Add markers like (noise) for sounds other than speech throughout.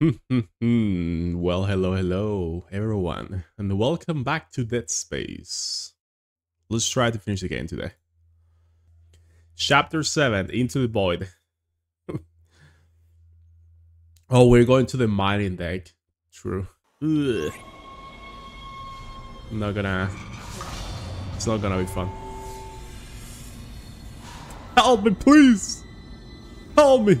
Hmm, hmm, hmm. well, hello, hello, everyone, and welcome back to Dead Space. Let's try to finish the game today. Chapter 7 Into the Void. (laughs) oh, we're going to the mining deck. True. Ugh. Not gonna. It's not gonna be fun. Help me, please! Help me!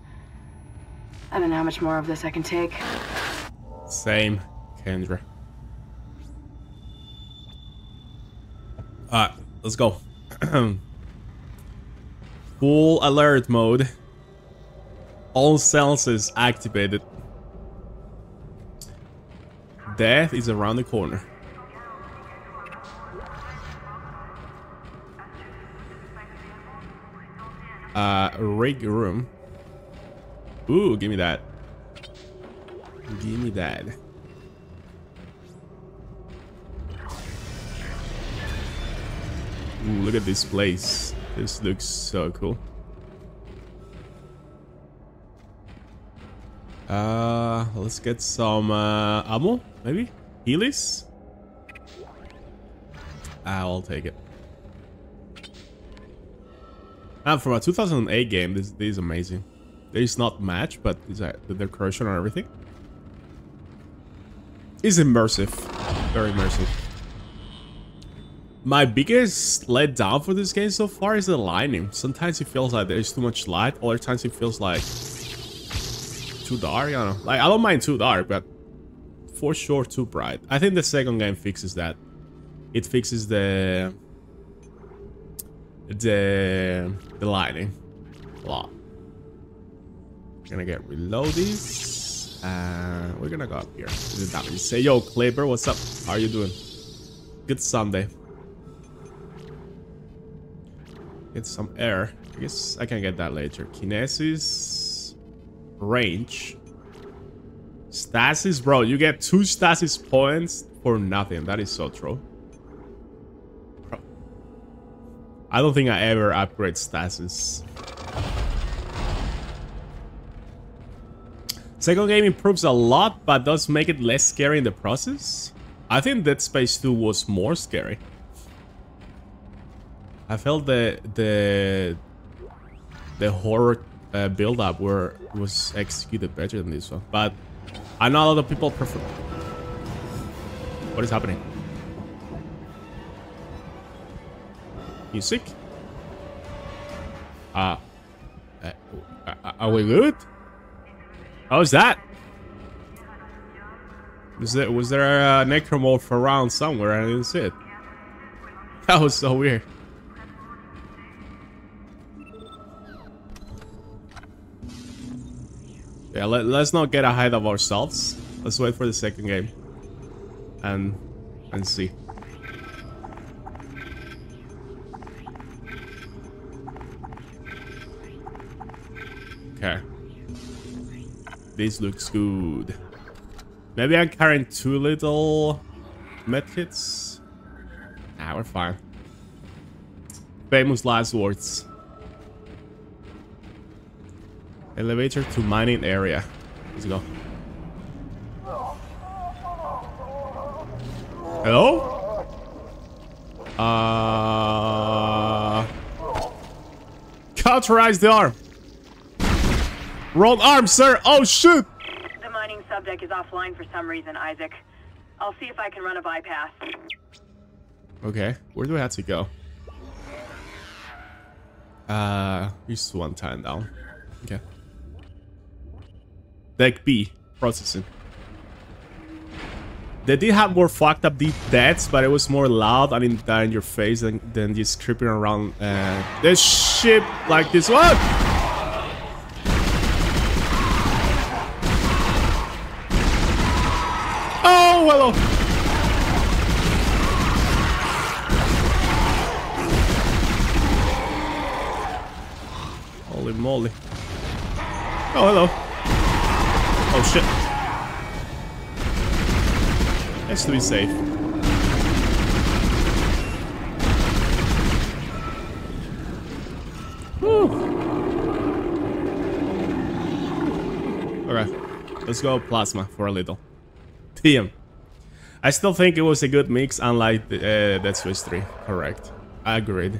I don't know how much more of this I can take. Same, Kendra. Alright, let's go. (clears throat) Full alert mode. All senses activated. Death is around the corner. Uh, rig room. Ooh, give me that. Give me that. Ooh, look at this place. This looks so cool. Uh, let's get some uh, ammo, maybe? Helis? I'll take it. And from a 2008 game, this, this is amazing. It's not match, but is that the decoration and everything. Is immersive. Very immersive. My biggest letdown for this game so far is the lighting. Sometimes it feels like there's too much light, other times it feels like too dark. I don't know. Like I don't mind too dark, but for sure too bright. I think the second game fixes that. It fixes the the the lighting a lot. Gonna get reloadies. And we're gonna go up here. Say, yo, Kleber, what's up? How are you doing? Good Sunday. Get some air. I guess I can get that later. Kinesis. Range. Stasis, bro. You get two stasis points for nothing. That is so true. I don't think I ever upgrade stasis. Second game improves a lot, but does make it less scary in the process. I think Dead Space 2 was more scary. I felt the the the horror uh, build up were was executed better than this one, but I know a lot of people prefer. What is happening? Music? Uh, uh, are we good? How's that? Was there, was there a necromorph around somewhere? I didn't see it. (laughs) That was so weird. Yeah, let, let's not get ahead of ourselves. Let's wait for the second game. And, and see. Okay. This looks good. Maybe I'm carrying too little medkits. Ah, we're fine. Famous last words. Elevator to mining area. Let's go. Hello? Uh... Cauterize the arm. Rolled arm, sir. Oh, shoot. The mining subdeck is offline for some reason, Isaac. I'll see if I can run a bypass. Okay, where do I have to go? Uh, just one time down. Okay. Deck B, processing. They did have more fucked up deep deaths, but it was more loud and in, uh, in your face than, than just creeping around uh, this ship like this one. Hello. Holy moly. Oh, hello. Oh, shit. Has to be safe. Okay. Let's go plasma for a little. TM. I still think it was a good mix, unlike the, uh, Dead Space 3. Correct. I agreed.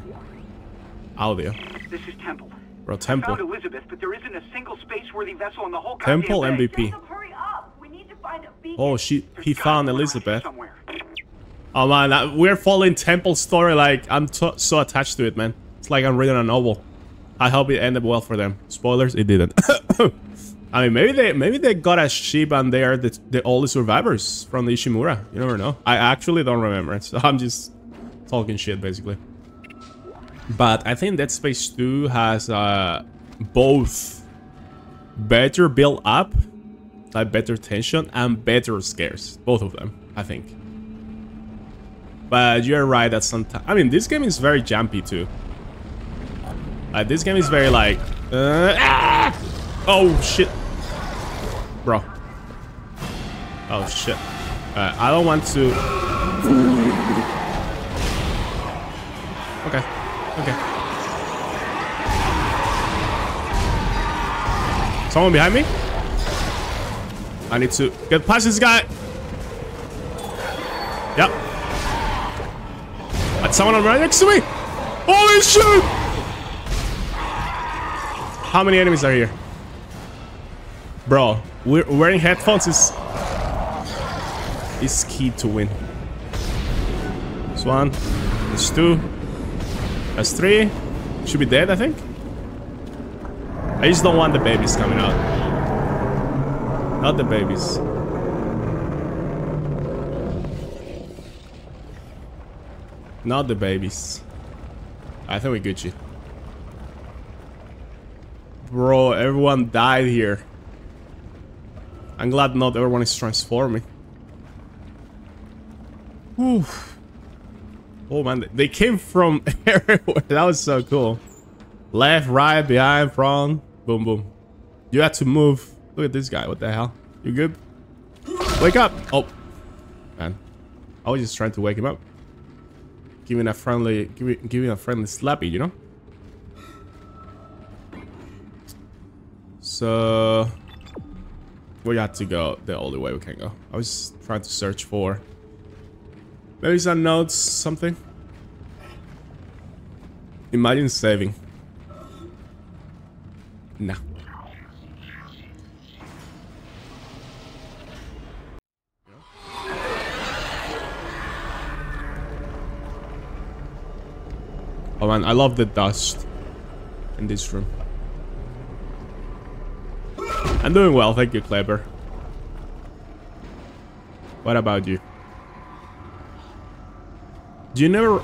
Audio. This is Temple. Bro, Temple. found Elizabeth, but there isn't a single space-worthy vessel in the whole Temple. MVP. Jacob, hurry up. We need to find a beacon. Oh, she he found be one around here Elizabeth. Oh man, I- we're following Temple's story like I'm t- so attached to it, man. It's like I'm reading a novel. I hope it ended well for them. Spoilers, it didn't. (laughs) I mean, maybe they maybe they got a ship and they are the, the only survivors from the Ishimura. You never know. I actually don't remember, (laughs) so I'm just talking shit basically. But I think Dead Space 2 has uh, both better build up, like better tension, and better scares. Both of them, I think. But you're right that sometimes... I mean, this game is very jumpy too. Like, this game is very like... Uh, ah! Oh, shit. Bro. Oh, shit. Uh, I don't want to... Okay. Okay. Someone behind me? I need to get past this guy. Yep. That's someone right next to me. Holy shit! How many enemies are here? Bro, we're wearing headphones is is key to win. That's one. That's two. That's three. Should be dead, I think. I just don't want the babies coming out. Not the babies. Not the babies. I think we Gucci. Bro, everyone died here. I'm glad not everyone is transforming. Whew. Oh man, they came from (laughs) everywhere. That was so cool. Left, right, behind, front. Boom, boom. You had to move. Look at this guy. What the hell? You good? Wake up! Oh, man. I was just trying to wake him up. Giving a friendly, giving, giving a friendly slappy, you know? So, we got to go the only way we can go. I was trying to search for maybe some notes, something. Imagine saving. Nah. Oh man, I love the dust in this room. I'm doing well, thank you, Kleber. What about you? Do you never...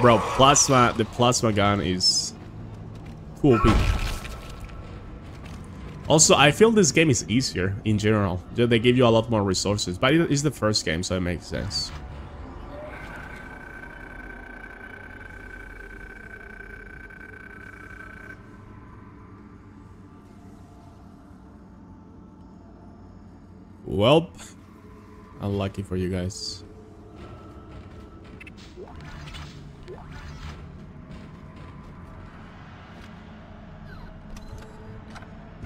Bro, plasma, the plasma gun is cool. Also, I feel this game is easier in general. They give you a lot more resources, but it's the first game, so it makes sense. Well, unlucky for you guys.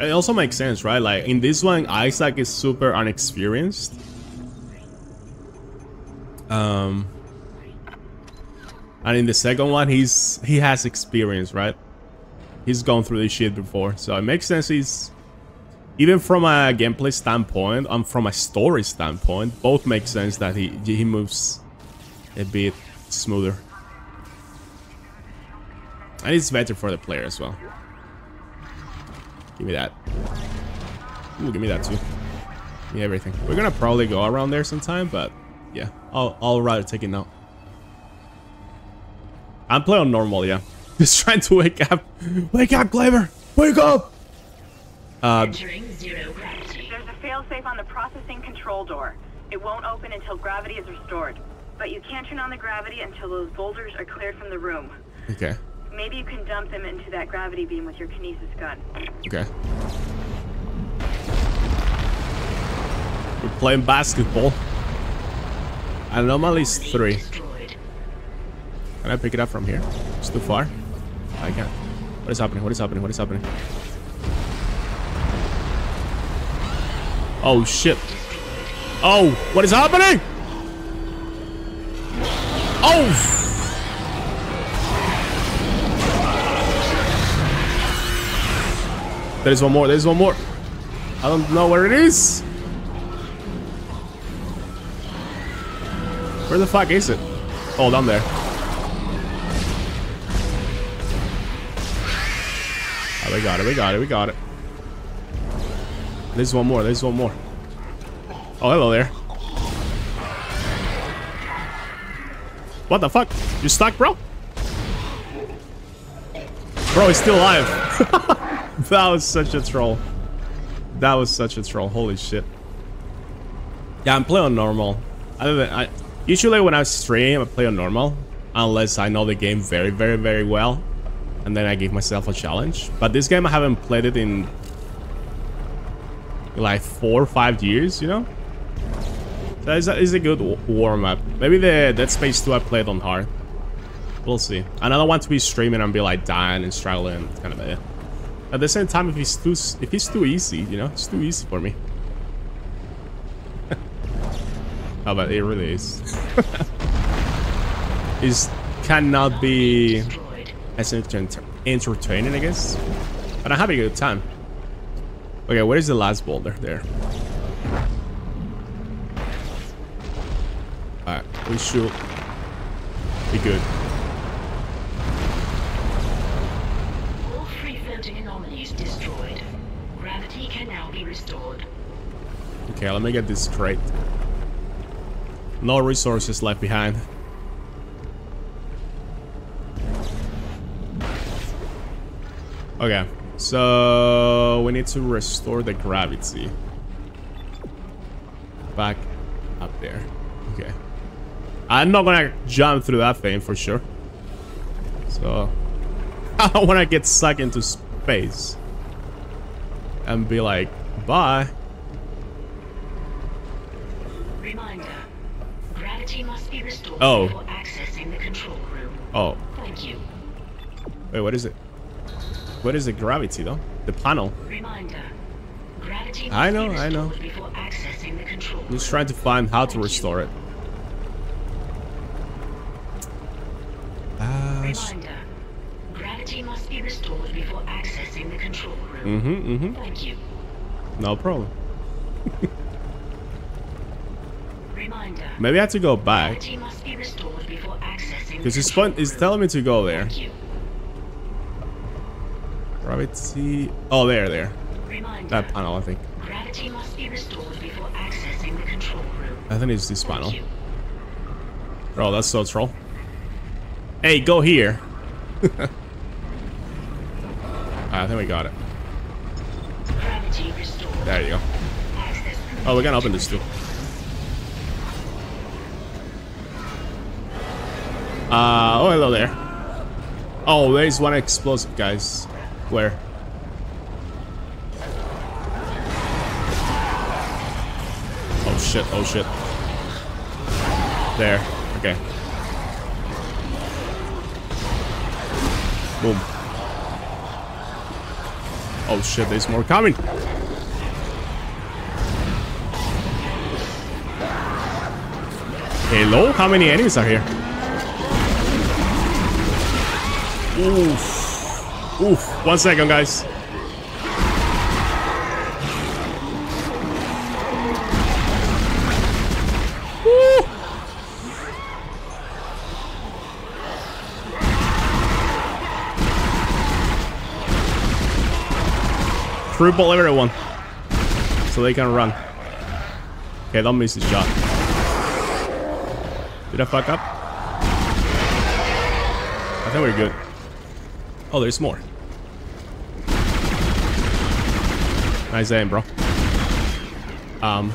It also makes sense, right? Like in this one, Isaac is super unexperienced. Um, and in the second one, he's he has experience, right? He's gone through this shit before, so it makes sense. He's even from a gameplay standpoint and from a story standpoint, both make sense that he he moves a bit smoother, and it's better for the player as well. Give me that. Ooh, give me that too. Give me everything. We're gonna probably go around there sometime, but yeah, I'll I'll rather take it now. I'm playing on normal, yeah. (laughs) Just trying to wake up. Wake up, Kleber! Wake up! Uh, Entering zero gravity. failsafe on the processing control door. It won't open until gravity is restored. But you can't turn on the gravity until those boulders are cleared from the room. Okay. Maybe you can dump them into that gravity beam with your kinesis gun. Okay. We're playing basketball. Anomalies 3. Can I pick it up from here? It's too far? I can't. What is happening? What is happening? What is happening? Oh, shit. Oh, what is happening? Oh! There's one more. There's one more. I don't know where it is. Where the fuck is it? Oh, down there. Oh, we got it. We got it. We got it. There's one more. There's one more. Oh, hello there. What the fuck? You stuck, bro? Bro, he's still alive. (laughs) that was such a troll. That was such a troll. Holy shit. Yeah, I'm playing on normal. I usually when I stream, I play on normal, unless I know the game very, very, very well, and then I give myself a challenge. But this game I haven't played it in like four or five years, you know. So it's a, it's a good warm up. Maybe the Dead Space 2 I played on hard. We'll see. I don't want to be streaming and be like dying and struggling. Kind of. At the same time, if it's too if it's too easy, you know, it's too easy for me. (laughs) oh, but it really is. (laughs) it cannot be as enter entertaining, I guess. But I'm having a good time. Okay, where is the last boulder? There. Alright, we should be good. All free floating anomalies destroyed. Gravity can now be restored. Okay, let me get this straight. No resources left behind. Okay, so we need to restore the gravity. Back up there. Okay. I'm not gonna jump through that thing for sure. So (laughs) I don't wanna get sucked into space. And be like, bye. Reminder. Gravity must be restored Oh. before accessing the control room. Oh, Thank you. wait, what is it? What is the gravity though? The panel. Reminder. Gravity I know, I know. before accessing the control I'm room. just trying to find how to restore it. Sh- Reminder. Gravity must be restored before accessing the control room. mm-hmm, mm-hmm. Thank you. No problem. Reminder. Maybe I have to go back. Gravity must be restored before accessing the Because it's fun. It's telling me to go there. Thank you. Gravity. Oh, there, there. Reminder. That panel, I think. Gravity must be restored before accessing the control room. I think it's this panel. You. Oh, that's so troll. Hey, go here. (laughs) I think we got it. There you go. Oh, we can open this too. Uh, oh, hello there. Oh, there's one explosive, guys. Where? Oh shit, oh shit. There. Okay. Boom. Oh shit, there's more coming. Hello? How many enemies are here? Oof. Oof. One second, guys. Woo. Triple everyone. So they can run. Okay, don't miss this shot. Did I fuck up? I think we're good. Oh, there's more. Nice aim, bro. Um.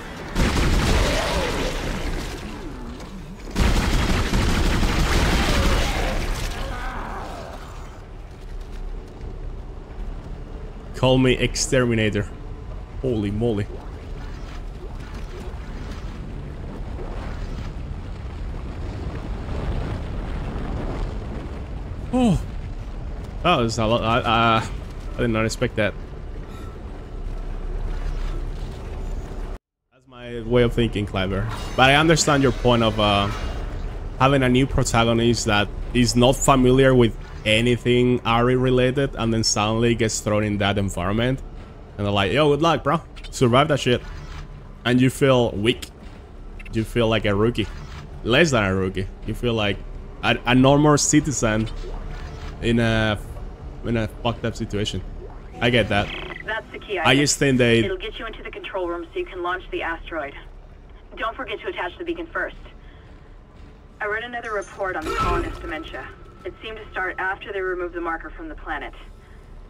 Call me exterminator. Holy moly. Oh. That was a lot. I, uh, I did not expect that. That's my way of thinking, Kleber. But I understand your point of uh, having a new protagonist that is not familiar with anything Ari related and then suddenly gets thrown in that environment. And they're like, yo, good luck, bro. Survive that shit. And you feel weak. You feel like a rookie. Less than a rookie. You feel like a, a normal citizen in a in a fucked up situation. I get that. That's the key. I just think they It'll get you into the control room so you can launch the asteroid. Don't forget to attach the beacon first. I read another report on the colonist dementia. It seemed to start after they removed the marker from the planet.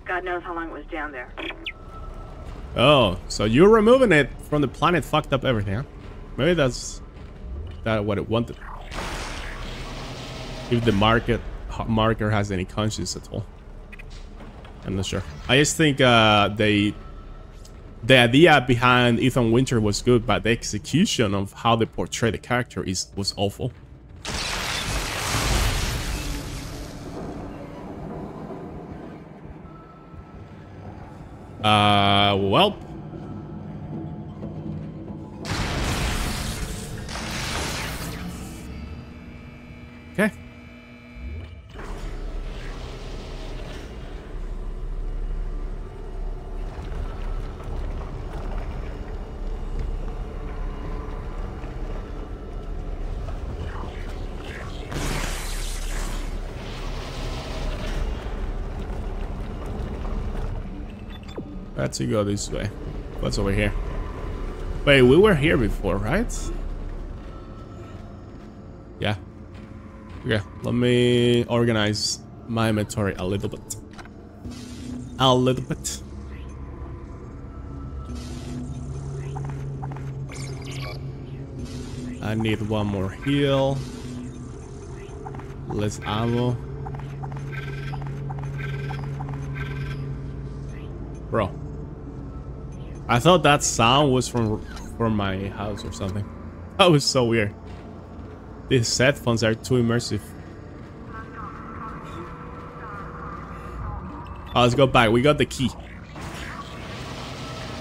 God knows how long it was down there. Oh, so you're removing it from the planet fucked up everything, huh? Maybe that's that what it wanted. If the market marker has any conscience at all. I'm not sure. I just think uh, they the idea behind Ethan Winter was good, but the execution of how they portray the character is was awful. Uh, well. Let's go this way. What's over here? Wait, we were here before, right? Yeah. Okay, let me organize my inventory a little bit. A little bit. I need one more heal. Less ammo. Bro. I thought that sound was from from my house or something. (laughs) That was so weird. These headphones are too immersive. Oh, let's go back. We got the key.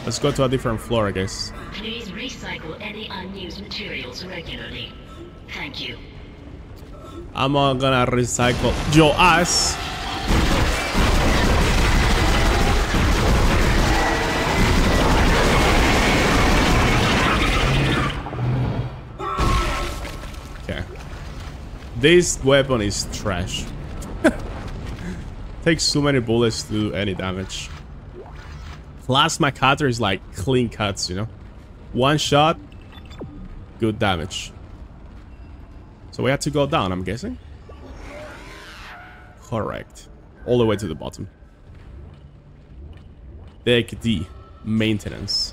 Let's go to a different floor, I guess. Please recycle any unused materials regularly. Thank you. I'm uh, gonna recycle your ass. This weapon is trash. (laughs) Takes so many bullets to do any damage. Plasma cutter is like clean cuts, you know? One shot, good damage. So we had to go down, I'm guessing? Correct. All the way to the bottom. Deck D. Maintenance.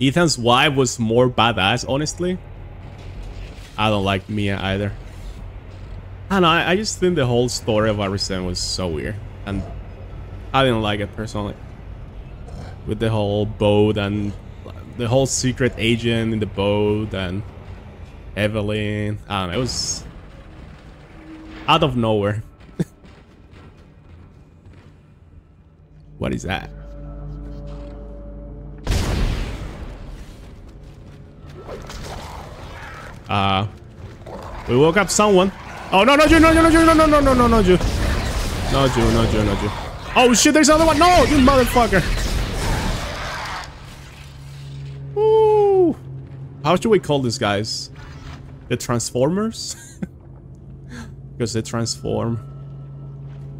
Ethan's wife was more badass, honestly. I don't like Mia either. I don't know, I, I just think the whole story of Arisen was so weird. And I didn't like it personally. With the whole boat and the whole secret agent in the boat and Evelyn. I don't know, it was out of nowhere. (laughs) what is that? Uh, we woke up someone. Oh no, no, you, no, no, no, no, no, no, no, no, no, you. No, you, no, you, no, you. Oh shit, there's another one. No, you motherfucker. Ooh. How should we call these guys? The Transformers? (laughs) because they transform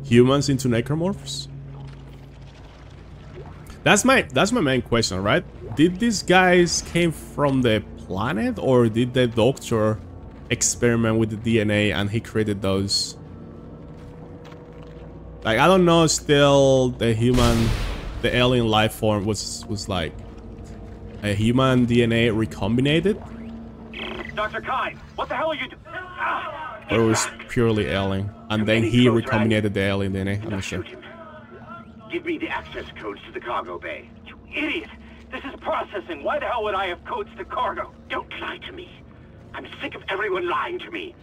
humans into necromorphs? That's my that's my main question, right? Did these guys came from the planet or did the doctor experiment with the DNA and he created those? Like I don't know still the human the alien life form was was like a human DNA recombinated, Dr. Kyne, what the hell are you doing? Ah, or it was purely alien, and then he recombinated the alien DNA. I'm not sure. Give me the access codes to the cargo bay. You idiot! This is processing. Why the hell would I have codes to cargo? Don't lie to me. I'm sick of everyone lying to me.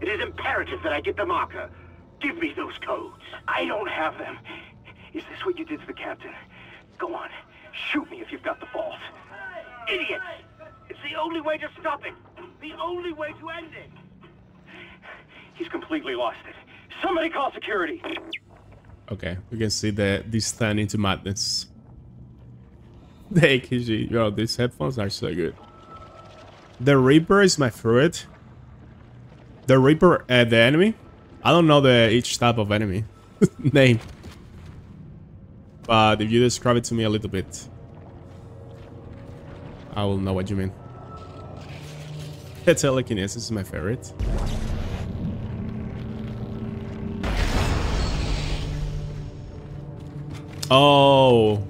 It is imperative that I get the marker. Give me those codes. I don't have them. Is this what you did to the captain? Go on. Shoot me if you've got the fault. Idiots! It's the only way to stop it. The only way to end it. He's completely lost it. Somebody call security. Okay, we can see that this turned into madness. (laughs) The AKG, yo, these headphones are so good. The Reaper is my favorite. The Reaper, uh, the enemy. I don't know the each type of enemy (laughs) name, but if you describe it to me a little bit, I will know what you mean. The telekinesis is my favorite. Oh.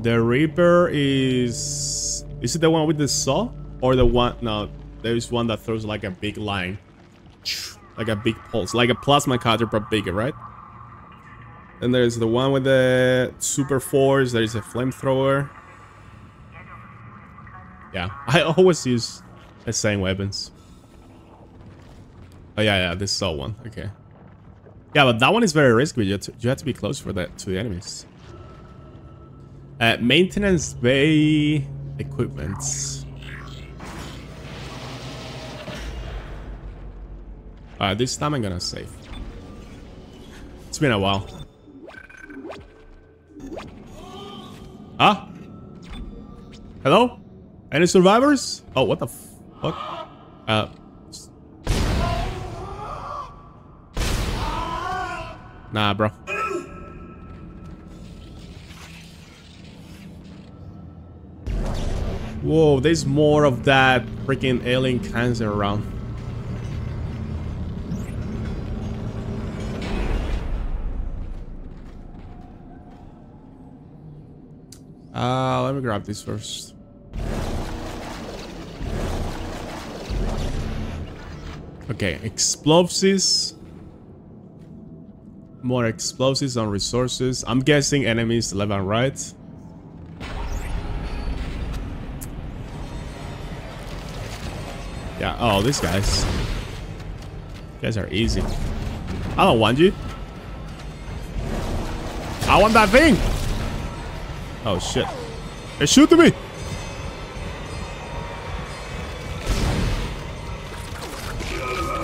The Reaper is... Is it the one with the saw? Or the one... No, there's one that throws like a big line. Like a big pulse. Like a plasma cutter, but bigger, right? And there's the one with the super force. There's a flamethrower. Yeah, (laughs) I always use the same weapons. Oh yeah, yeah, this saw one. Okay. Yeah, but that one is very risky. You have to, you have to be close for that to the enemies. Uh, maintenance bay equipment. Alright, this time I'm gonna save. It's been a while. Huh? Hello? Any survivors? Oh, what the fuck? Uh. Nah, bro. Whoa, there's more of that freaking alien cancer around. Uh, let me grab this first. Okay, explosives. More explosives on resources. I'm guessing enemies left and right. Yeah, oh, these guys. You guys are easy. I don't want you. I want that thing! Oh, shit. They're shooting me!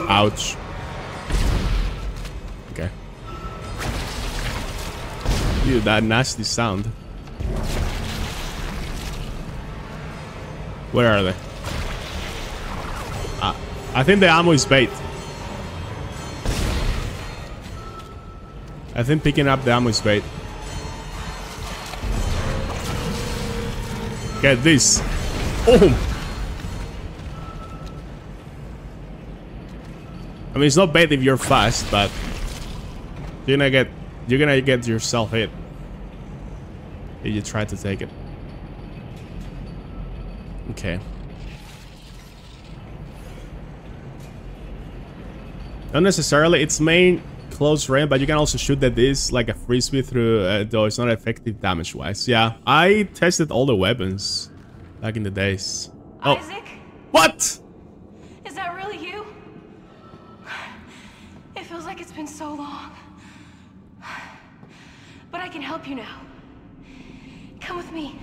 Ouch. Okay. Dude, that nasty sound. Where are they? I think the ammo is bait. I think picking up the ammo is bait. Get this. Oh! I mean, it's not bad if you're fast, but you're gonna get you're gonna get yourself hit if you try to take it. Okay. Not necessarily its main close range, but you can also shoot at this like a frisbee through, uh, though it's not effective damage-wise. Yeah, I tested all the weapons back in the days. Oh, Isaac? what? Is that really you? It feels like it's been so long. But I can help you now. Come with me.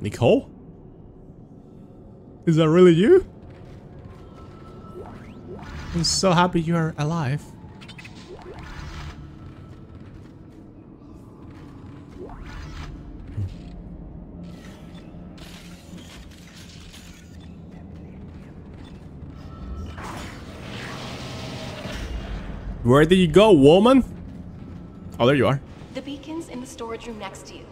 Nicole? Is that really you? I'm so happy you are alive. Where did you go, woman? Oh, there you are. The beacon's in the storage room next to you.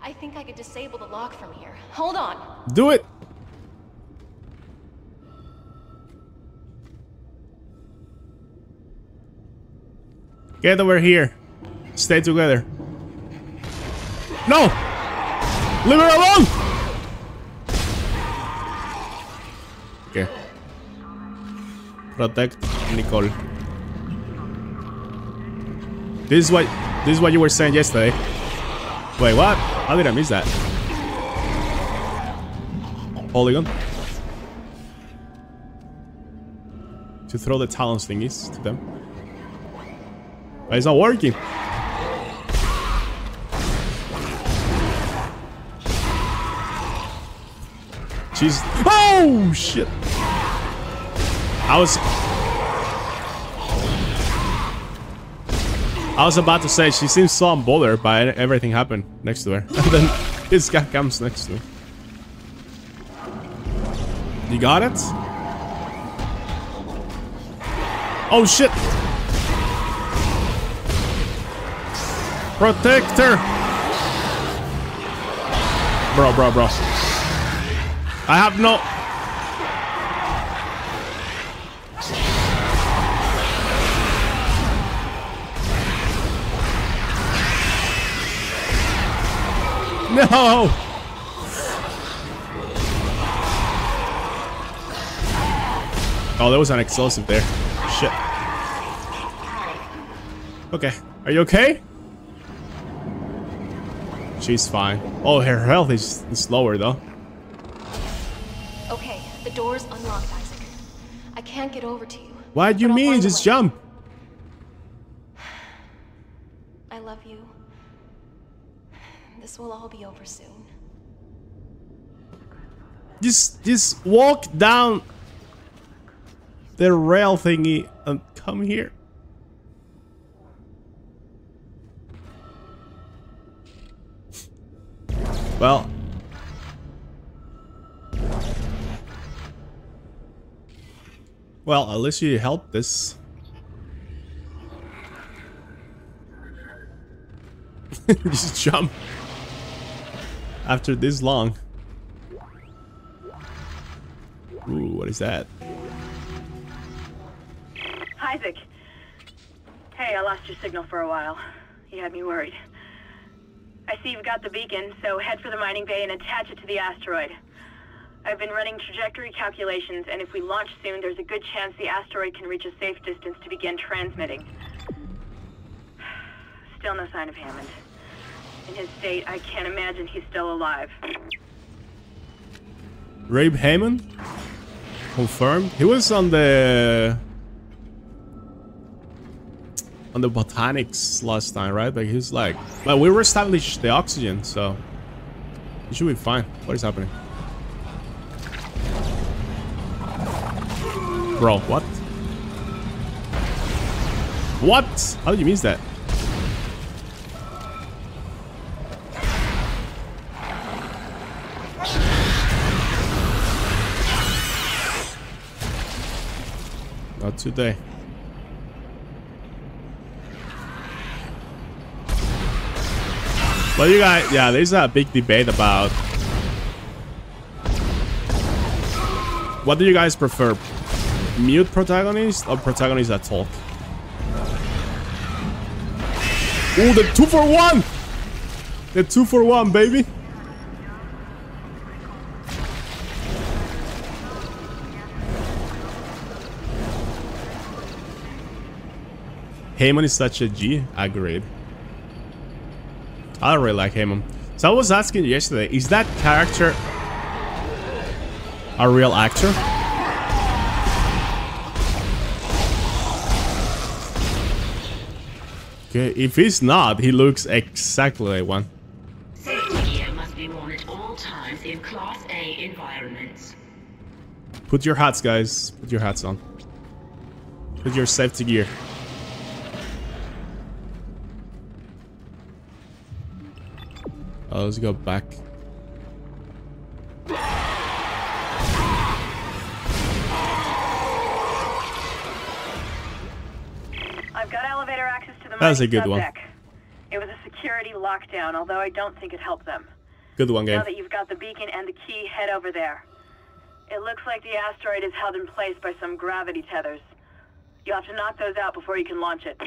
I think I could disable the lock from here. Hold on. Do it. Get over here. Stay together. No! Leave her alone! Okay. Protect Nicole. This is what this is what you were saying yesterday. Wait, what? How did I miss that? Polygon. To throw the talons thingies to them. It's not working. She's... Oh, shit. I was... I was about to say, she seems so unbothered by everything happened next to her. (laughs) And then this guy comes next to me. You got it? Oh, shit. Protect her. Bro, bro, bro. I have no... No! Oh, there was an explosive there. Shit. Okay. Are you okay? She's fine. Oh, her health is, is lower though. Okay, the door's unlocked, Isaac. I can't get over to you. What do you mean? Just jump. I love you. This will all be over soon. Just, just walk down the rail thingy and come here. Well. Well, at least you helped this. (laughs) Just jump. After this long. Ooh, what is that? Isaac. Hey, I lost your signal for a while. You had me worried. I see you've got the beacon, so head for the mining bay and attach it to the asteroid. I've been running trajectory calculations, and if we launch soon, there's a good chance the asteroid can reach a safe distance to begin transmitting. (sighs) Still no sign of Hammond. In his state, I can't imagine he's still alive. Rabe Hammond? Confirmed. He was on the on the botanics last time, right? But he's like, well, we were established the oxygen, so it should be fine. What is happening, bro? What? What? How did you miss that? Not today. But you guys, yeah, there's a big debate about what do you guys prefer, mute protagonists or protagonists that talk? Ooh, the two for one! The two for one, baby! Heyman is such a G. Agreed. I don't really like Heyman. So I was asking yesterday, is that character a real actor? Okay, if he's not, he looks exactly like one. Safety gear must be worn at all times in Class A environments. Put your hats, guys. Put your hats on. Put your safety gear. Oh, let's go back. I've got elevator access to the That's a good one. It was a security lockdown, although I don't think it helped them. Good one, game. Now that you've got the beacon and the key, head over there. It looks like the asteroid is held in place by some gravity tethers. You'll have to knock those out before you can launch it.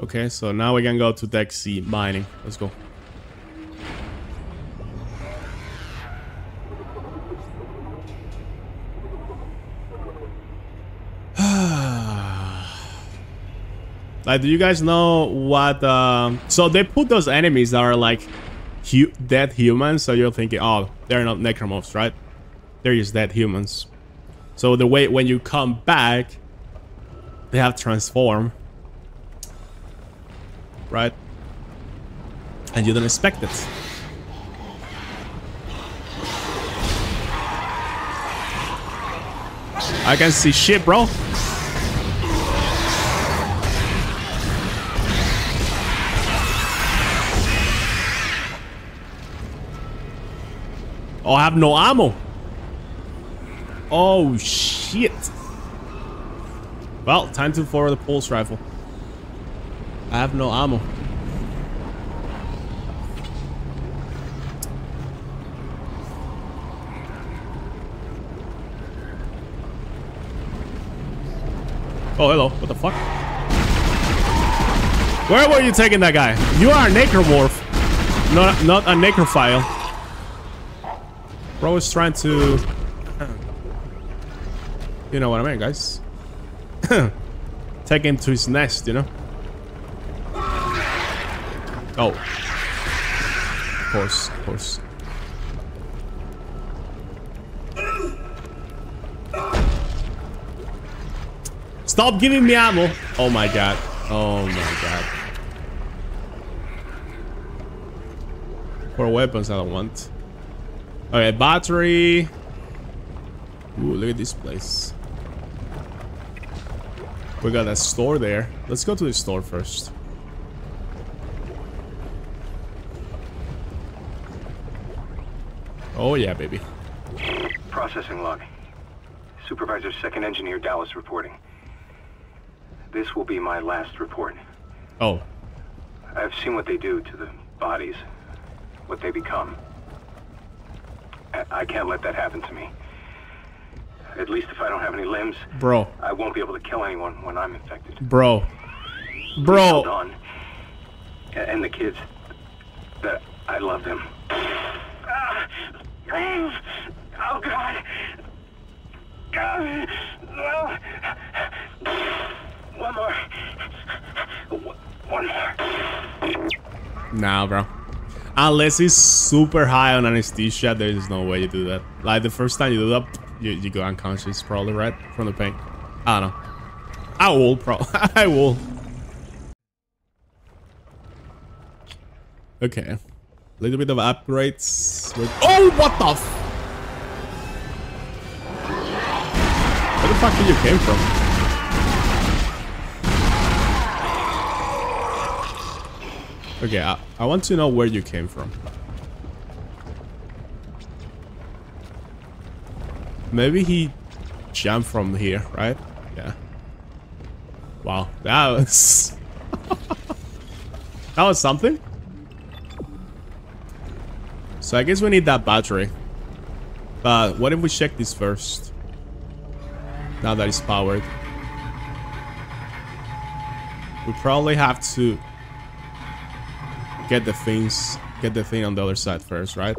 Okay, so now we can go to deck C mining. Let's go. (sighs) like, do you guys know what... Uh, so they put those enemies that are like hu dead humans, so you're thinking, oh, they're not necromorphs, right? They're just dead humans. So the way when you come back, they have transform. Right? And you don't expect it. I can see shit, bro. Oh, I have no ammo. Oh, shit. Well, time to forward the pulse rifle. I have no ammo. Oh, hello. What the fuck? Where were you taking that guy? You are a necromorph, not not a necrophile. Bro is trying to... You know what I mean, guys? (laughs) Take him to his nest, you know? Oh. Of course, of course. Stop giving me ammo! Oh my god. Oh my god. For weapons I don't want. Okay, battery. Ooh, look at this place. We got a store there. Let's go to the store first. Oh yeah, baby. Processing log. Supervisor Second Engineer Dallas reporting. This will be my last report. Oh, I've seen what they do to the bodies, what they become. I- I can't let that happen to me. At least if I don't have any limbs, bro, I won't be able to kill anyone when I'm infected. bro, Held bro. on. And the kids, that I love them. Ah, Oh God. God. No. One more. One more. Nah, bro. Unless he's super high on anesthesia, there is no way you do that. Like the first time you do that, you, you go unconscious, probably, right? From the pain. I don't know. I will, pro. (laughs) I will. Okay. Little bit of upgrades. With oh, what the? F Where the fuck did you came from? Okay, I, I want to know where you came from. Maybe he jumped from here, right? Yeah. Wow, that was... (laughs) that was something. So I guess we need that battery. But what if we check this first? Now that it's powered. We probably have to get the things, get the thing on the other side first, right?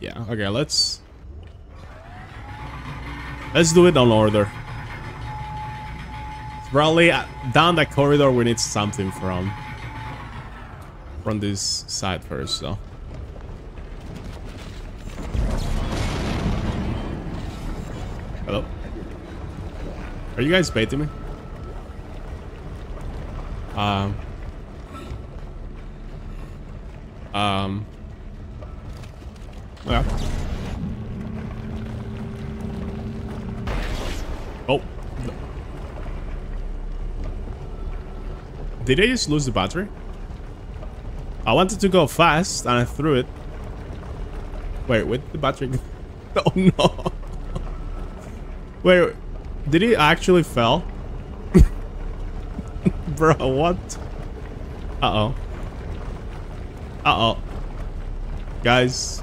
Yeah, okay, let's... Let's do it on order. Probably uh, down that corridor we need something from... From this side first, so... Hello? Are you guys baiting me? Um... Um. Yeah. Oh. Did I just lose the battery? I wanted to go fast and I threw it. Wait, with the battery? (laughs) Oh no. Wait, did it actually fell? (laughs) Bro, what? Uh-oh. Uh-oh. Guys.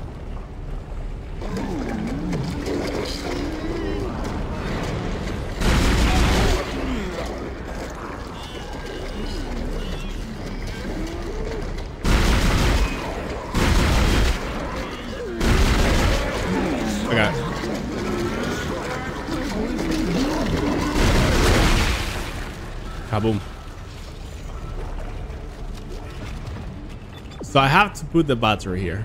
Kaboom. So I have to put the battery here.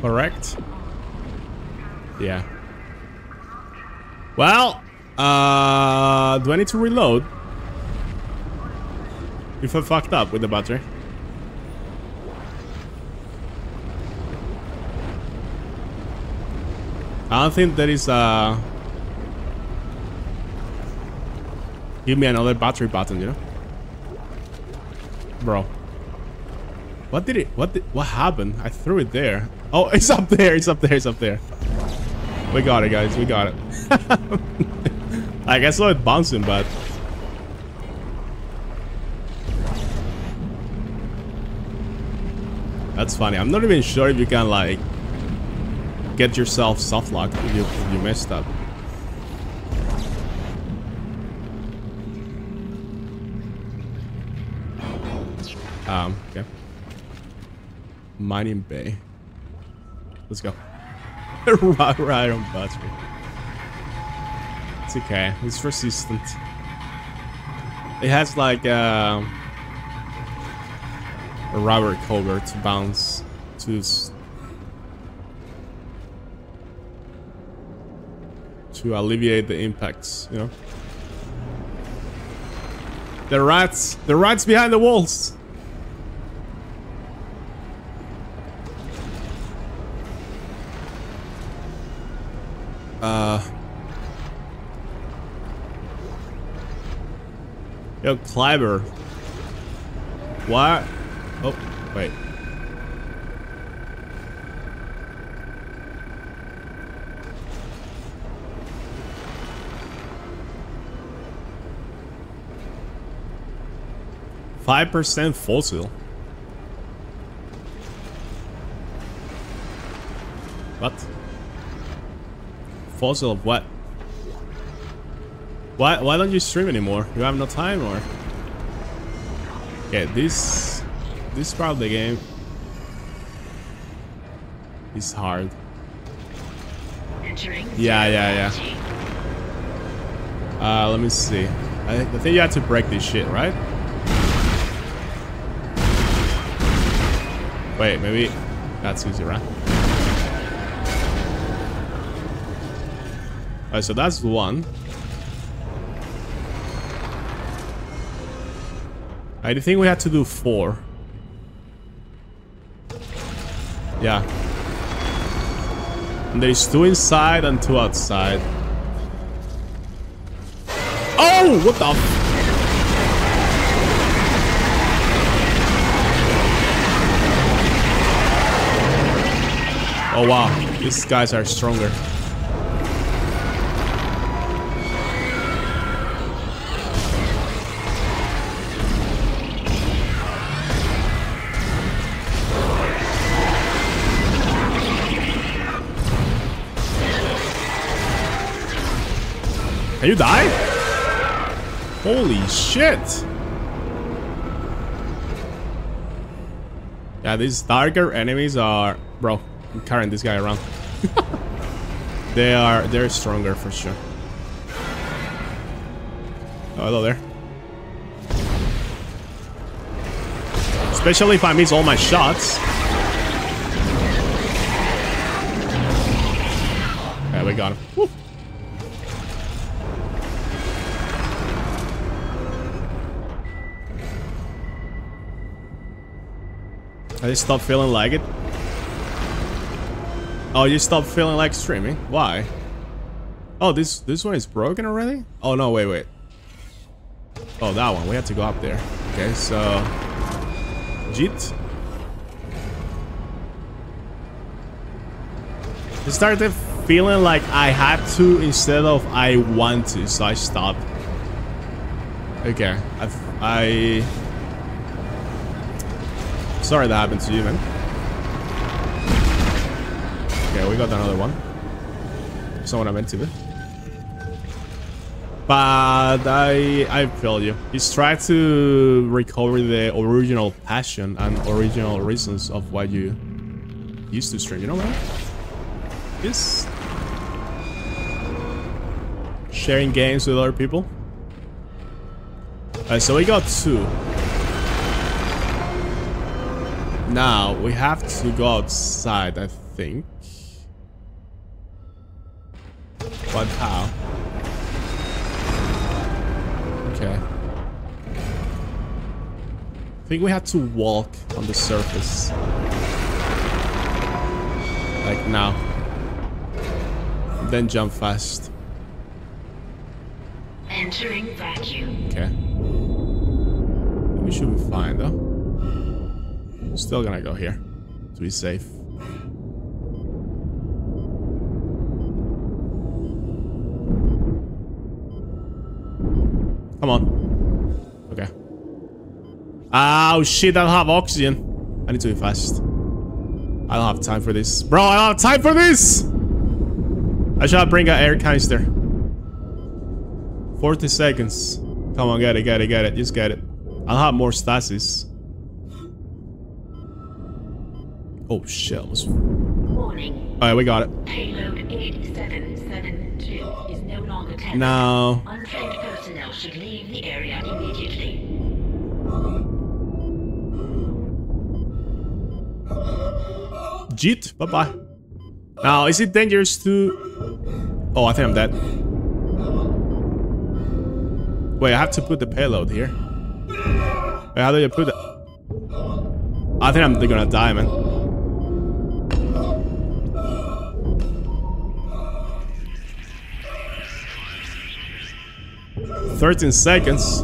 Correct? Yeah. Well, uh, do I need to reload? If I fucked up with the battery. I don't think there is a... Give me another battery button, you know? Bro. What did it... What did... What happened? I threw it there. Oh, (laughs) it's up there. It's up there. It's up there. We got it, guys. We got it. (laughs) I guess I saw it bouncing, but... That's funny. I'm not even sure if you can, like... Get yourself soft locked if you, if you messed up. Um, okay. Mining Bay. Let's go. (laughs) right, right on battery. It's okay. It's resistant. It has like uh, a rubber cover to bounce to to alleviate the impacts, you know. The rats, the rats behind the walls. Uh. Yo, Kleber. What? Oh, wait. Five percent fossil. What? Fossil of what? Why why don't you stream anymore? You have no time or? Okay, this this part of the game is hard. Yeah, yeah, yeah. Uh, let me see. I, I think you have to break this shit, right? Wait, maybe that's easy, right? Alright, so that's one. I think we had to do four. Yeah. And there's two inside and two outside. Oh! What the Oh wow, these guys are stronger. You die? Holy shit! Yeah, these darker enemies are... Bro, I'm carrying this guy around. (laughs) they are, they're stronger for sure. Oh, hello there. Especially if I miss all my shots. Yeah, we got him. Woo. I stopped feeling like it. Oh, you stopped feeling like streaming? Why? Oh, this this one is broken already? Oh, no, wait, wait. Oh, that one. We have to go up there. Okay, so... Jit. It started feeling like I had to instead of I want to, so I stopped. Okay, I've, I... Sorry that happened to you, man. Okay, we got another one. Someone I meant to. But I I feel you. He's trying to recover the original passion and original reasons of why you used to stream. You know what? This sharing games with other people. Alright, so we got two. Now, we have to go outside, I think. But how? Okay. I think we had to walk on the surface. Like now. Then jump fast. Entering vacuum. Okay. We should be fine though. Still gonna go here to be safe. Come on. Okay. Oh shit, I don't have oxygen. I need to be fast. I don't have time for this. Bro, I don't have time for this! I should bring an air canister. 40 seconds. Come on, get it, get it, get it. Just get it. I'll have more stasis. Oh shit, almost. Warning. Alright, we got it. Payload 8772 is no longer tethered. Now, Untrained personnel should leave the area immediately. Jeet, bye bye. Now, is it dangerous to. Oh, I think I'm dead. Wait, I have to put the payload here. Wait, how do you put it? I think I'm gonna die, man. Thirteen seconds.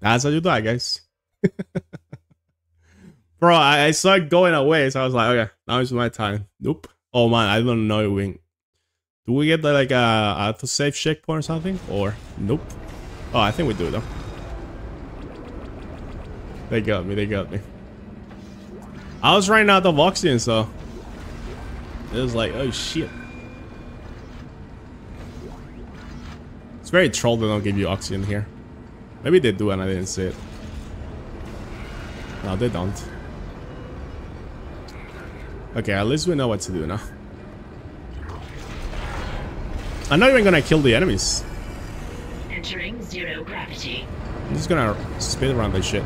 That's how you die, guys. (laughs) Bro, I, I saw it going away, so I was like, okay, now it's my time. Nope. Oh man, I don't know wing. Do we get like a auto save checkpoint or something? Or nope. Oh, I think we do though. They got me. They got me. I was running out of oxygen, so it was like, oh shit. It's very troll they don't give you oxygen here. Maybe they do and I didn't see it. No, they don't. Okay, at least we know what to do now. I'm not even gonna kill the enemies. Entering zero gravity. I'm just gonna speed around this shit.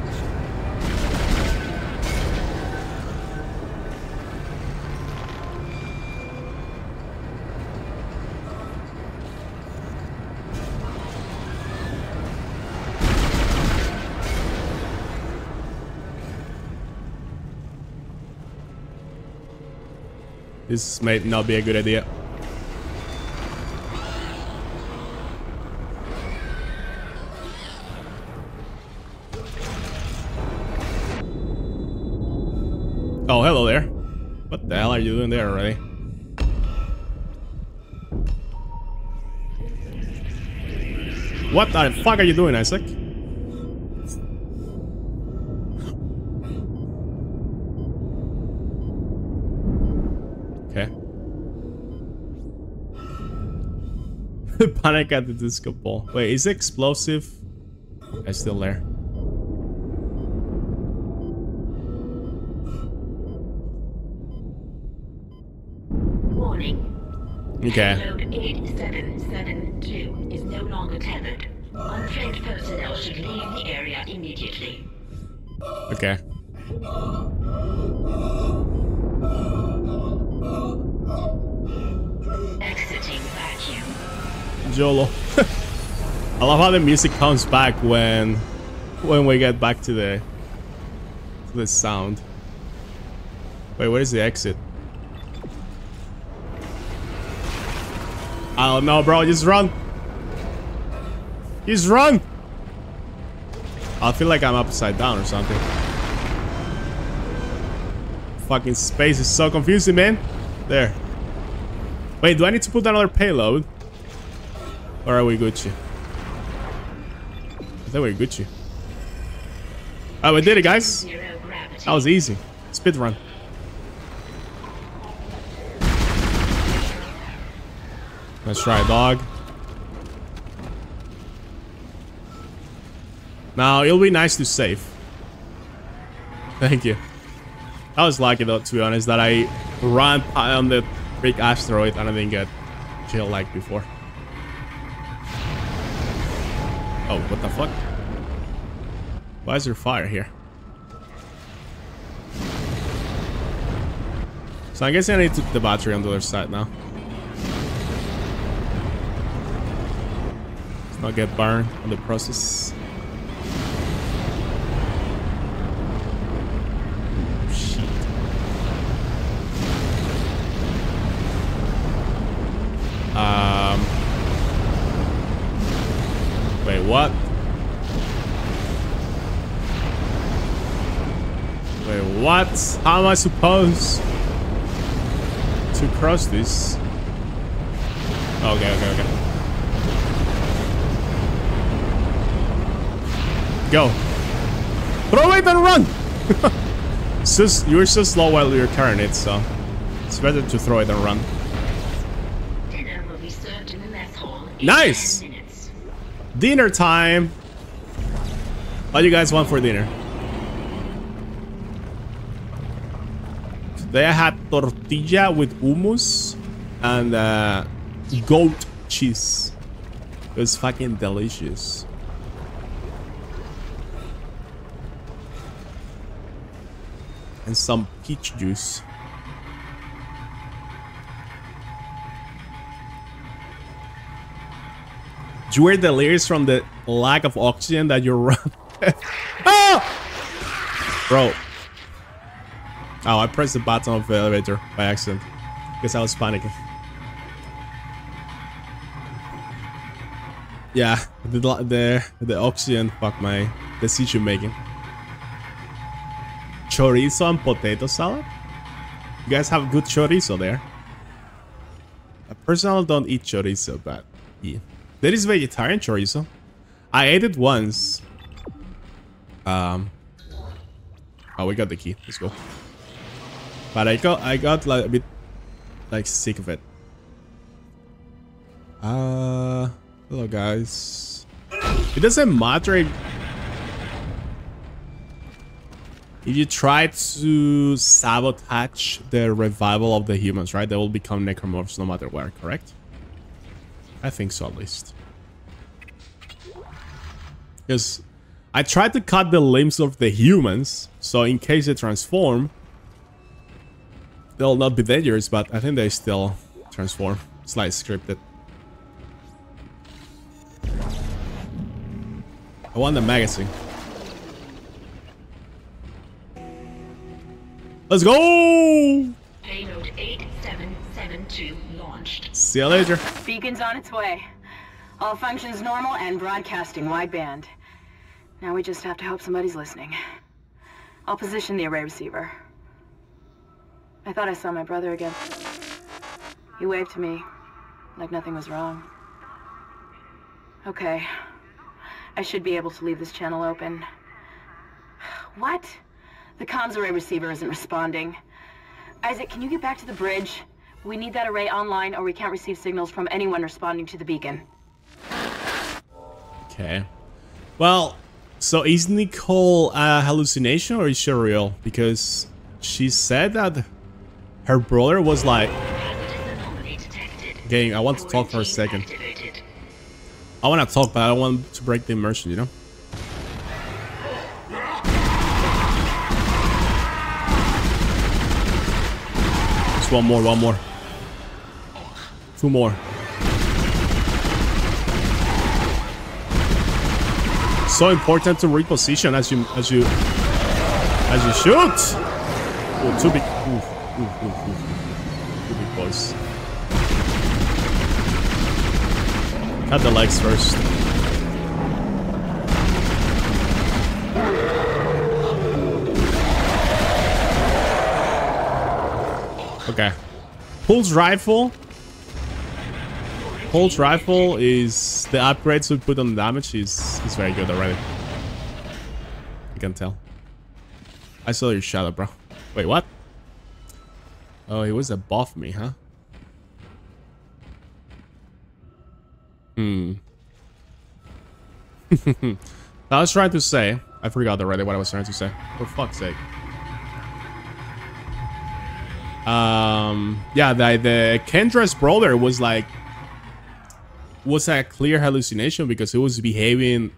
This may not be a good idea. Oh, hello there. What the hell are you doing there already? What the fuck are you doing, Isaac? (laughs) Panic at the disco ball. Wait, is it explosive? It's still there. Warning. Okay. Payload 8772 is no longer tethered. Untrained personnel should leave the area immediately. Okay. (laughs) I love how the music comes back when when we get back to the to the sound. Wait, where is the exit? I don't know, bro. Just run. Just run. I feel like I'm upside down or something. Fucking space is so confusing, man. There. Wait, do I need to put another payload? Or are we Gucci? I think we're Gucci. Oh, we did it, guys. That was easy. Speed run. Let's try, dog. Now, it'll be nice to save. Thank you. I was lucky though, to be honest, that I ran on the big asteroid and I didn't get jail like before. Oh, what the fuck? Why is there fire here? So I guess I need to the battery on the other side now. Let's not get burned on the process. Shit. Um. Wait, what? Wait, what? How am I supposed to cross this? Okay, okay, okay. Go. Throw it and run! (laughs) Just, you're so slow while you're carrying it, so it's better to throw it and run. Dinner will be served in the mess hall Nice! 10. Dinner time! What do you guys want for dinner? I had tortilla with hummus and uh, goat cheese. It was fucking delicious. And some peach juice. You were delirious from the lack of oxygen that you're (laughs) (laughs) ah! Bro. Oh, I pressed the button of the elevator by accident. Because I was panicking. Yeah, the the the oxygen fucked my decision making. Chorizo and potato salad? You guys have good chorizo there. I personally don't eat chorizo, but yeah. There is vegetarian chorizo. I ate it once. Um. Oh, we got the key. Let's go. But I got I got like a bit like sick of it. Uh, hello guys. It doesn't matter if, if you try to sabotage the revival of the humans, right? They will become necromorphs no matter where, correct? I think so at least. Because I tried to cut the limbs of the humans, so in case they transform, they'll not be dangerous, but I think they still transform. It's like scripted. I want the magazine. Let's go! Payload 8772 launched. See you later. Beacon's on its way. All functions normal and broadcasting wideband. Now we just have to hope somebody's listening. I'll position the array receiver. I thought I saw my brother again. He waved to me, like nothing was wrong. Okay. I should be able to leave this channel open. What? The comms array receiver isn't responding. Isaac, can you get back to the bridge? We need that array online or we can't receive signals from anyone responding to the beacon. Okay. Well, so is Nicole a hallucination or is she real? Because she said that her brother was like... Okay, I want to talk for a second. I want to talk, but I don't want to break the immersion, you know? Just one more, one more. Two more. So important to reposition as you as you as you shoot. Oh, two big. Oof. Big boys. Cut the legs first. Okay. Pulse rifle. Pulse rifle is the upgrades we put on the damage is is very good already. You can tell. I saw your shadow, bro. Wait, what? Oh, he was above me, huh? Hmm. (laughs) I was trying to say. I forgot already what I was trying to say. For fuck's sake. Um. Yeah, the the Kendra's brother was like was a clear hallucination because he was behaving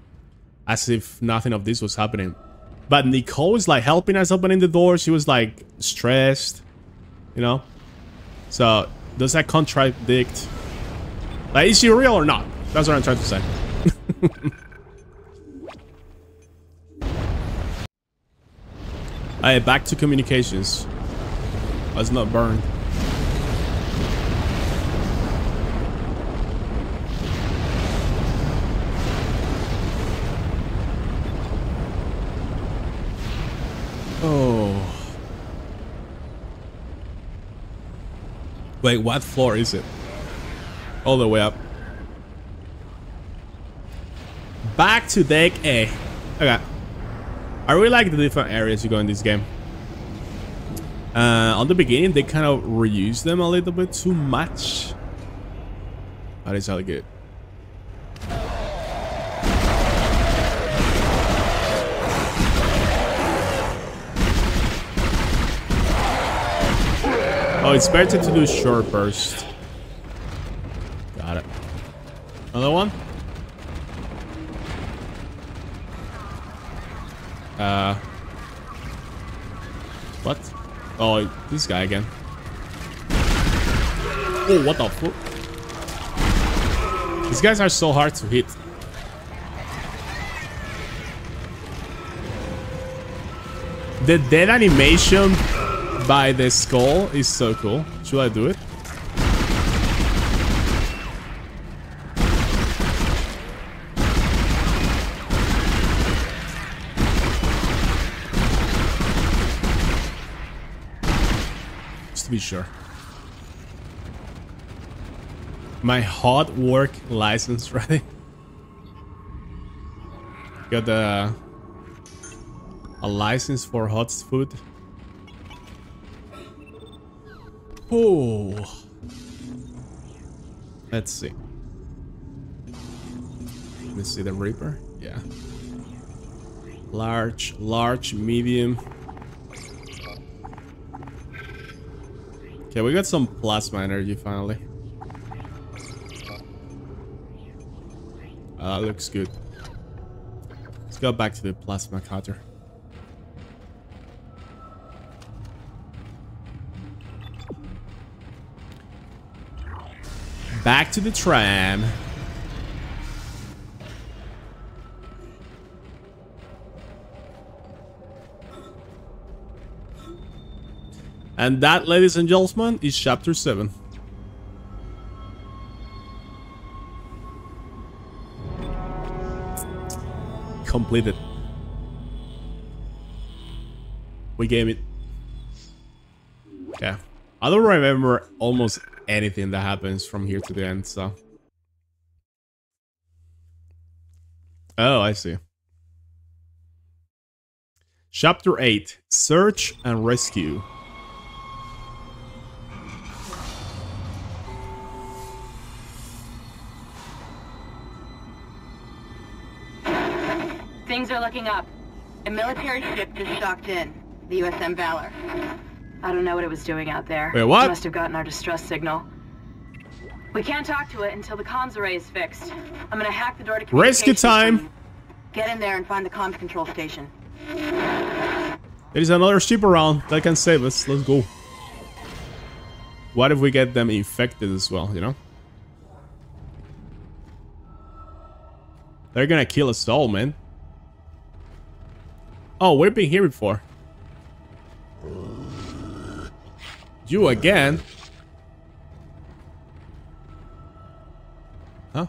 as if nothing of this was happening. But Nicole was like helping us opening the door. She was like stressed, you know? So does that contradict? Like, is she real or not? That's what I'm trying to say. (laughs) Alright, back to communications. Let's not burn. Wait, what floor is it? All the way up. Back to deck A. Okay. I really like the different areas you go in this game. Uh, on the beginning, they kind of reuse them a little bit too much. But it's all good. Oh, it's better to do short burst. Got it. Another one? Uh. What? Oh, this guy again. Oh, what the fuck? These guys are so hard to hit. The dead animation by the skull is so cool. Should I do it? Just to be sure. My hot work license (laughs) ready. Got the a license for hot food. Oh. Let's see. Let's see the Reaper. Yeah. Large, large, medium. Okay, we got some plasma energy finally. Uh, looks good. Let's go back to the plasma cutter. Back to the tram. And that, ladies and gentlemen, is chapter 7. Completed. We game it. Yeah. I don't remember almost anything that happens from here to the end, so. Oh, I see. Chapter 8 Search and Rescue. Things are looking up. A military ship just docked in. The USM Valor. I don't know what it was doing out there. Wait, what? It must have gotten our distress signal. We can't talk to it until the comms array is fixed. I'm gonna hack the door to Rescue communications time. Get in there and find the comms control station. There is another ship around that can save us. Let's go. What if we get them infected as well, you know? They're gonna kill us all, man. Oh, we've been here before. You again? Huh?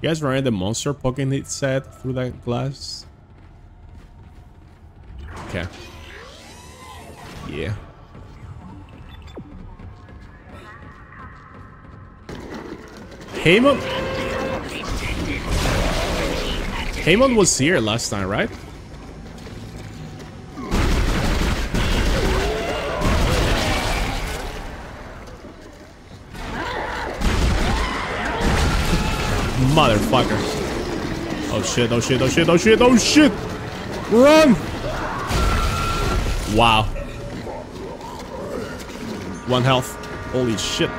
You guys remember the monster poking its head through that glass? Okay. Yeah. Hammond? Hammond was here last time, right? motherfucker. Oh shit, oh shit, oh shit, oh shit, oh shit! Run! Wow. One health. Holy shit.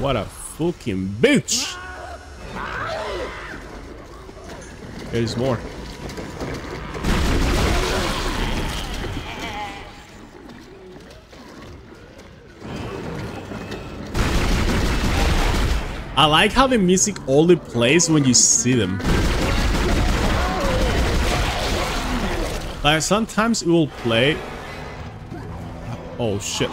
What a fucking bitch! There's more. I like how the music only plays when you see them. Like sometimes it will play. Oh shit.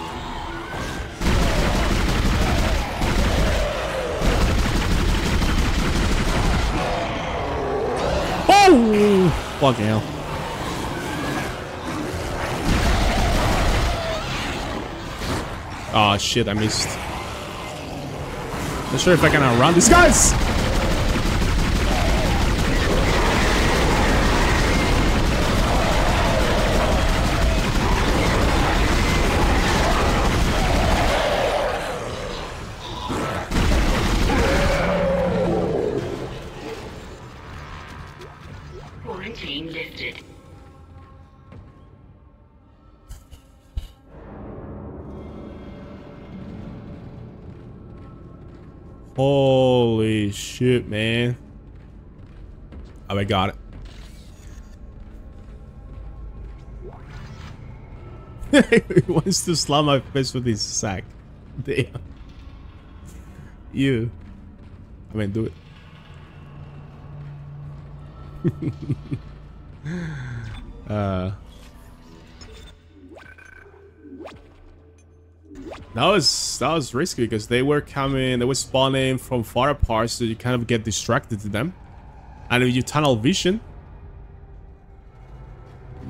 Oh! Fucking hell. Oh shit, I missed. I'm not sure if I can outrun these guys! Got it. (laughs) he wants to slam my face with his sack. Damn. You. I mean, do it. (laughs) uh. That was that was risky because they were coming, they were spawning from far apart, so you kind of get distracted to them. And if you tunnel vision,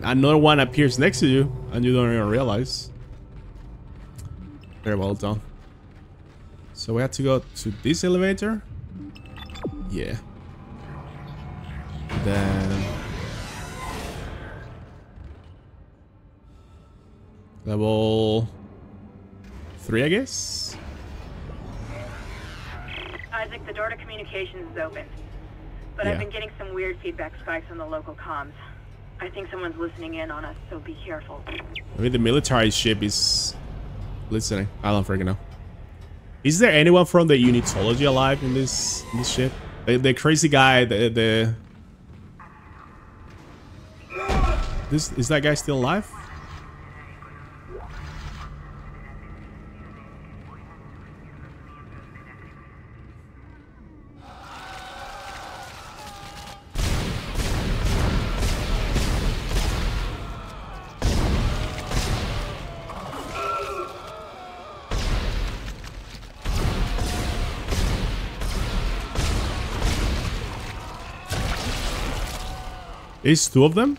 another one appears next to you, and you don't even realize. Very well done. So we have to go to this elevator. Yeah. Then level three, I guess. Isaac, the door to communications is open. But Yeah. I've been getting some weird feedback spikes on the local comms. I think someone's listening in on us, so be careful. I mean, the military ship is listening. I don't freaking know. Is there anyone from the Unitology alive in this in this ship? The, the crazy guy, the the this is that guy still alive? Is two of them?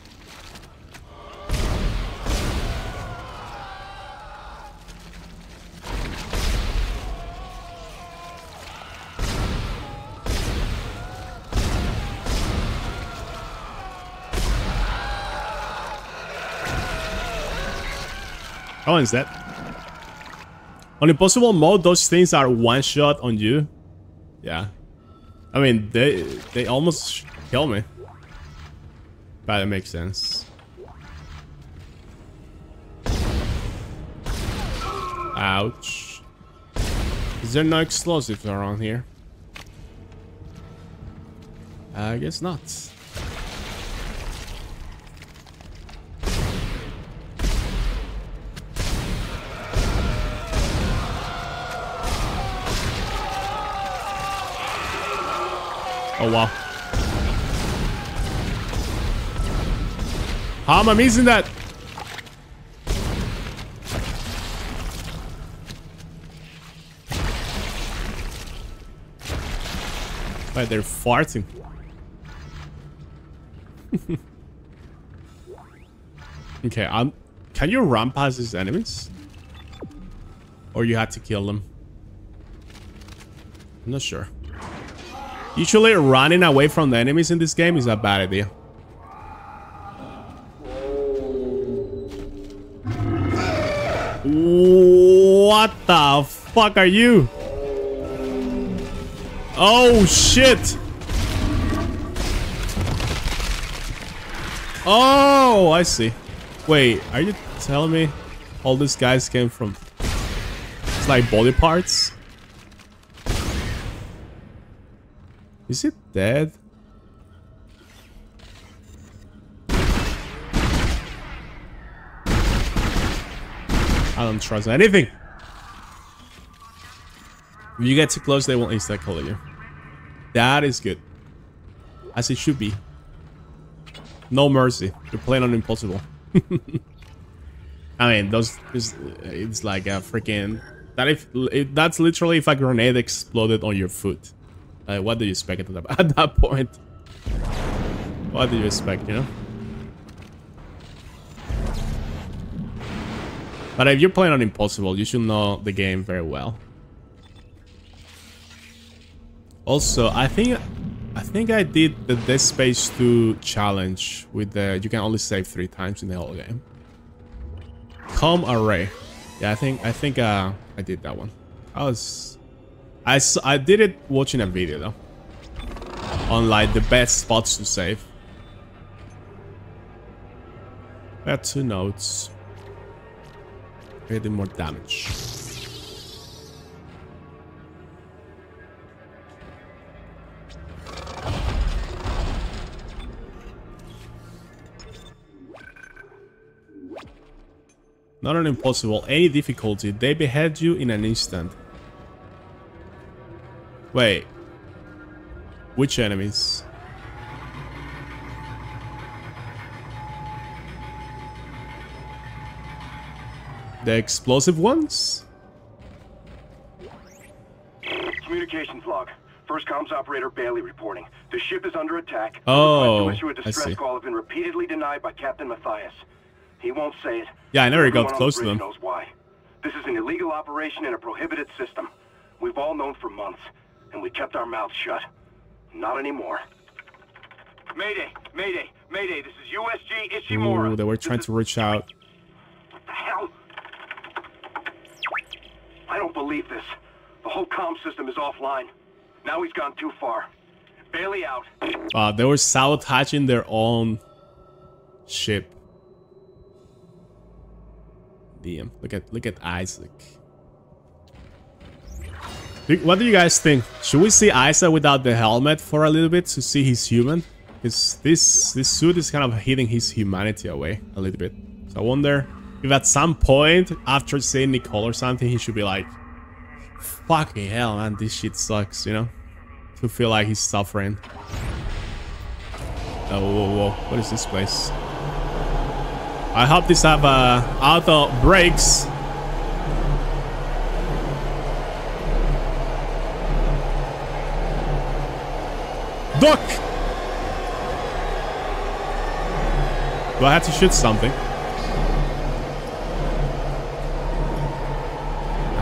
Oh, is that? On impossible mode, those things are one shot on you. Yeah. I mean, they they almost kill me. That makes sense. Ouch. Is there no explosives around here? I guess not. Oh wow. How am I missing that? Wait, they're farting. (laughs) okay, um, can you run past these enemies? Or you had to kill them? I'm not sure. Usually running away from the enemies in this game is a bad idea. What the fuck are you? Oh, shit. Oh, I see. Wait, are you telling me all these guys came from... It's like body parts? Is it dead? Um, don't trust anything. If you get too close, they won't insta kill you. That is good. As it should be. No mercy. You're playing on impossible. (laughs) I mean, those it's, it's like a freaking that if that's literally if a grenade exploded on your foot. What do you expect at that, (laughs) at that point? What do you expect, you know? But if you're playing on impossible, you should know the game very well. Also, I think I think I did the Dead Space 2 challenge with the you can only save three times in the whole game. Com array. Yeah, I think I think uh I did that one. I was I I did it watching a video though. On like the best spots to save. Had two notes. I did more damage. Not an impossible, any difficulty. They behead you in an instant. Wait. Which enemies? The explosive ones? Communications log. First comms operator Bailey reporting. The ship is under attack. Oh, to issue a I distress see. call have been repeatedly denied by Captain Mathius. He won't say it. Yeah, I never Everyone got close the to them. knows why. This is an illegal operation in a prohibited system. We've all known for months, and we kept our mouths shut. Not anymore. Mayday! Mayday! Mayday! This is USG Ishimura. Ooh, they were trying to reach out. What the hell? I don't believe this. The whole comm system is offline. Now he's gone too far. Bailey out. Uh, they were sabotaging their own ship. Damn, look at look at Isaac. What do you guys think? Should we see Isaac without the helmet for a little bit to see he's human? Because this this suit is kind of hiding his humanity away a little bit. So I wonder if at some point after seeing Nicole or something, he should be like, "Fucking hell, man, this shit sucks," you know? To feel like he's suffering. Oh, whoa, whoa. What is this place? I hope this have uh, auto brakes. Duck! Do I have to shoot something?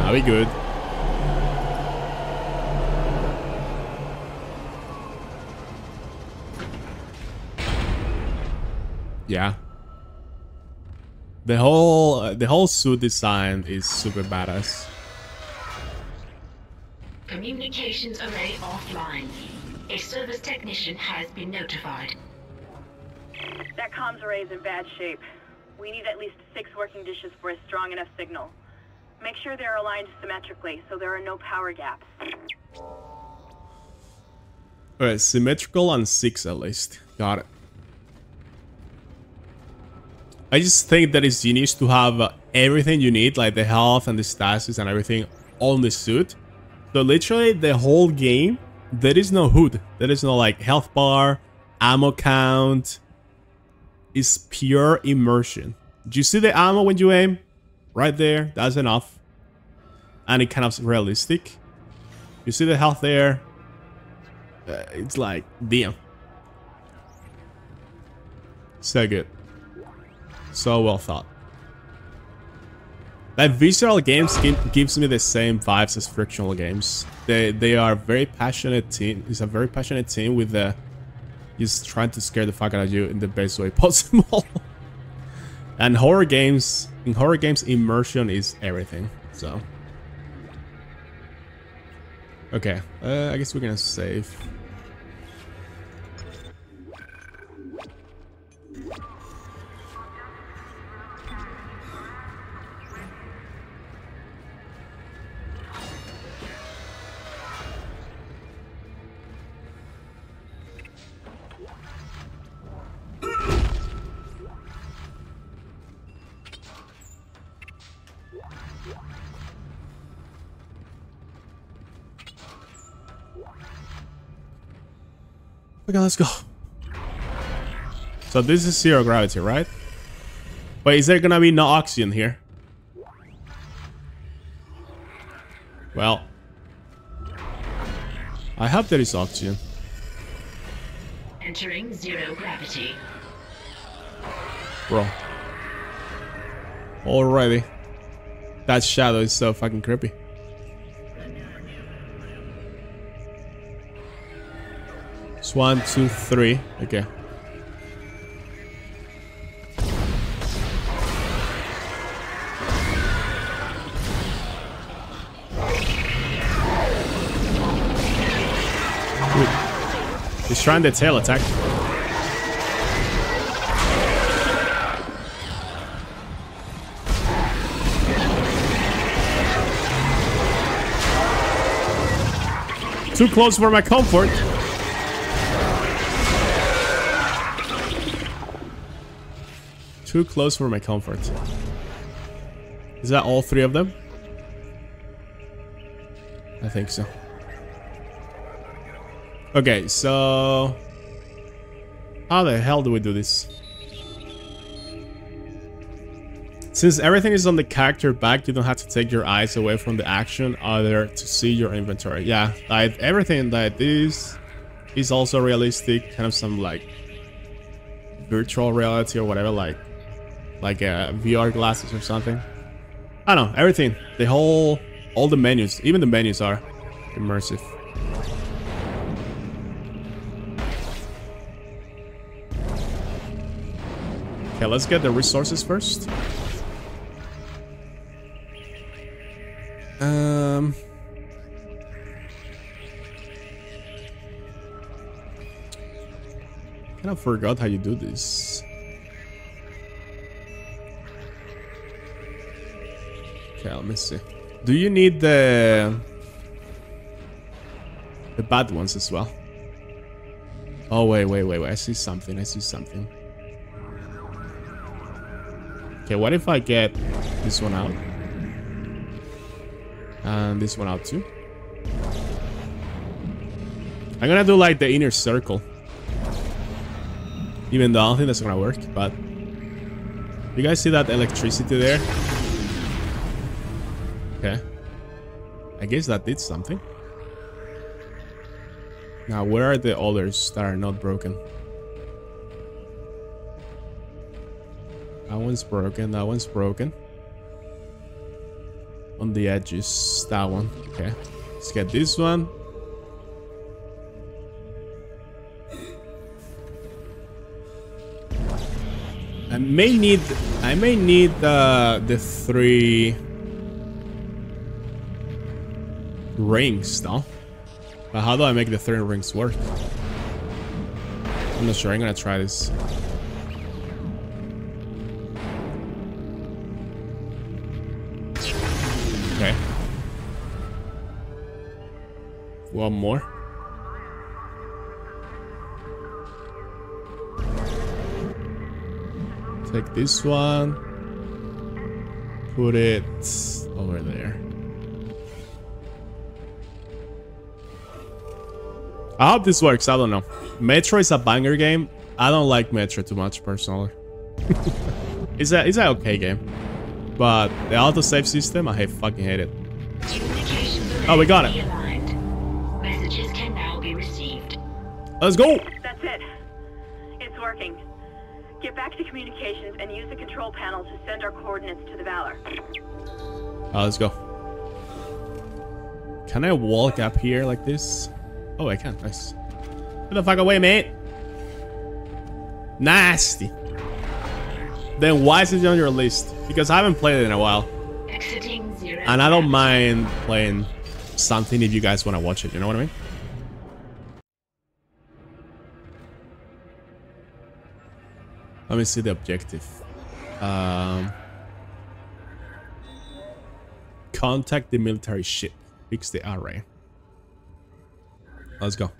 Are we good? Yeah. The whole uh, the whole suit design is super badass. Communications array offline. A service technician has been notified. That comms array is in bad shape. We need at least six working dishes for a strong enough signal. Make sure they're aligned symmetrically so there are no power gaps. Alright, symmetrical on six at least. Got it. I just think that it's genius to have uh, everything you need, like the health and the stasis and everything on the suit. So literally the whole game, there is no HUD. There is no like health bar, ammo count. It's pure immersion. Do you see the ammo when you aim? Right there, that's enough. And it kind of realistic. You see the health there? Uh, it's like, damn. So good. So well thought. That Visceral Games gi- gives me the same vibes as Frictional Games. They they are very passionate team. It's a very passionate team with the just trying to scare the fuck out of you in the best way (laughs) possible. and horror games, in horror games, immersion is everything. So. Okay, uh, I guess we're gonna save. Okay, let's go. So this is zero gravity, right? But is there gonna be no oxygen here? Well, I hope there is oxygen. Entering zero gravity. Bro. Alrighty. That shadow is so fucking creepy. It's one, two, three. Okay. He's trying to tail attack. Too close for my comfort. Too close for my comfort. Is that all three of them? I think so. Okay, so... How the hell do we do this? Since everything is on the character back, you don't have to take your eyes away from the action other to see your inventory. Yeah, like everything that is is also realistic, kind of some like virtual reality or whatever, like like uh, VR glasses or something. I don't know, everything. The whole, all the menus, even the menus are immersive. Okay, let's get the resources first. Um. Kind of forgot how you do this. Okay, let me see. Do you need the the bad ones as well? Oh wait, wait, wait, wait! I see something. I see something. Okay, what if I get this one out? And this one out too. I'm gonna do like the inner circle. Even though I don't think that's gonna work, but... You guys see that electricity there? Okay. I guess that did something. Now, where are the others that are not broken? That one's broken, that one's broken on the edges. That one. Okay. Let's get this one. I may need I may need uh, the three rings though. But how do I make the three rings work? I'm not sure. I'm gonna try this. Okay. One more. Take this one. Put it over there. I hope this works. I don't know. Metro is a banger game. I don't like Metro too much personally. (laughs) it's a it's an okay game. But the autosave system, I hate, fucking hate it. Oh, we got it. Messages can now be received. Let's go. That's it. It's working. Get back to communications and use the control panel to send our coordinates to the Valor. Oh, let's go. Can I walk up here like this? Oh, I can. Nice. Get the fuck away, mate. Nasty. Then why is it on your list? Because I haven't played it in a while. Exiting zero. And I don't mind playing something if you guys want to watch it. You know what I mean? Let me see the objective. Um, contact the military ship. Fix the array. Let's go.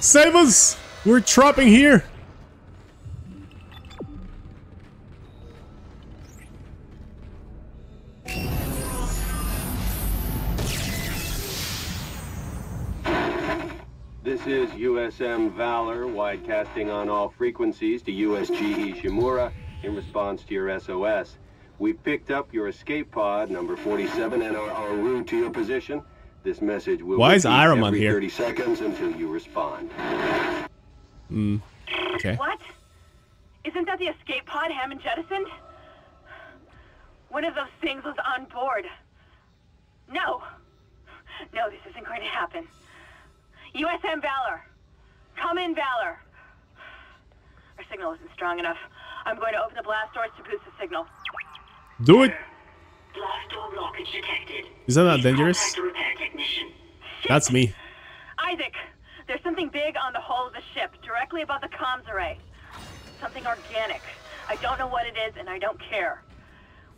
Save us! We're trapping here! This is USM Valor, widecasting on all frequencies to USG Ishimura in response to your SOS. We picked up your escape pod, number 47, and are en route to your position. This message will Why is repeat Iron Man every here? 30 seconds until you respond. Hmm. Okay. What? Isn't that the escape pod Hammond jettisoned? One of those things was on board. No. No, this isn't going to happen. USM Valor. Come in, Valor. Our signal isn't strong enough. I'm going to open the blast doors to boost the signal. Do it. Door blockage detected. Isn't that Please dangerous? Contact a repair technician. That's me. Isaac, there's something big on the hull of the ship, directly above the comms array. Something organic. I don't know what it is, and I don't care.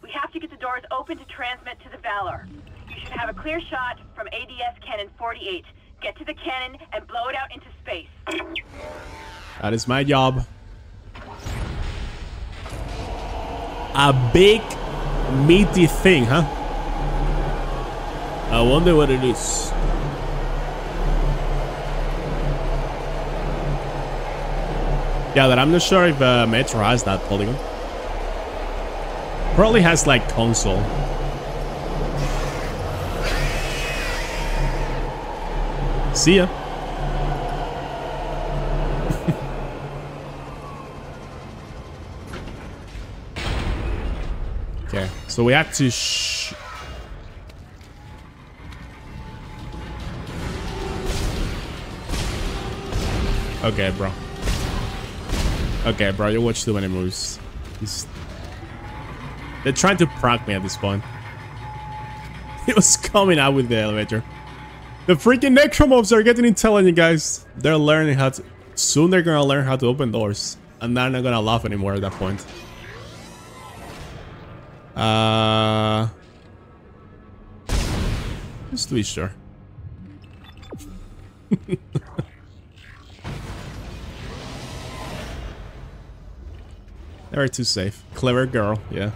We have to get the doors open to transmit to the Valor. You should have a clear shot from ADS Cannon 48. Get to the cannon and blow it out into space. That is my job. A big meaty thing, huh? I wonder what it is. Yeah, that I'm not sure if uh, Metro has that polygon. Probably has like console. See ya. Okay, so we have to Okay, bro. Okay, bro, you watch too many moves. He's... They're trying to prank me at this point. (laughs) He was coming out with the elevator. The freaking necromorphs are getting intelligent, you guys. They're learning how to... Soon they're gonna learn how to open doors. And they're not gonna laugh anymore at that point. Uh... To be sure. They're too safe. Clever girl, yeah.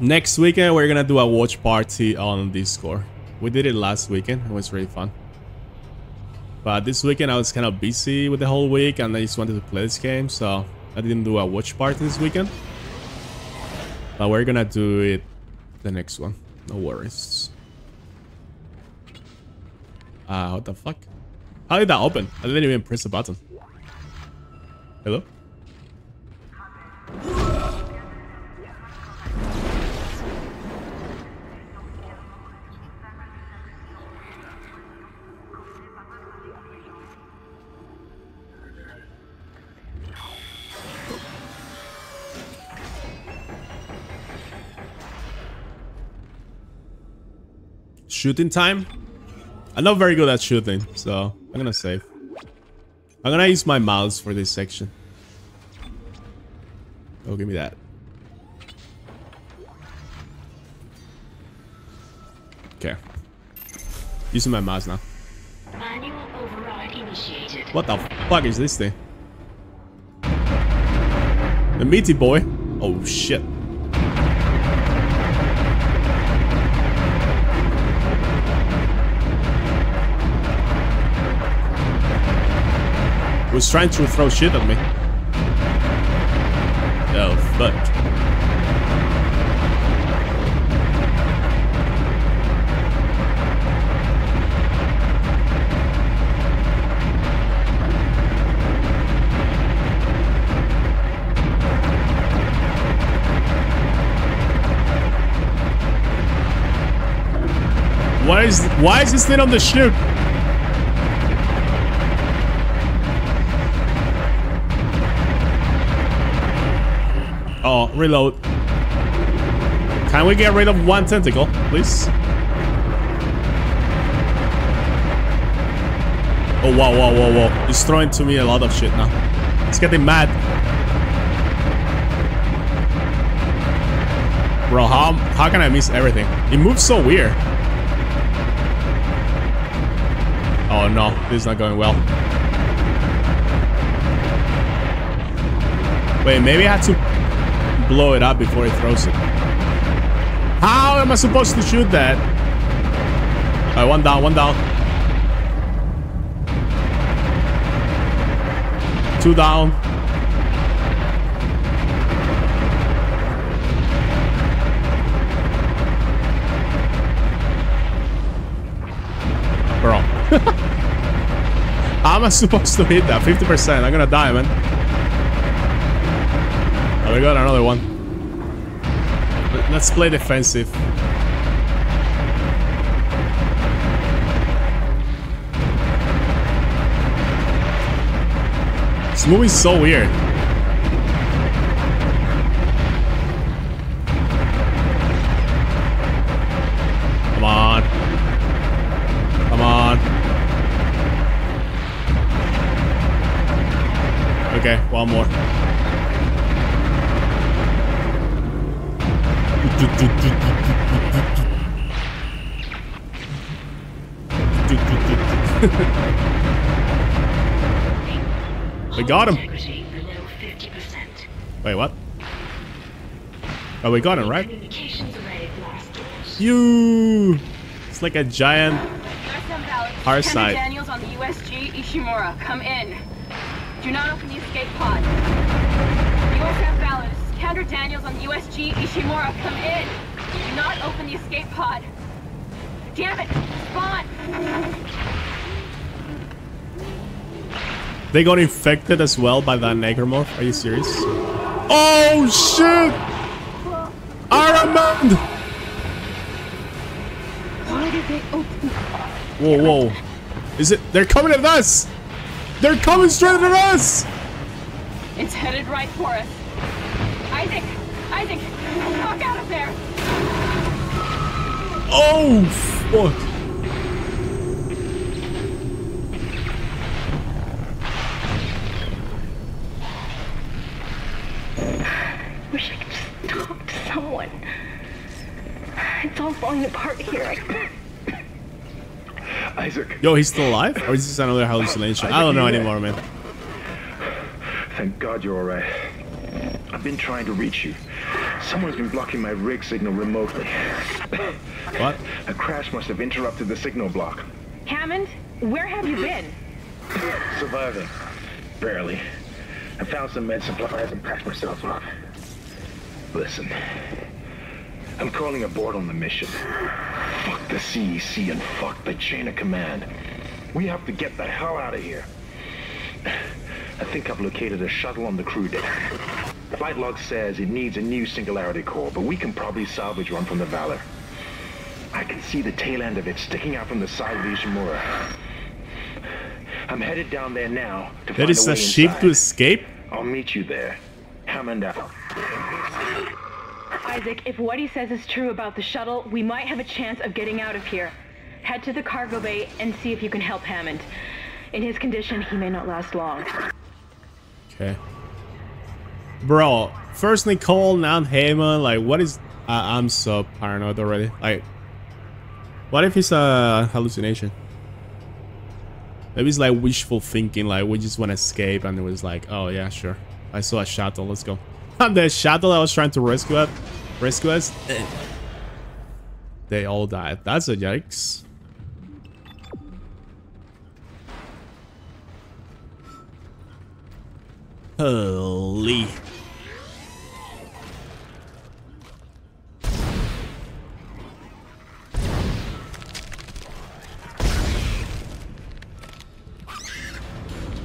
Next weekend, we're gonna do a watch party on Discord. We did it last weekend. It was really fun. But this weekend, I was kind of busy with the whole week, and I just wanted to play this game, so I didn't do a watch party this weekend. But we're gonna do it the next one. No worries. Uh, what the fuck? How did that open? I didn't even press the button. Hello? Shooting time? I'm not very good at shooting, so I'm gonna save. I'm gonna use my mouse for this section. Oh, give me that. Okay. Using my mouse now. Manual override initiated. What the fuck is this thing? The meaty boy? Oh shit. Was trying to throw shit at me. Oh, fuck. Why is why is this thing on the ship? Oh, reload. Can we get rid of one tentacle, please? Oh, wow, wow, wow, wow. It's throwing to me a lot of shit now. It's getting mad. Bro, how, how can I miss everything? It moves so weird. Oh no, this is not going well. Wait, maybe I had to blow it up before he throws it. How am I supposed to shoot that? Alright, one down, one down. Two down. Bro. (laughs) How am I supposed to hit that? 50%. I'm gonna die, man. We got another one. Let- Let's play defensive. This movie's so weird. Come on. Come on. Okay, one more. We got him. Integrity below 50%. Wait, what? Oh, we got him, right? Communications array blast doors. You. It's like a giant. Our side. Daniels on the USG Ishimura, come in. Do not open the escape pod. USM Valor, this is Kendra Daniels on the USG Ishimura, come in. Do not open the escape pod. Damn it, spawn. They got infected as well by that necromorph. Are you serious? Oh shit! Man! Why did they open? Whoa, whoa! Is it? They're coming at us! They're coming straight at us! It's headed right for us. Isaac, Isaac, fuck out of there. Oh fuck! Wish I could just talk to someone. It's all falling apart here. Isaac, Yo, he's still alive? Or is this another hallucination? I don't know anymore, man. thank God you're alright. I've been trying to reach you. Someone's been blocking my rig signal remotely. What? A crash must have interrupted the signal block. Hammond, where have you been? Surviving. Barely. I found some med supplies and patched myself up. Listen. I'm calling aboard on the mission. Fuck the CEC and fuck the chain of command. We have to get the hell out of here. I think I've located a shuttle on the crew deck. The flight log says it needs a new singularity core, but we can probably salvage one from the Valor. I can see the tail end of it sticking out from the side of the Ishimura. I'm headed down there now to There find is a, a way ship inside. to escape? I'll meet you there. Hammond out. Isaac, if what he says is true about the shuttle, we might have a chance of getting out of here. Head to the cargo bay and see if you can help Hammond. In his condition, he may not last long. Okay. Bro, first Nicole, now Heyman. Like, what is... I I'm so paranoid already. Like, what if it's a hallucination? Maybe it's like wishful thinking, like we just want to escape and it was like, oh yeah, sure. I saw a shuttle, let's go. (laughs) The shuttle I was trying to rescue us, rescue us, they all died. That's a yikes. Holy.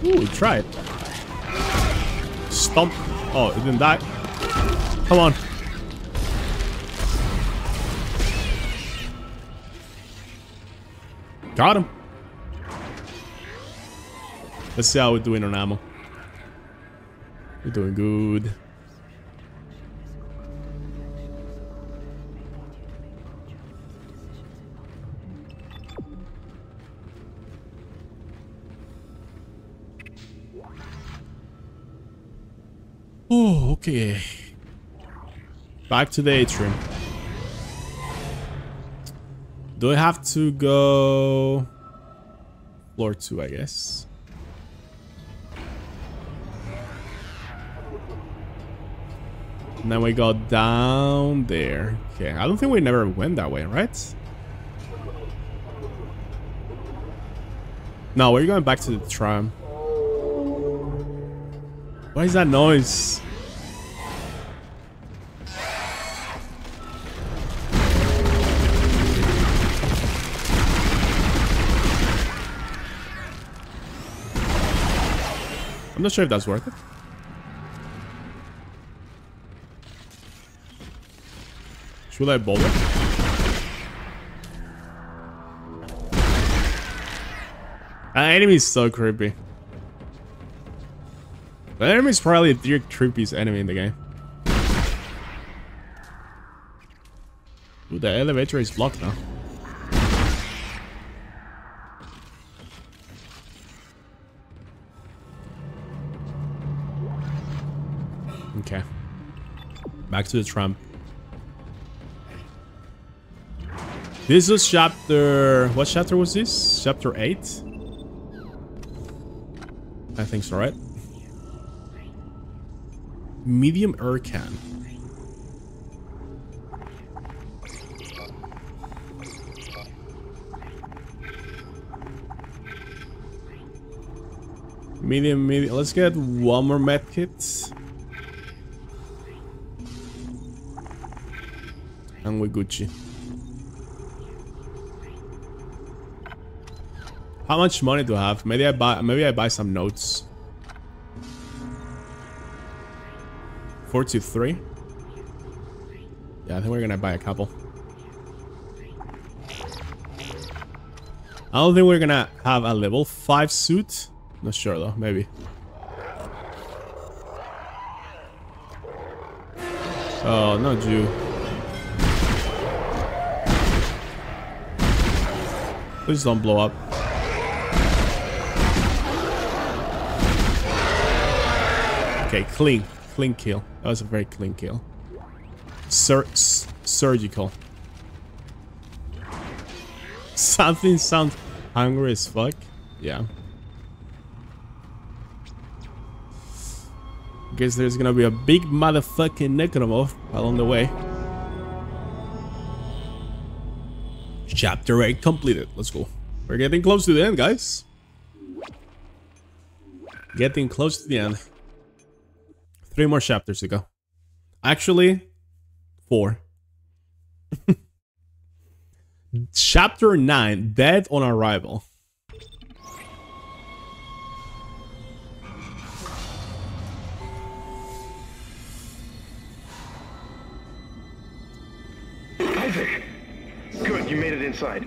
Ooh, we tried. Stomp. Oh, it didn't die. Come on. Got him. Let's see how we're doing on ammo. We're doing good. Oh, okay. Back to the atrium. Do I have to go floor two, I guess? And then we go down there. Okay, I don't think we never went that way, right? No, we're going back to the tram. What is that noise? I'm not sure if that's worth it. Should I boulder? That enemy is so creepy. Enemy is probably the creepiest enemy in the game. Ooh, the elevator is blocked now. Okay. Back to the tram. This was chapter... What chapter was this? Chapter 8? I think so, right? Medium can. Medium, medium. Let's get one more med kit. And we Gucci. How much money do I have? Maybe I buy maybe I buy some nodes. 423. Yeah, I think we're gonna buy a couple. I don't think we're gonna have a level 5 suit. Not sure though, maybe. Oh, no Jew. Please don't blow up. Okay, clean. Clean kill. That was a very clean kill. Sur surgical. (laughs) Something sounds hungry as fuck. Yeah. Guess there's gonna be a big motherfucking necromorph along the way. Chapter 8 completed. Let's go. We're getting close to the end, guys. Getting close to the end. Three more chapters to go. Actually, four. (laughs) Chapter 9, Dead on Arrival. Isaac! Good, you made it inside.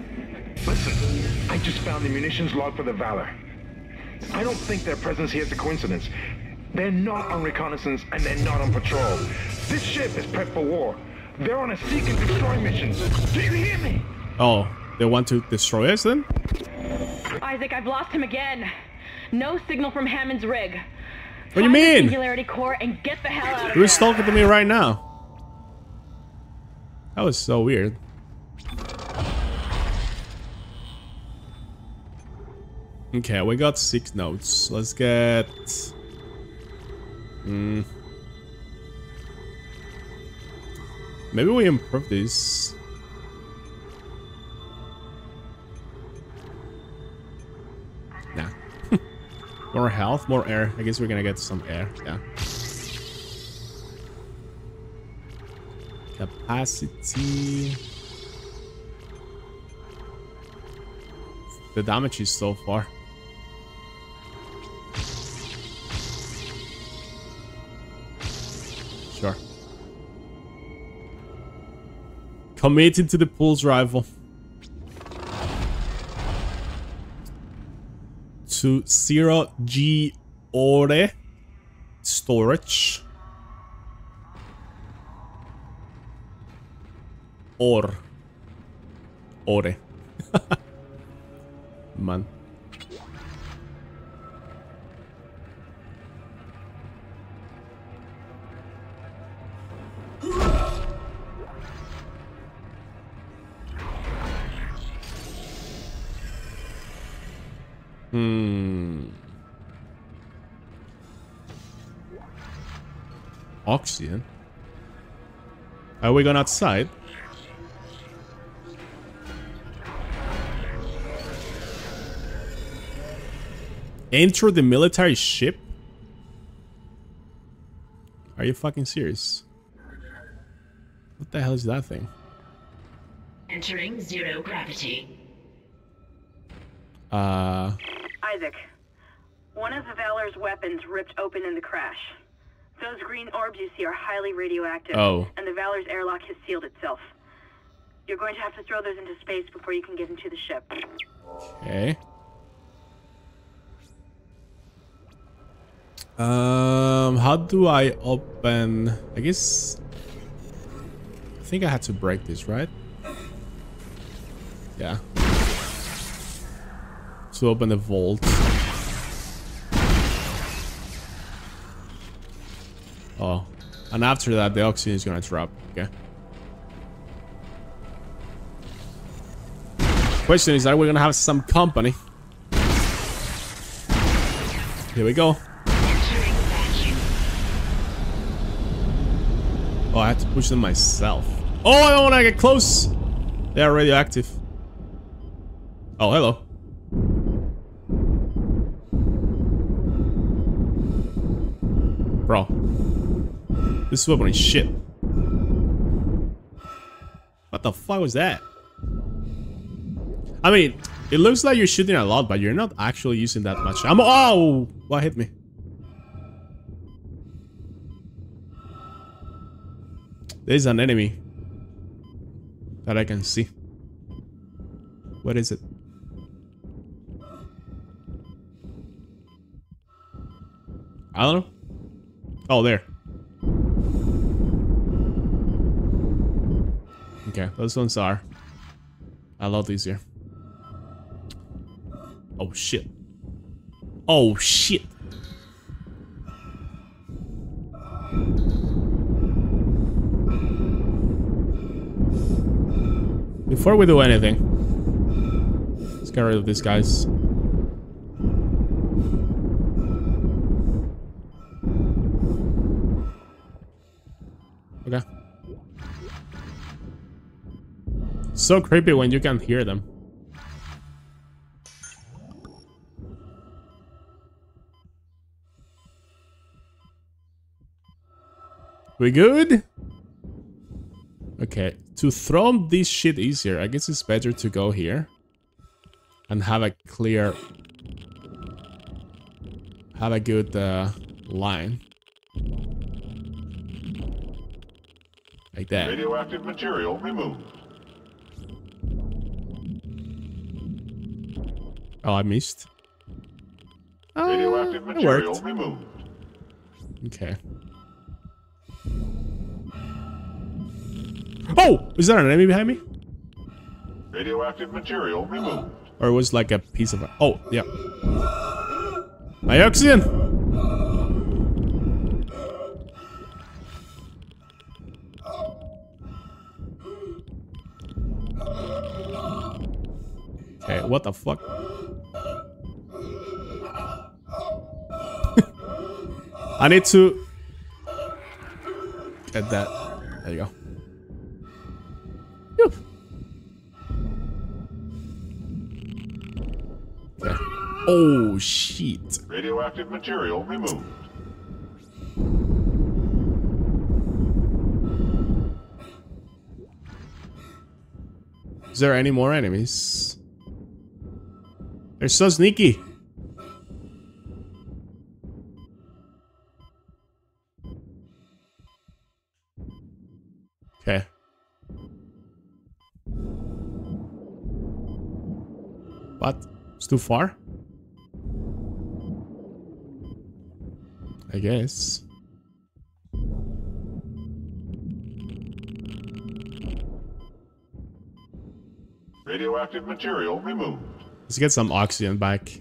Listen, I just found the munitions log for the Valor. I don't think their presence here is a coincidence. They're not on reconnaissance and they're not on patrol. This ship is prepped for war. They're on a seek and destroy mission. Do you hear me? Oh, they want to destroy us then? Isaac, I've lost him again. No signal from Hammond's rig. What do you mean? Singularity core and get the hell out of Who's there. talking to me right now? That was so weird. Okay, we got six nodes. Let's get... Hmm. Maybe we improve this. Nah. (laughs) more health, more air. I guess we're gonna get some air. Yeah. Capacity. The damage is so far. Committed to the pulse rifle. To zero G Ore storage. Or. Ore. (laughs) Man. Hmm. Oxygen. Are we going outside? Enter the military ship? Are you fucking serious? What the hell is that thing? Entering zero gravity. Uh, Isaac, one of the Valor's weapons ripped open in the crash. Those green orbs you see are highly radioactive, Oh. and the Valor's airlock has sealed itself. You're going to have to throw those into space before you can get into the ship. okay. Um, how do I open? I guess. I think I had to break this, right? Yeah. To open the vault. Oh, and after that, the oxygen is gonna drop. Okay. Question is, are we gonna have some company? Here we go. Oh, I had to push them myself. Oh, I don't want to get close. They are radioactive. Oh, hello. This weapon is shit. What the fuck was that? I mean, it looks like you're shooting a lot, but you're not actually using that much ammo. Oh! What hit me? There's an enemy that I can see. What is it? I don't know. Oh, there. Okay, those ones are. Love these here. Oh shit. Oh shit. Before we do anything, let's get rid of these guys. So creepy when you can hear them. We good? Okay, to throw this shit easier, I guess it's better to go here and have a clear, have a good uh, line. Like that. Radioactive material removed. Oh, I missed. Uh, Radioactive it material worked. removed. Okay. Oh! Is there an enemy behind me? Radioactive material removed. Or it was like a piece of... Oh, yeah. My oxygen! Okay, what the fuck? I need to... Get that. There you go. Okay. Oh, shit. Radioactive material removed. Is there any more enemies? They're so sneaky. What? It's too far? I guess. Radioactive material removed. Let's get some oxygen back.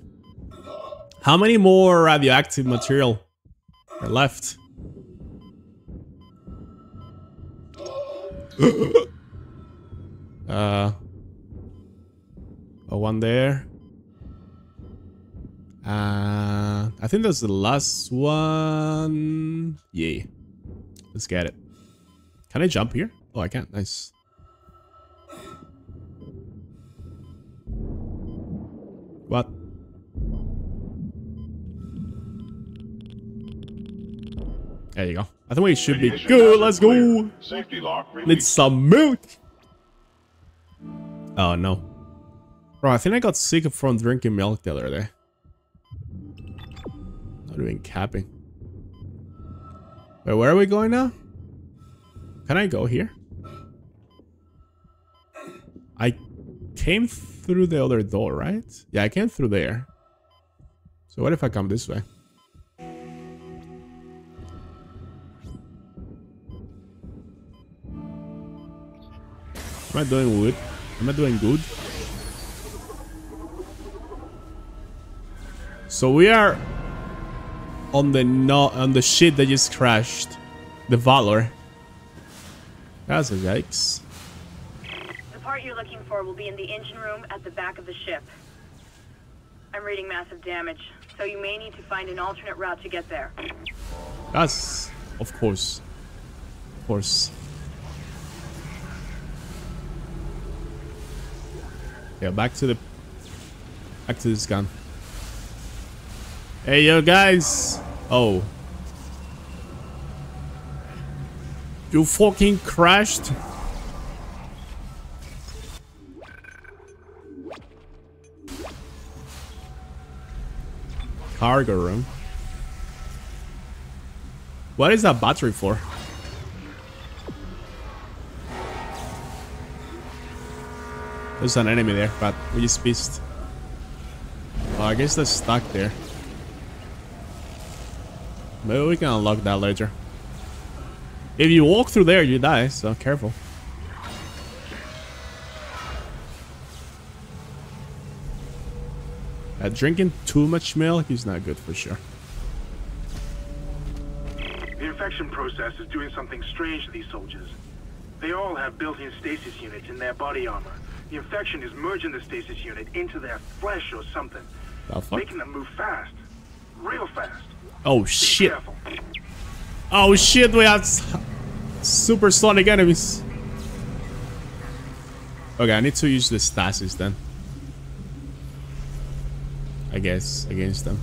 How many more radioactive material are left? (gasps) uh, Oh, one there. Uh, I think that's the last one. Yay. Let's get it. Can I jump here? Oh, I can't. Nice. What? There you go. I think we should be good. Let's go. Need some milk. Oh, no. Bro, I think I got sick from drinking milk the other day. Not even capping. Wait, where are we going now? Can I go here? I came through the other door, right? Yeah, I came through there. So what if I come this way? Am I doing good? Am I doing good? So we are on the no on the shit that just crashed. The Valor. That's a yikes. The part you're looking for will be in the engine room at the back of the ship. I'm reading massive damage, so you may need to find an alternate route to get there. That's of course. Of course. Yeah, back to the back to this gun. Hey yo guys! Oh. You fucking crashed? Cargo room. What is that battery for? There's an enemy there, but we just missed. Oh, I guess they're stuck there. Maybe we can unlock that later. If you walk through there, you die, so careful. Uh, drinking too much milk is not good for sure. The infection process is doing something strange to these soldiers. They all have built-in stasis units in their body armor. The infection is merging the stasis unit into their flesh or something, making them move fast. Real fast. Oh shit. Oh shit, we have s- supersonic enemies. Okay, I need to use the stasis then. I guess, against them.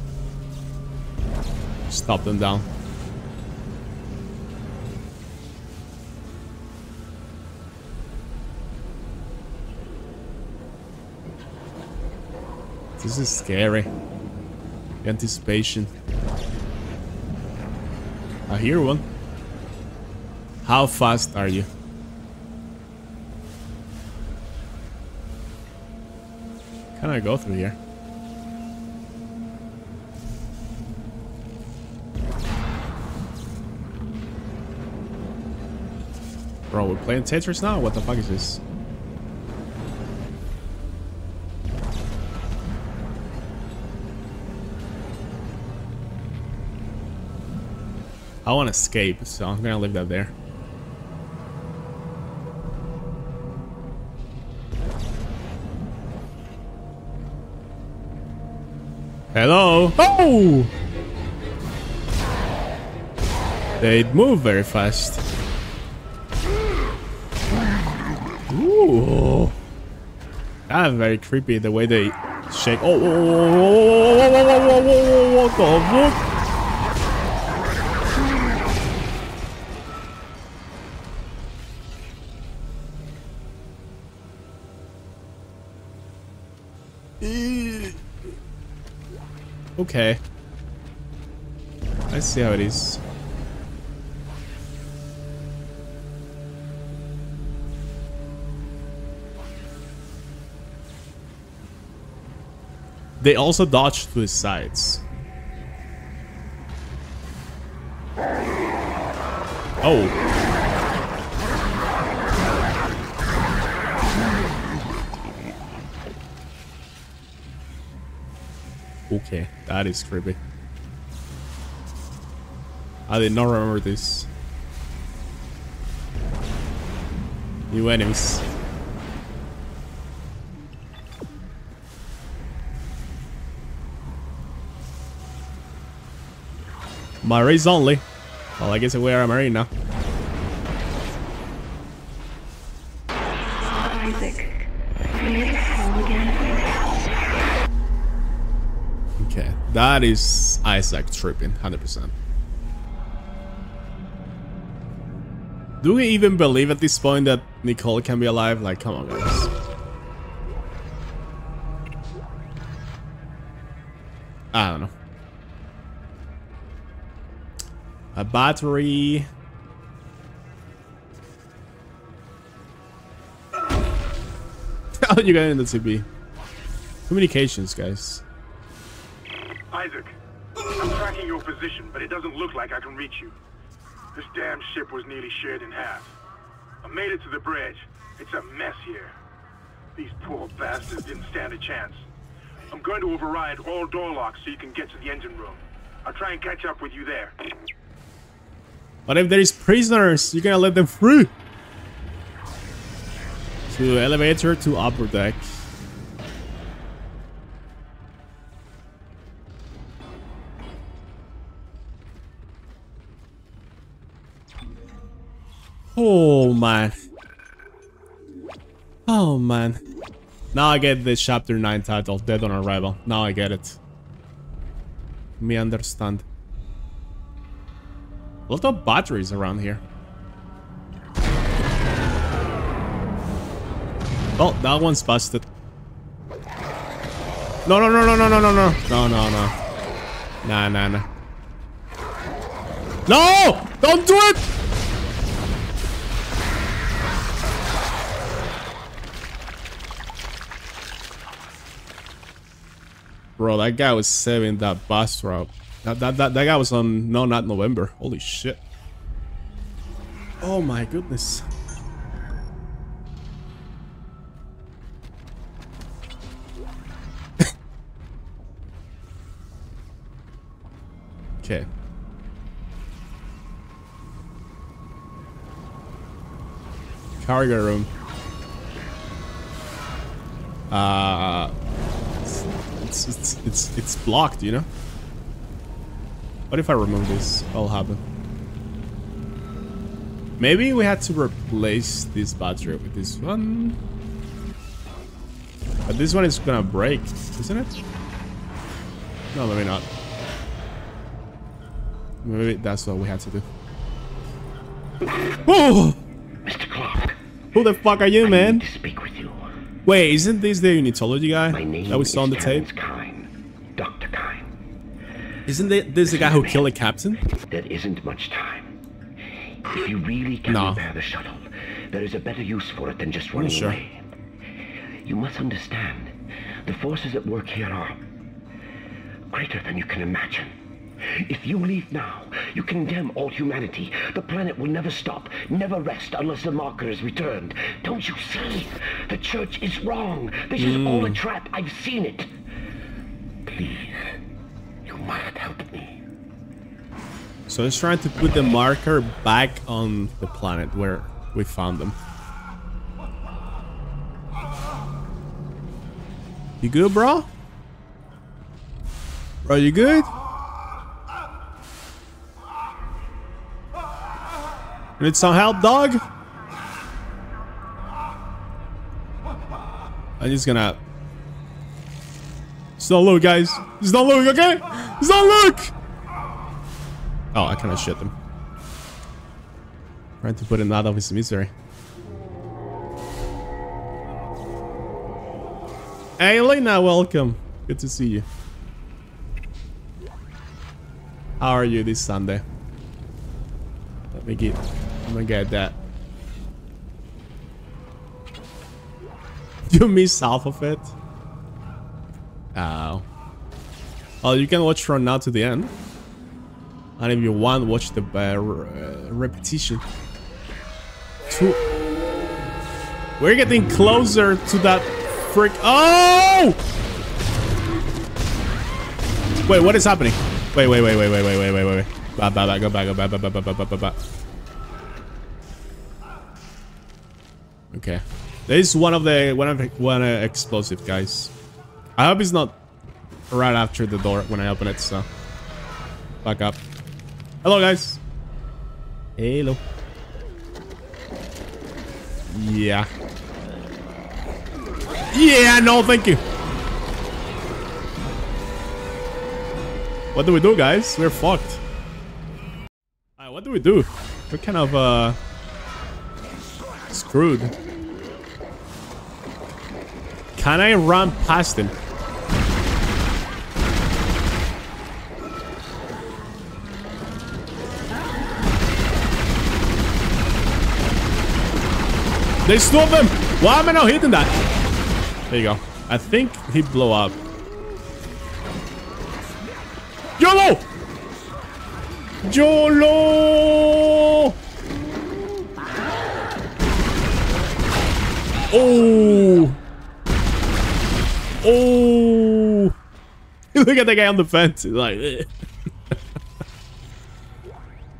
Stop them down. This is scary. Anticipation. I hear one. How fast are you? Can I go through here? Bro, we're playing Tetris now? What the fuck is this? I want to escape, so I'm gonna leave that there. Hello? Oh! They move very fast. Ooh. That's very creepy the way they shake. Oh? Okay. I see how it is. They also dodge to his sides. Oh. Okay, that is creepy. I did not remember this. New enemies. Marines only. Well, I guess we are a Marine now. That is Isaac tripping, 100%. Do we even believe at this point that Nicole can be alive? Like, come on, guys. I don't know. A battery. (laughs) How you getting in the CB? Communications, guys. Isaac, I'm tracking your position, but it doesn't look like I can reach you. This damn ship was nearly shared in half. I made it to the bridge. It's a mess here. These poor bastards didn't stand a chance. I'm going to override all door locks so you can get to the engine room. I'll try and catch up with you there. But if there is prisoners, you're gonna let them free. To elevator to upper deck. Man. Oh man. Now I get the chapter 9 title, Dead on Arrival. Now I get it. Me understand. A lot of batteries around here. Oh, that one's busted. No, no, no, no, no, no, no, no. No, no, no. Nah, nah, nah. No! Don't do it! Bro, that guy was saving that bus route. That, that, that, that guy was on... No, not November. Holy shit. Oh my goodness. (laughs) okay. Cargo room. Uh, it's, it's, it's, it's blocked, you know? What if I remove this? What'll happen? Maybe we had to replace this battery with this one. But this one is gonna break, isn't it? No, maybe not. Maybe that's what we had to do. Oh! Mr. Clarke. Who the fuck are you, I man? Need to speak with you. Wait, isn't this the unitology guy that we saw on the tape? Kyne. Dr. Kyne. Isn't it, this the guy who killed the captain? There isn't much time. If you really can No. repair the shuttle, there is a better use for it than just running sure. away. You must understand, the forces at work here are greater than you can imagine. If you leave now, you condemn all humanity. The planet will never stop, never rest unless the marker is returned. Don't you see? The church is wrong. This is all a hmm. trap. I've seen it. Please, you must help me. So he's trying to put the marker back on the planet where we found them. You good, bro? Bro, you good? You need some help, dog? I'm just gonna... Just don't look, guys. Just don't look, okay? Just don't look! Oh, I kind of shit them. Trying to put him out of his misery. Hey, Lena, welcome. Good to see you. How are you this Sunday? Let me get, let me get that. (laughs) You miss half of it? Oh. Oh, you can watch from now to the end. And if you want, watch the uh, repetition. Two. We're getting closer to that frick. Oh! Wait, what is happening? Wait, wait, wait, wait, wait, wait, wait, wait, wait, wait. Back, back, back, go back, go back, back, back, back, back, back, Okay. There is one of the one of the, one uh, explosive guys. I hope it's not right after the door when I open it. So back up. Hello, guys. Hello. Yeah. Yeah, no, thank you. What do we do, guys? We're fucked. What do we do? We're kind of, uh... screwed. Can I run past him? They of them! Why am I not hitting that? There you go. I think he blew up. YOLO! YOLO! Oh! Oh! (laughs) Look at the guy on the fence. He's like, eh.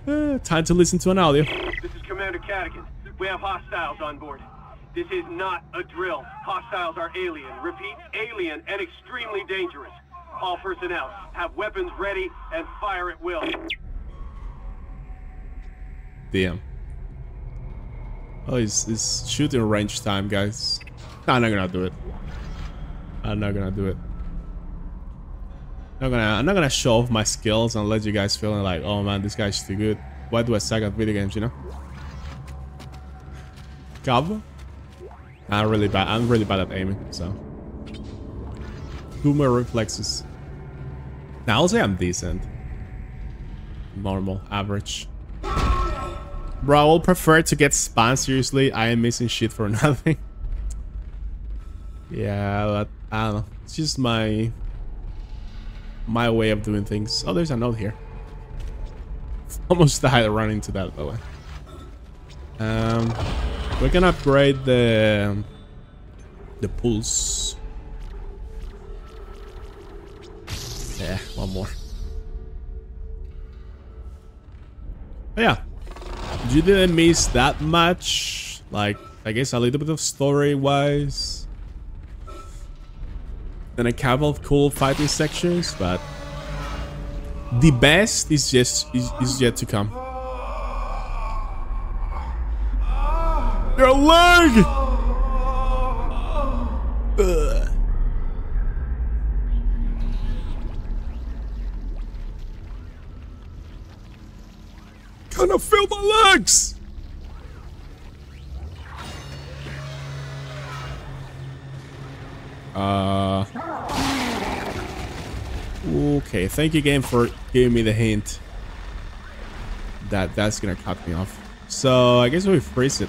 Uh, (laughs) time to listen to an audio. This is Commander Cadigan. We have hostiles on board. This is not a drill. Hostiles are alien. Repeat, alien and extremely dangerous. All personnel, have weapons ready and fire at will. Damn. Oh, it's, it's shooting range time, guys. No, I'm not gonna do it. I'm not gonna do it. I'm not gonna I'm not gonna show off my skills and let you guys feeling like, oh man, this guy's too good. Why do I suck at video games, you know? Cover? I'm really bad. I'm really bad at aiming, so. My reflexes. Now I'll say I'm decent. Normal, average. Bro, I will prefer to get spam seriously. I am missing shit for (laughs) nothing. yeah, but I don't know. It's just my my way of doing things. Oh, there's a note here. (laughs) Almost died running into that, by the way. Um, we can upgrade the the pulse. Yeah, one more. But yeah, you didn't miss that much. Like, I guess a little bit of story-wise. And a couple of cool fighting sections, but the best is just is, is yet to come. Your leg! Ugh. Can I feel my legs? Uh. Okay, thank you game for giving me the hint that that's gonna cut me off. So I guess we freeze it.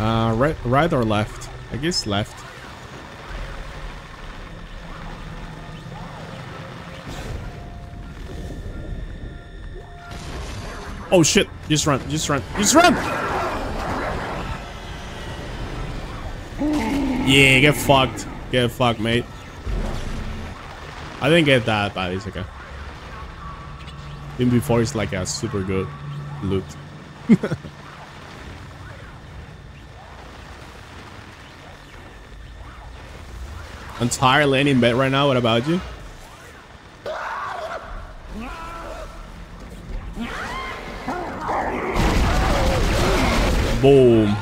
Uh, right, right or left? I guess left. Oh shit! Just run! Just run! Just run! Yeah, get fucked. Get fucked, mate. I didn't get that, but it's okay. Even before, it's like a super good loot. (laughs) I'm tired laying in bed right now. What about you? Boom.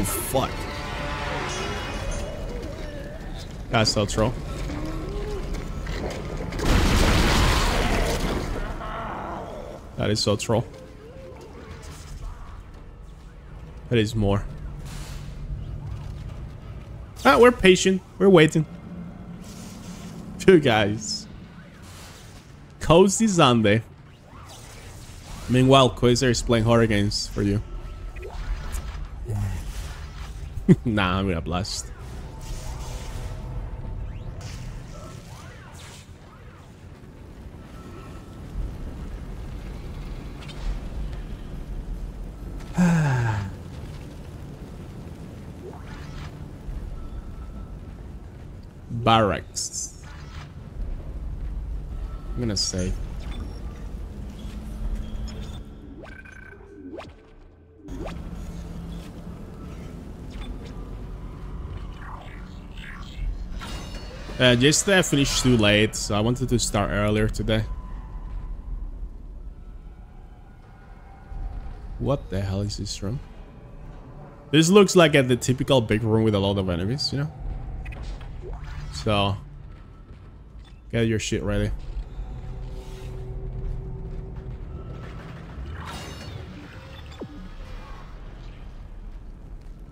Oh, fuck. That's so troll. That is so troll. That is more. Ah, we're patient. We're waiting. Two guys. Cozy Sunday. Meanwhile, Quasar is playing horror games for you. (laughs) nah, I'm gonna blast. (sighs) Barracks. I'm gonna say. Uh, just finished too late, so I wanted to start earlier today. What the hell is this room? This looks like a, the typical big room with a lot of enemies, you know? So, get your shit ready.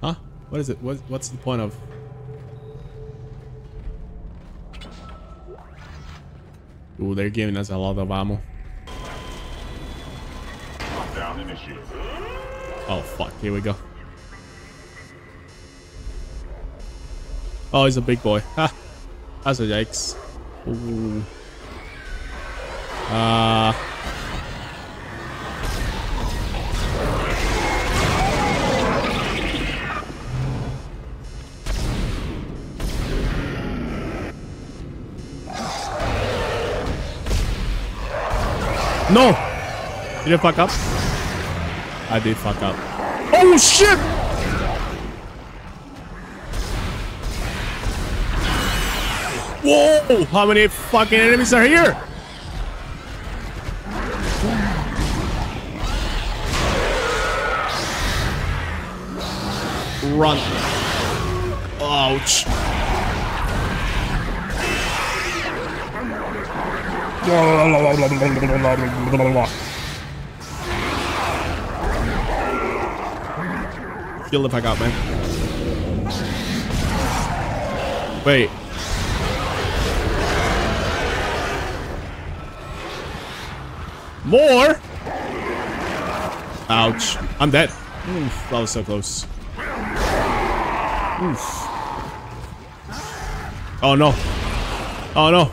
Huh? What is it? What, what's the point of... Ooh, they're giving us a lot of ammo. Oh, fuck. Here we go. Oh, he's a big boy. Ha! That's a yikes. Ooh. Uh... No! You Did I fuck up? Ah, I did fuck up. Oh shit! Whoa! How many fucking enemies are here? Run. Ouch. Kill the fuck out, man. Wait. More? Ouch. I'm dead. Oof, that was so close. Oof. Oh no. Oh no.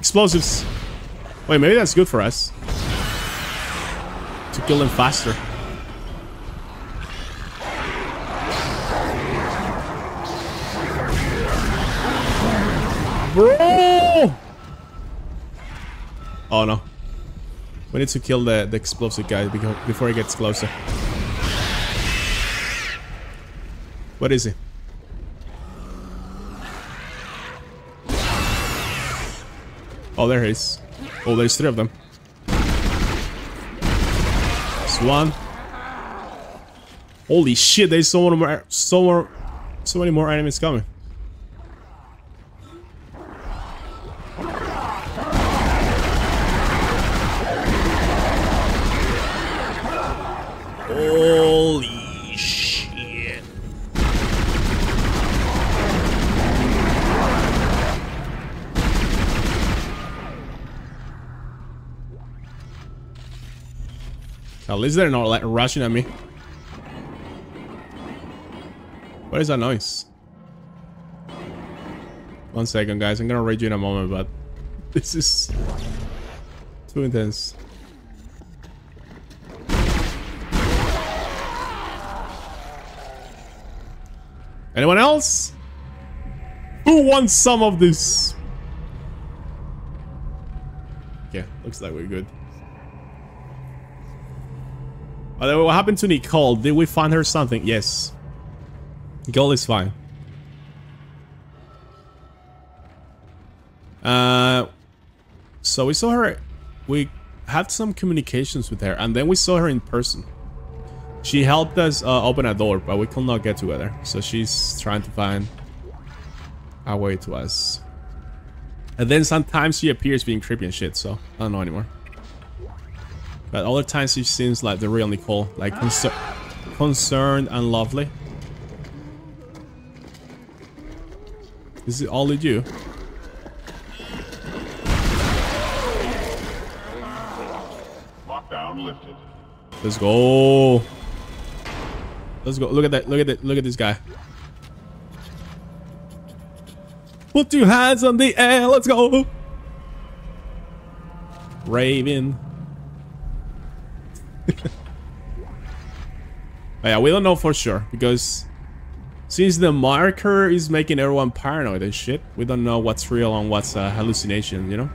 Explosives. Wait, maybe that's good for us. To kill them faster. Bro! Oh no. We need to kill the, the explosive guy beco- before he gets closer. What is he? Oh, there he is. Oh, there's three of them. There's one. Holy shit, there's so many more, so more, so many more enemies coming. At there not like rushing at me. What is that noise? One second, guys. I'm gonna raid you in a moment, but (laughs) this is too intense. Anyone else? Who wants some of this? Yeah, looks like we're good. By the way, what happened to Nicole? Did we find her something? Yes. Nicole is fine. Uh, so we saw her. We had some communications with her, and then we saw her in person. She helped us uh, open a door, but we could not get together. So she's trying to find a way to us. And then sometimes she appears being creepy and shit, so I don't know anymore. But other times she seems like the real Nicole, like concer concerned and lovely. This is it all you do? Lockdown lifted. Let's go. Let's go. Look at that. Look at that. Look at this guy. Put your hands on the air. Let's go. Raven. Yeah, we don't know for sure because since the marker is making everyone paranoid and shit, we don't know what's real and what's a hallucination, you know?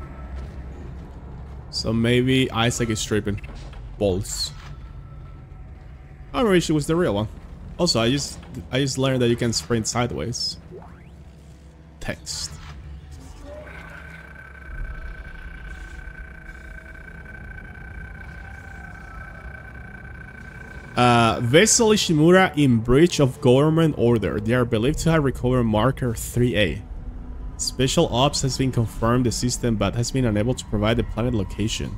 So maybe Isaac is tripping balls. I wish it was the real one. Also, I just I just learned that you can sprint sideways. Text. Uh, vessel Ishimura in breach of government order. They are believed to have recovered marker 3A. Special Ops has been confirmed the system but has been unable to provide the planet location.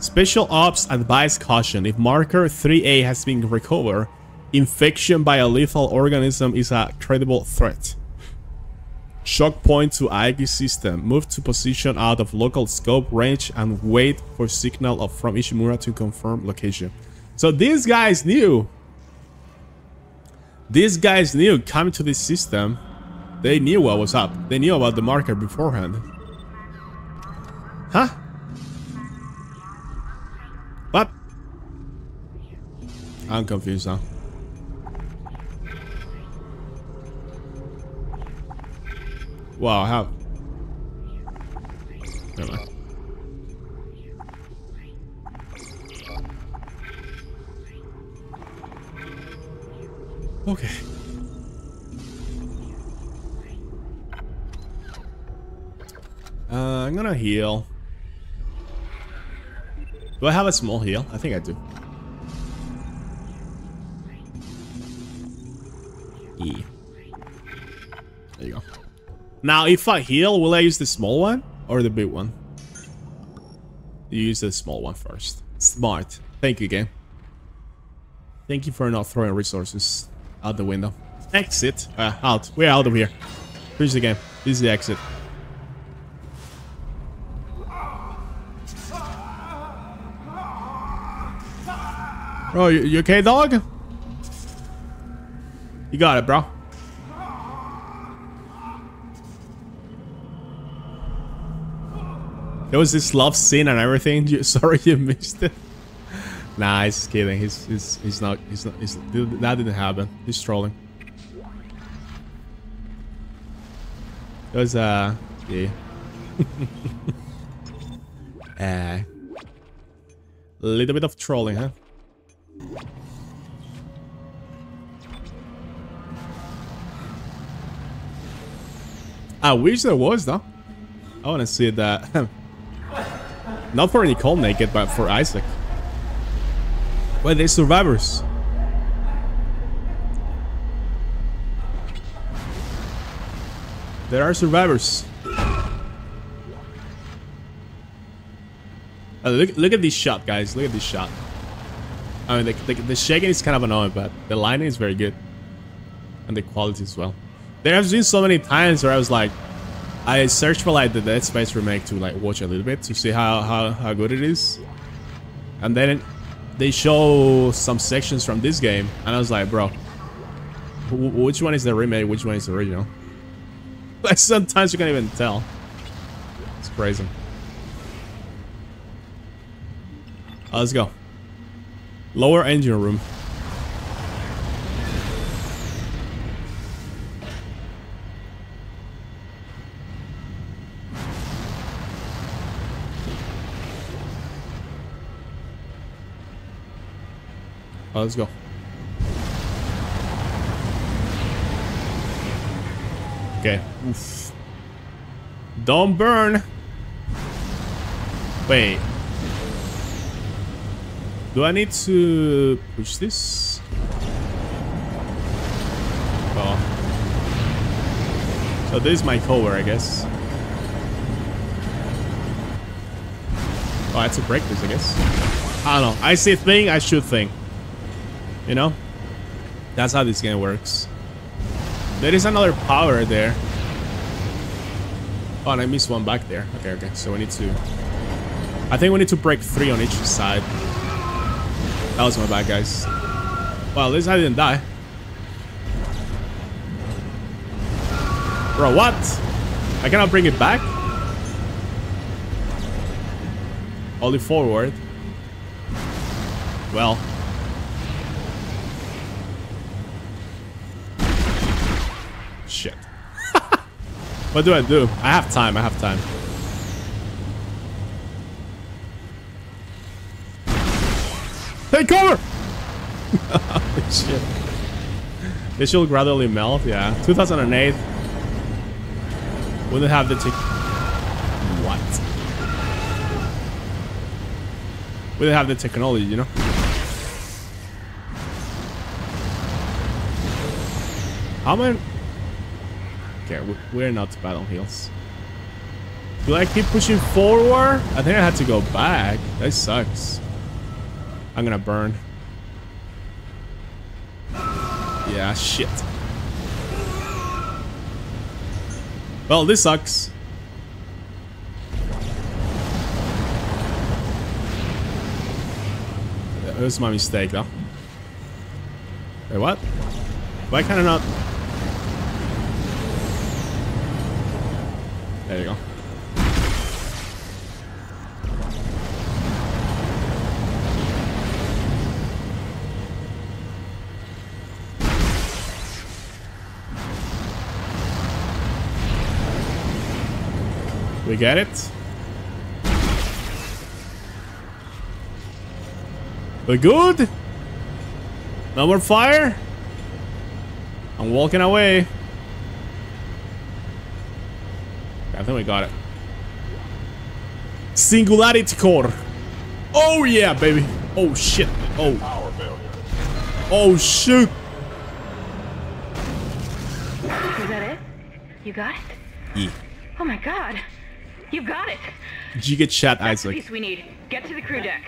Special Ops advise caution. If marker 3A has been recovered, infection by a lethal organism is a credible threat. Shock point to Aegis system. Move to position out of local scope range and wait for signal of from Ishimura to confirm location. So these guys knew. These guys knew coming to this system. They knew what was up. They knew about the marker beforehand. Huh? What? I'm confused now. Wow, how? Never mind. Okay. Uh, I'm gonna heal. Do I have a small heal? I think I do. E. There you go. Now, if I heal, will I use the small one or the big one? You use the small one first. Smart. Thank you, game. Thank you for not throwing resources out the window. Exit. Uh, out. We're out of here. Finish the game. This is the exit. Bro, you, you okay, dog? You got it, bro. There was this love scene and everything. You, (laughs) sorry you missed it. Nah, he's kidding. He's he's he's not he's not he's, that didn't happen. He's trolling. It was uh yeah. (laughs) uh, a little bit of trolling, huh? I wish there was though. I want to see that. (laughs) Not for Nicole naked, but for Isaac. Well, they're survivors. There are survivors. Uh, look, look at this shot, guys. Look at this shot. I mean, the, the, the shaking is kind of annoying, but the lighting is very good. And the quality as well. There have been so many times where I was like, I searched for like the Dead Space remake to like watch a little bit to see how, how, how good it is. And then they show some sections from this game and I was like, bro, which one is the remake, which one is the original? (laughs) Like sometimes you can't even tell. It's crazy. Uh, let's go. Lower engine room. Oh, let's go. Okay. Oof. Don't burn. Wait. Do I need to push this? Oh. So this is my cover, I guess. Oh, I have to break this, I guess. I don't know. I see thing, I should think. You know? That's how this game works. There is another power there. Oh, and I missed one back there. Okay, okay. So we need to... I think we need to break three on each side. That was my bad, guys. Well, at least I didn't die. Bro, what? I cannot bring it back? Only forward. Well. What do I do? I have time, I have time. Take cover! (laughs) Holy shit. This should gradually melt, yeah. 2008. Wouldn't have the tick. What? We didn't have the technology, you know? How am I we- we're not bad on heals. Do I keep pushing forward? I think I had to go back. That sucks. I'm gonna burn. Yeah, shit. Well, this sucks. That was my mistake, though. Wait, what? Why can I not? There you go. We get it. We good? No more fire? I'm walking away. I think we got it. Singularity core. Oh yeah, baby. Oh shit. Oh. Oh shoot. Is that it? You got it? Yeah. Oh my god. You got it. Giga chat That's the Isaac. piece we need. Get to the crew deck.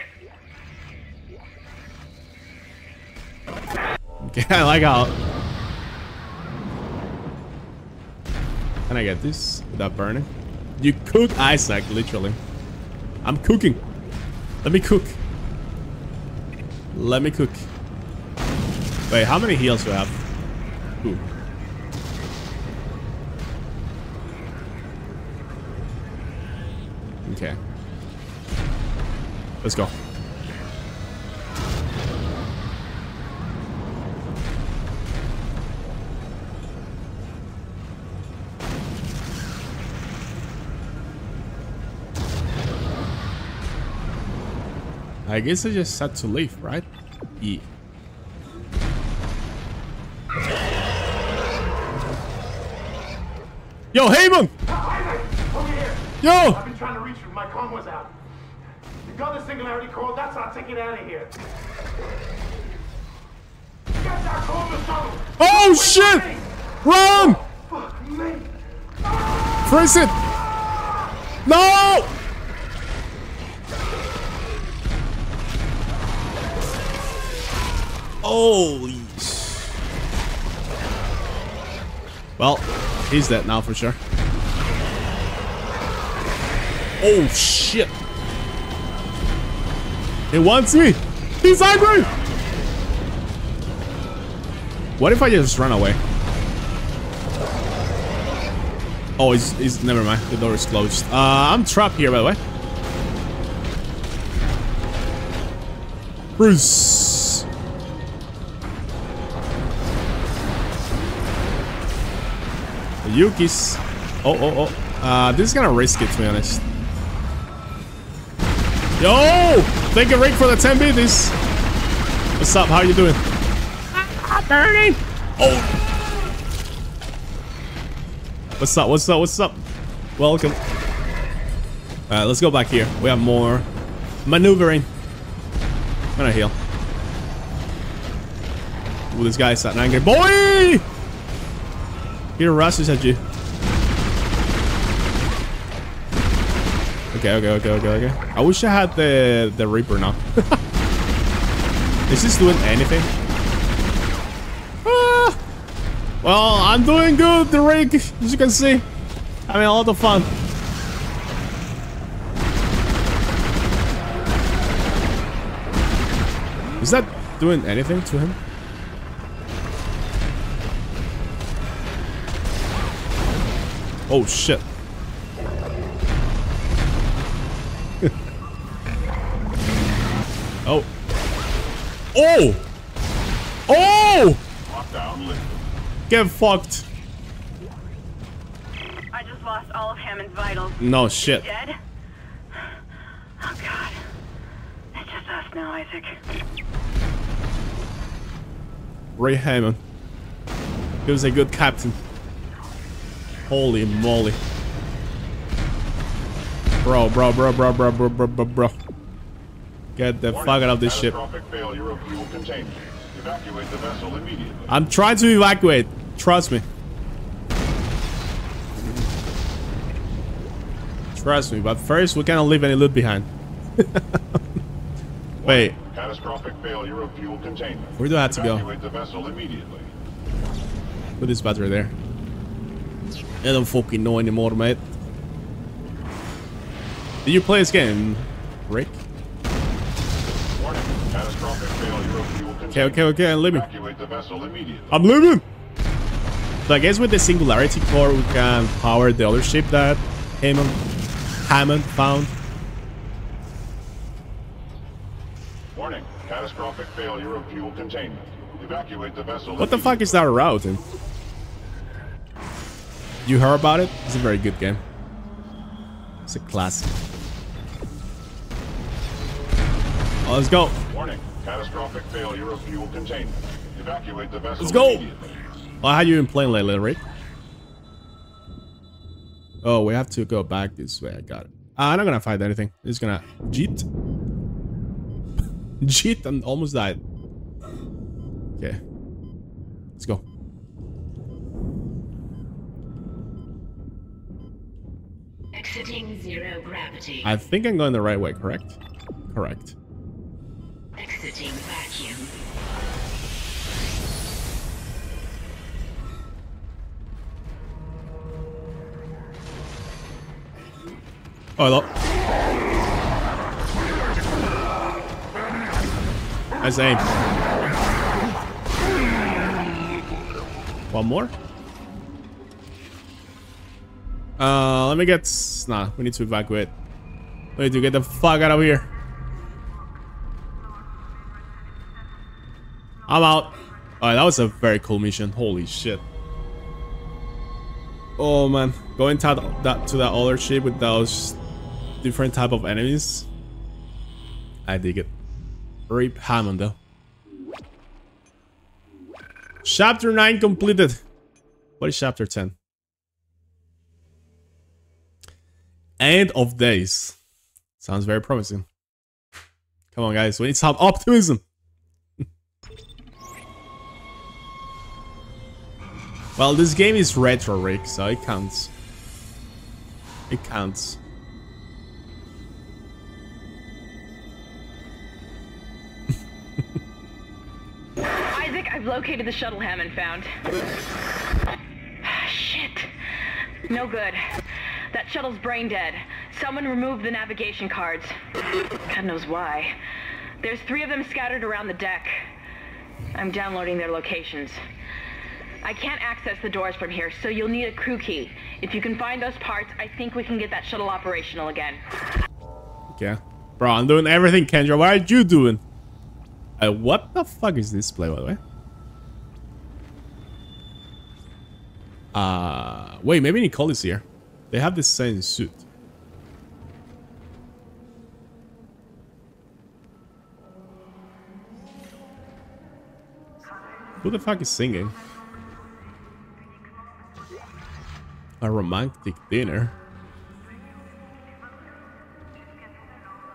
Okay, (laughs) I like how. Can I get this without burning? You cook Isaac, literally. I'm cooking. Let me cook. Let me cook. Wait, how many heals do I have? Okay. Let's go. I guess I just had to leave, right? Yeah. Yo, here. Yo! I've been trying to reach you. My comm was out. You got the singularity core. That's our ticket out of here. Get that core to tunnel. Oh shit! Run! Fuck me. Freeze it! No! Holy Well, he's dead now for sure. Oh shit! He wants me! He's angry! What if I just run away? Oh, he's, he's never mind. The door is closed. Uh, I'm trapped here, by the way. Bruce. Yuki's. Oh, oh, oh. Uh, this is gonna risk it, to be honest. Yo! Thank you, Rick, for the 10 bits. What's up? How you doing? Ah, burning! Oh! What's up? What's up? What's up? Welcome. Alright, let's go back here. We have more maneuvering. I'm gonna heal. Ooh, this guy's at angry. Boy! He rushes at you. Okay, okay, okay, okay, okay. I wish I had the the Reaper now. (laughs) Is this doing anything? Ah! Well, I'm doing good, the rig, as you can see. I Having a lot of fun. Is that doing anything to him? Oh shit. (laughs) oh. Oh! Oh! Get fucked. I just lost all of Hammond's vitals. No shit. Dead? Oh god. It's just us now, Isaac. Ray Hammond. He was a good captain. Holy moly. Bro, bro, bro, bro, bro, bro, bro, bro, bro. Get the fuck out of this ship. Of fuel containment. Evacuate the vessel immediately. I'm trying to evacuate. Trust me. Trust me, but first we cannot leave any loot behind. (laughs) Wait, Catastrophic failure of fuel containment. Where do I have to go? Evacuate the vessel immediately. put this battery there. I don't fucking know anymore, mate. Did you play this game, Rick? Warning. Catastrophic failure of fuel. Okay, okay, okay, I'm leaving. Evacuate the vessel immediately. I'm leaving! So I guess with the singularity core we can power the other ship that Hammond, Hammond found. Warning. Catastrophic failure of fuel containment. Evacuate the vessel. What the fuck is that route? You heard about it? It's a very good game. It's a classic. Oh, let's go. Warning. Catastrophic failure of fuel containment. Evacuate the vessel Let's go. Oh, how you been playing lately, Rick? Oh, we have to go back this way. I got it. Uh, I'm not gonna find anything. Just gonna cheat. (laughs) cheat and almost died. Okay. Let's go. Exiting zero gravity. I think I'm going the right way, correct? Correct. Exiting vacuum. Oh, hello. Nice aim. One more? Uh, let me get... Nah, we need to evacuate. We need to get the fuck out of here. I'm out. Oh, that was a very cool mission. Holy shit. Oh man, going to that to that other ship with those different type of enemies. I dig it. Rip Hammond though. Chapter 9 completed. What is chapter 10? End of days. Sounds very promising. Come on guys, we need some optimism. (laughs) well, this game is retro, Rick, so it counts. It counts. (laughs) Isaac, I've located the shuttle Hammond found. (sighs) Shit. No good. That shuttle's brain dead. Someone removed the navigation cards. God knows why. There's three of them scattered around the deck. I'm downloading their locations. I can't access the doors from here, so you'll need a crew key. If you can find those parts, I think we can get that shuttle operational again. Okay. Bro, I'm doing everything, Kendra. What are you doing? Uh, what the fuck is this play, by the way? Uh, wait, maybe Nicole is here. They have the same suit. Who the fuck is singing? A romantic dinner.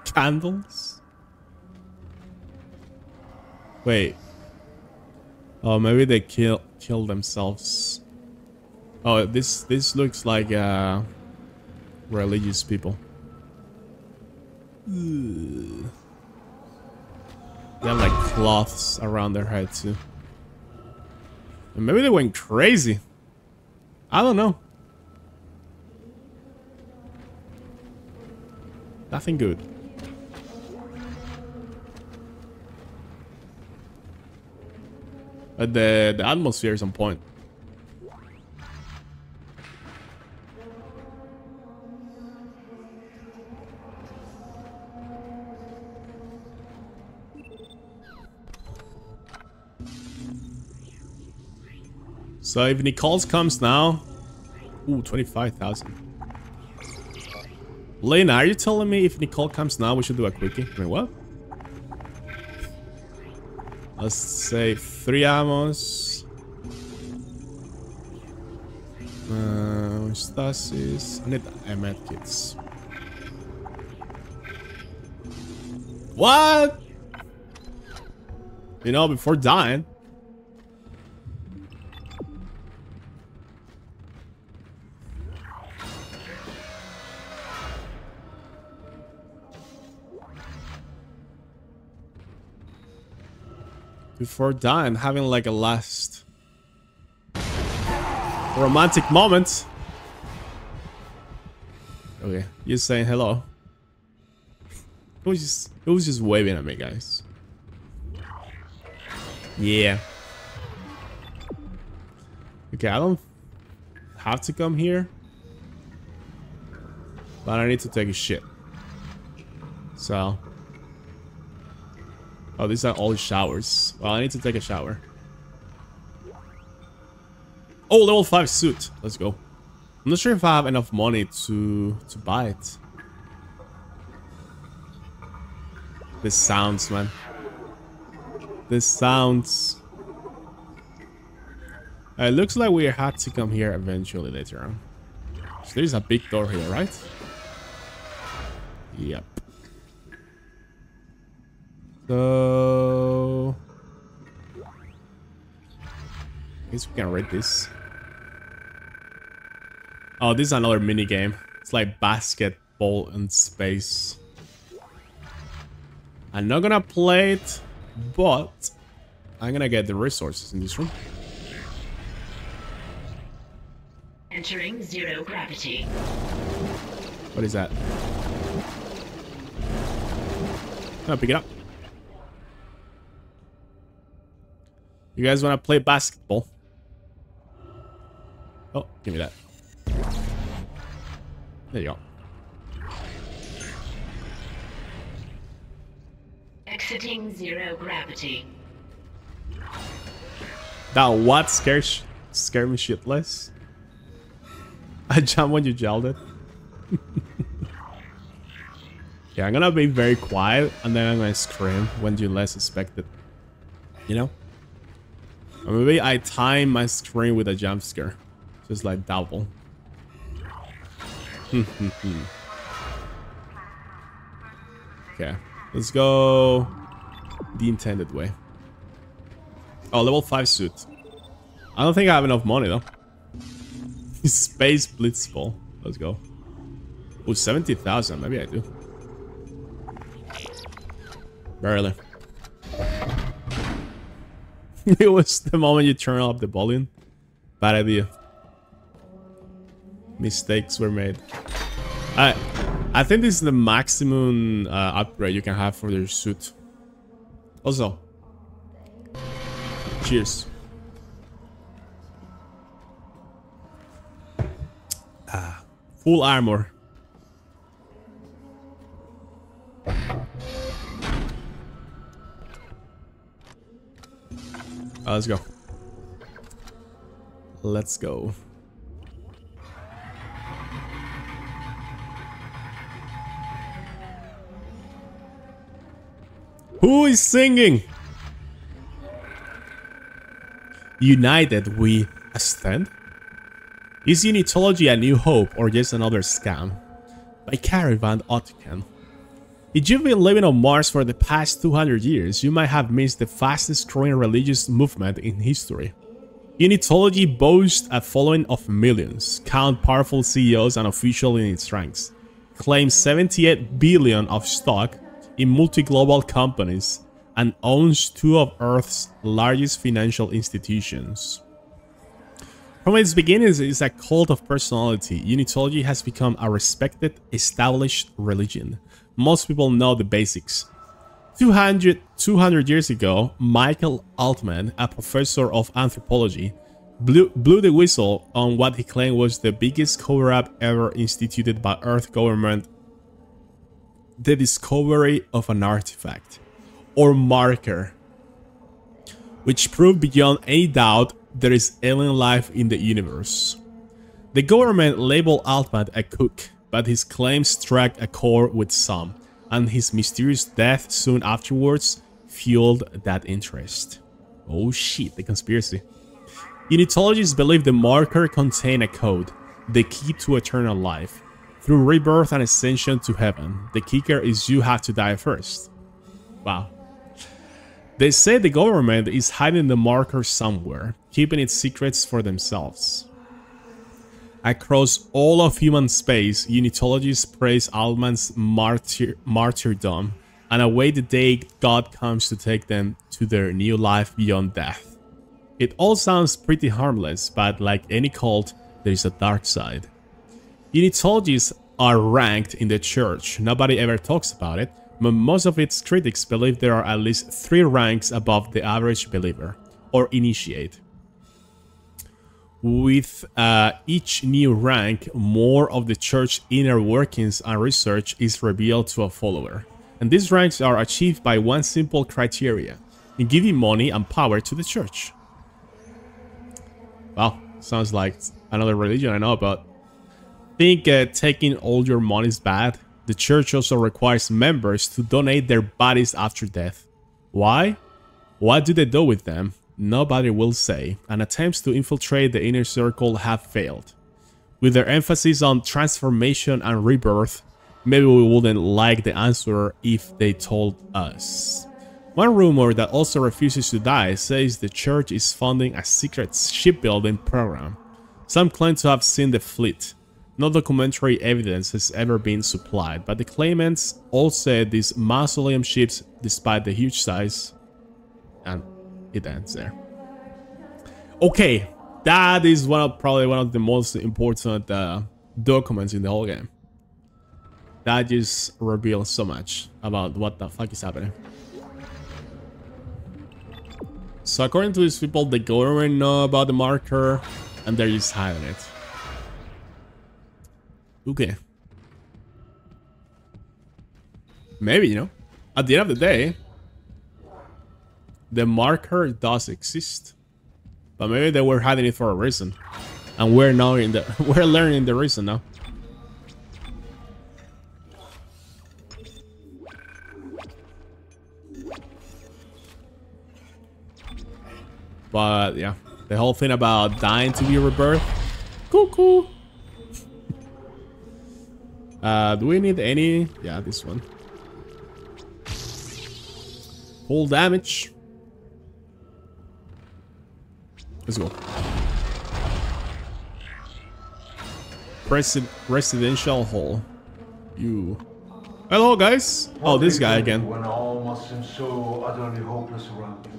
Candles? Wait. Oh, maybe they kill kill themselves. Oh, this this looks like uh, religious people. They have like cloths around their head too. And maybe they went crazy. I don't know. Nothing good. But the the atmosphere is on point. So if Nicole's comes now, ooh, 25,000. Lena, are you telling me if Nicole comes now, we should do a quickie? I mean, what? Let's say three ammos. Uh, stasis. I need a med kits. What? You know, before dying. Before dying, having like a last romantic moment. Okay, you're saying hello. It was just it was just waving at me, guys. Yeah. Okay, I don't have to come here. But I need to take a shit. So. Oh, these are all showers. Well, I need to take a shower. Oh, level 5 suit. Let's go. I'm not sure if I have enough money to to buy it. This sounds, man. This sounds. It looks like we had to come here eventually later on. So there's a big door here, right? Yep. So... I guess we can read this. Oh, this is another mini game. It's like basketball in space. I'm not gonna play it, but I'm gonna get the resources in this room. Entering zero gravity. What is that? Oh, pick it up. You guys want to play basketball? Oh, give me that. There you go. Exiting zero gravity. That what scares scare me shitless? (laughs) I jump when you yelled it. (laughs) yeah, I'm gonna be very quiet and then I'm gonna scream when you less expect it. You know? Or maybe I time my screen with a jump scare. Just like double. (laughs) okay. Let's go the intended way. Oh, level 5 suit. I don't think I have enough money though. (laughs) Space Blitzball. Let's go. Oh, 70,000. Maybe I do. Barely. (laughs) it was the moment you turn up the volume. Bad idea. Mistakes were made. I I think this is the maximum uh, upgrade you can have for your suit. Also, cheers. Ah, full armor. Uh, let's go. Let's go. Who is singing? United we stand? Is Unitology a new hope or just another scam? By Caravan Van Otken. If you've been living on Mars for the past 200 years, you might have missed the fastest growing religious movement in history. Unitology boasts a following of millions, count powerful CEOs and officials in its ranks, claims 78 billion of stock in multi-global companies, and owns two of Earth's largest financial institutions. From its beginnings, it's a cult of personality. Unitology has become a respected, established religion. Most people know the basics. 200, 200 years ago, Michael Altman, a professor of anthropology, blew, blew the whistle on what he claimed was the biggest cover-up ever instituted by Earth government the discovery of an artifact or marker which proved beyond any doubt there is alien life in the universe. The government labeled Altman a kook, but his claims struck a chord with some, and his mysterious death soon afterwards fueled that interest. Oh shit, the conspiracy. Unitologists believe the marker contained a code, the key to eternal life. Through rebirth and ascension to heaven, the kicker is you have to die first. Wow. They say the government is hiding the marker somewhere, keeping its secrets for themselves. Across all of human space, Unitologists praise Altman's martyr martyrdom and await the day God comes to take them to their new life beyond death. It all sounds pretty harmless, but like any cult, there is a dark side. Unitologists are ranked in the church. Nobody ever talks about it, but most of its critics believe there are at least three ranks above the average believer, or initiate. With uh, each new rank, more of the church's inner workings and research is revealed to a follower. And these ranks are achieved by one simple criteria, in giving money and power to the church. Well, sounds like another religion I know about. Think uh, taking all your money is bad? The church also requires members to donate their bodies after death. Why? What do they do with them? Nobody will say, and attempts to infiltrate the inner circle have failed. With their emphasis on transformation and rebirth, maybe we wouldn't like the answer if they told us. One rumor that also refuses to die says the church is funding a secret shipbuilding program. Some claim to have seen the fleet. No documentary evidence has ever been supplied, but the claimants all said these mausoleum ships, despite the huge size, and it ends there. Okay, that is one of probably one of the most important uh, documents in the whole game. That just reveals so much about what the fuck is happening. So according to these people, the government know about the marker and they're just hiding it. Okay. Maybe, you know, at the end of the day, the marker does exist. But maybe they were hiding it for a reason. And we're now in the (laughs) we're learning the reason now. But yeah, the whole thing about dying to be rebirth. Cool. (laughs) Uh, do we need any? Yeah, this one. Full damage. Let's go. Resi residential hall. You. Hello, guys. Oh, this guy again. When all must seem so utterly hopeless around you.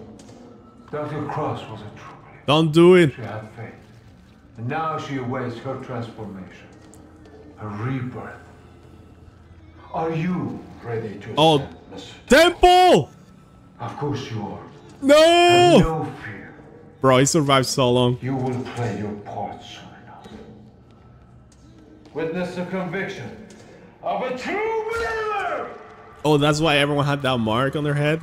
Dr. Cross was a true believer. Don't do it. She had faith. And now she awaits her transformation. Her rebirth. Are you ready to Oh? Temple! Of course you are. No! Have no fear. Bro, he survived so long. You will play your part soon enough. Witness the conviction of a true believer! Oh, that's why everyone had that mark on their head?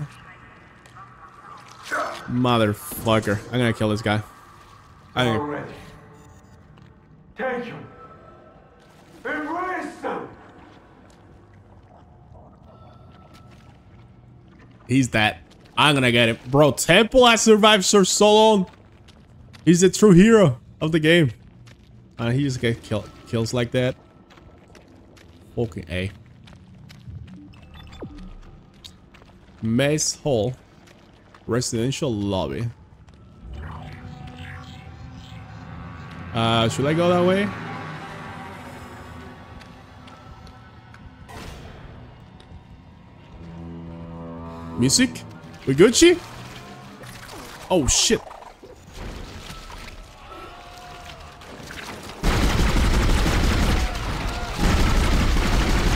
Motherfucker. I'm gonna kill this guy. I think Already. Take him. Embrace them. he's that. I'm gonna get it. Bro, Temple has survived for so long. He's the true hero of the game. And he just get kill kills like that. Fucking A. Maze Hall. Residential lobby. Uh, should I go that way? Music? We Gucci? Oh shit.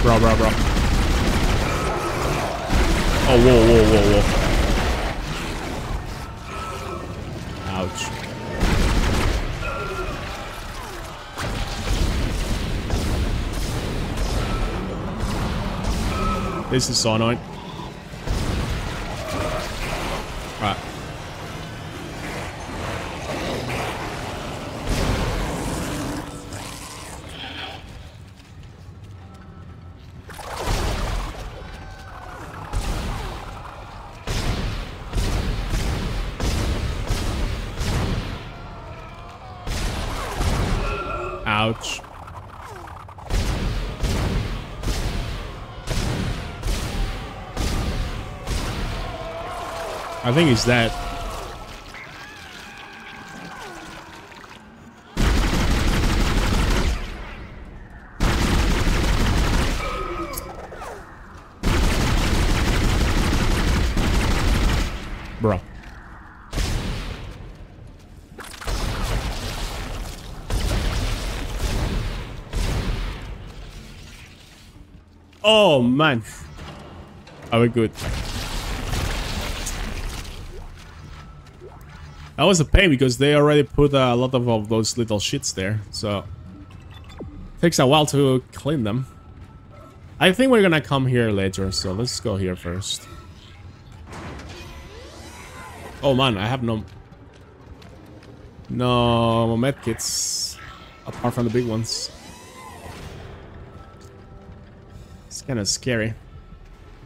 Bro, bro, bro. Oh, whoa, whoa, whoa, whoa. Ouch. This is so annoying. Think he's dead. Bro. Oh, man. Are we good? That was a pain because they already put a lot of, of those little shits there, so... Takes a while to clean them. I think we're gonna come here later, so let's go here first. Oh man, I have no... No medkits. Apart from the big ones. It's kind of scary.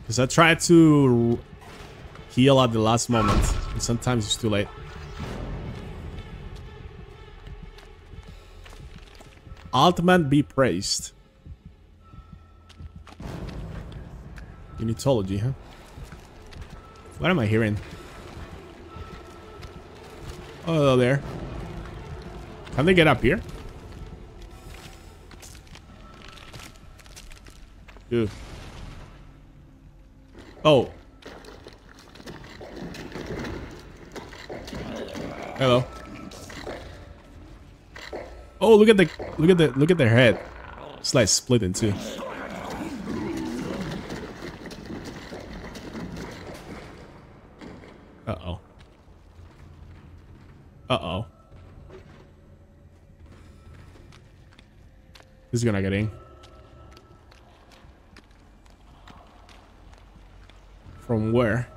Because I tried to heal at the last moment. And sometimes it's too late. Altman be praised. Unitology, huh? What am I hearing? Oh, hello there. Can they get up here? Dude. Oh. Hello. Oh, look at the look at the look at their head. It's like split in two. Uh-oh. Uh-oh. This is gonna get in. From where?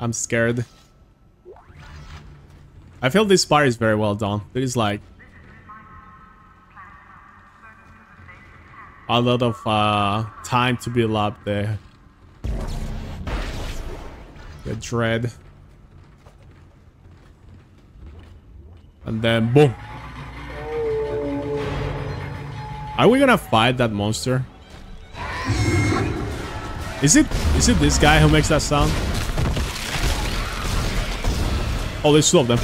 I'm scared. I feel this part is very well done. There is like a lot of uh, time to build up the the dread, and then boom. Are we gonna fight that monster? Is it is it this guy who makes that sound? Oh, there's two of them.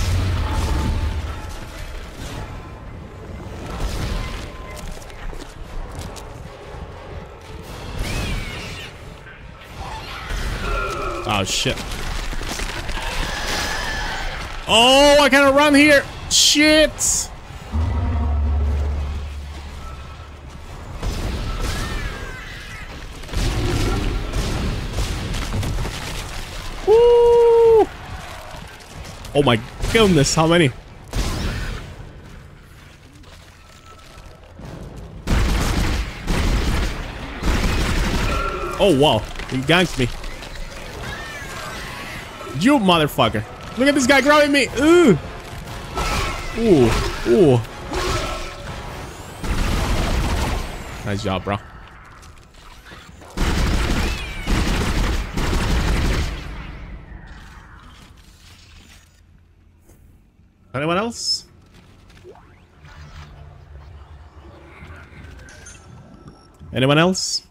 Oh, shit. Oh, I gotta run here. Shit. Woo! Oh my goodness, how many? Oh wow, he ganked me. You motherfucker. Look at this guy grabbing me. Ooh. Ooh. Ooh. Nice job, bro. Anyone else? Anyone else?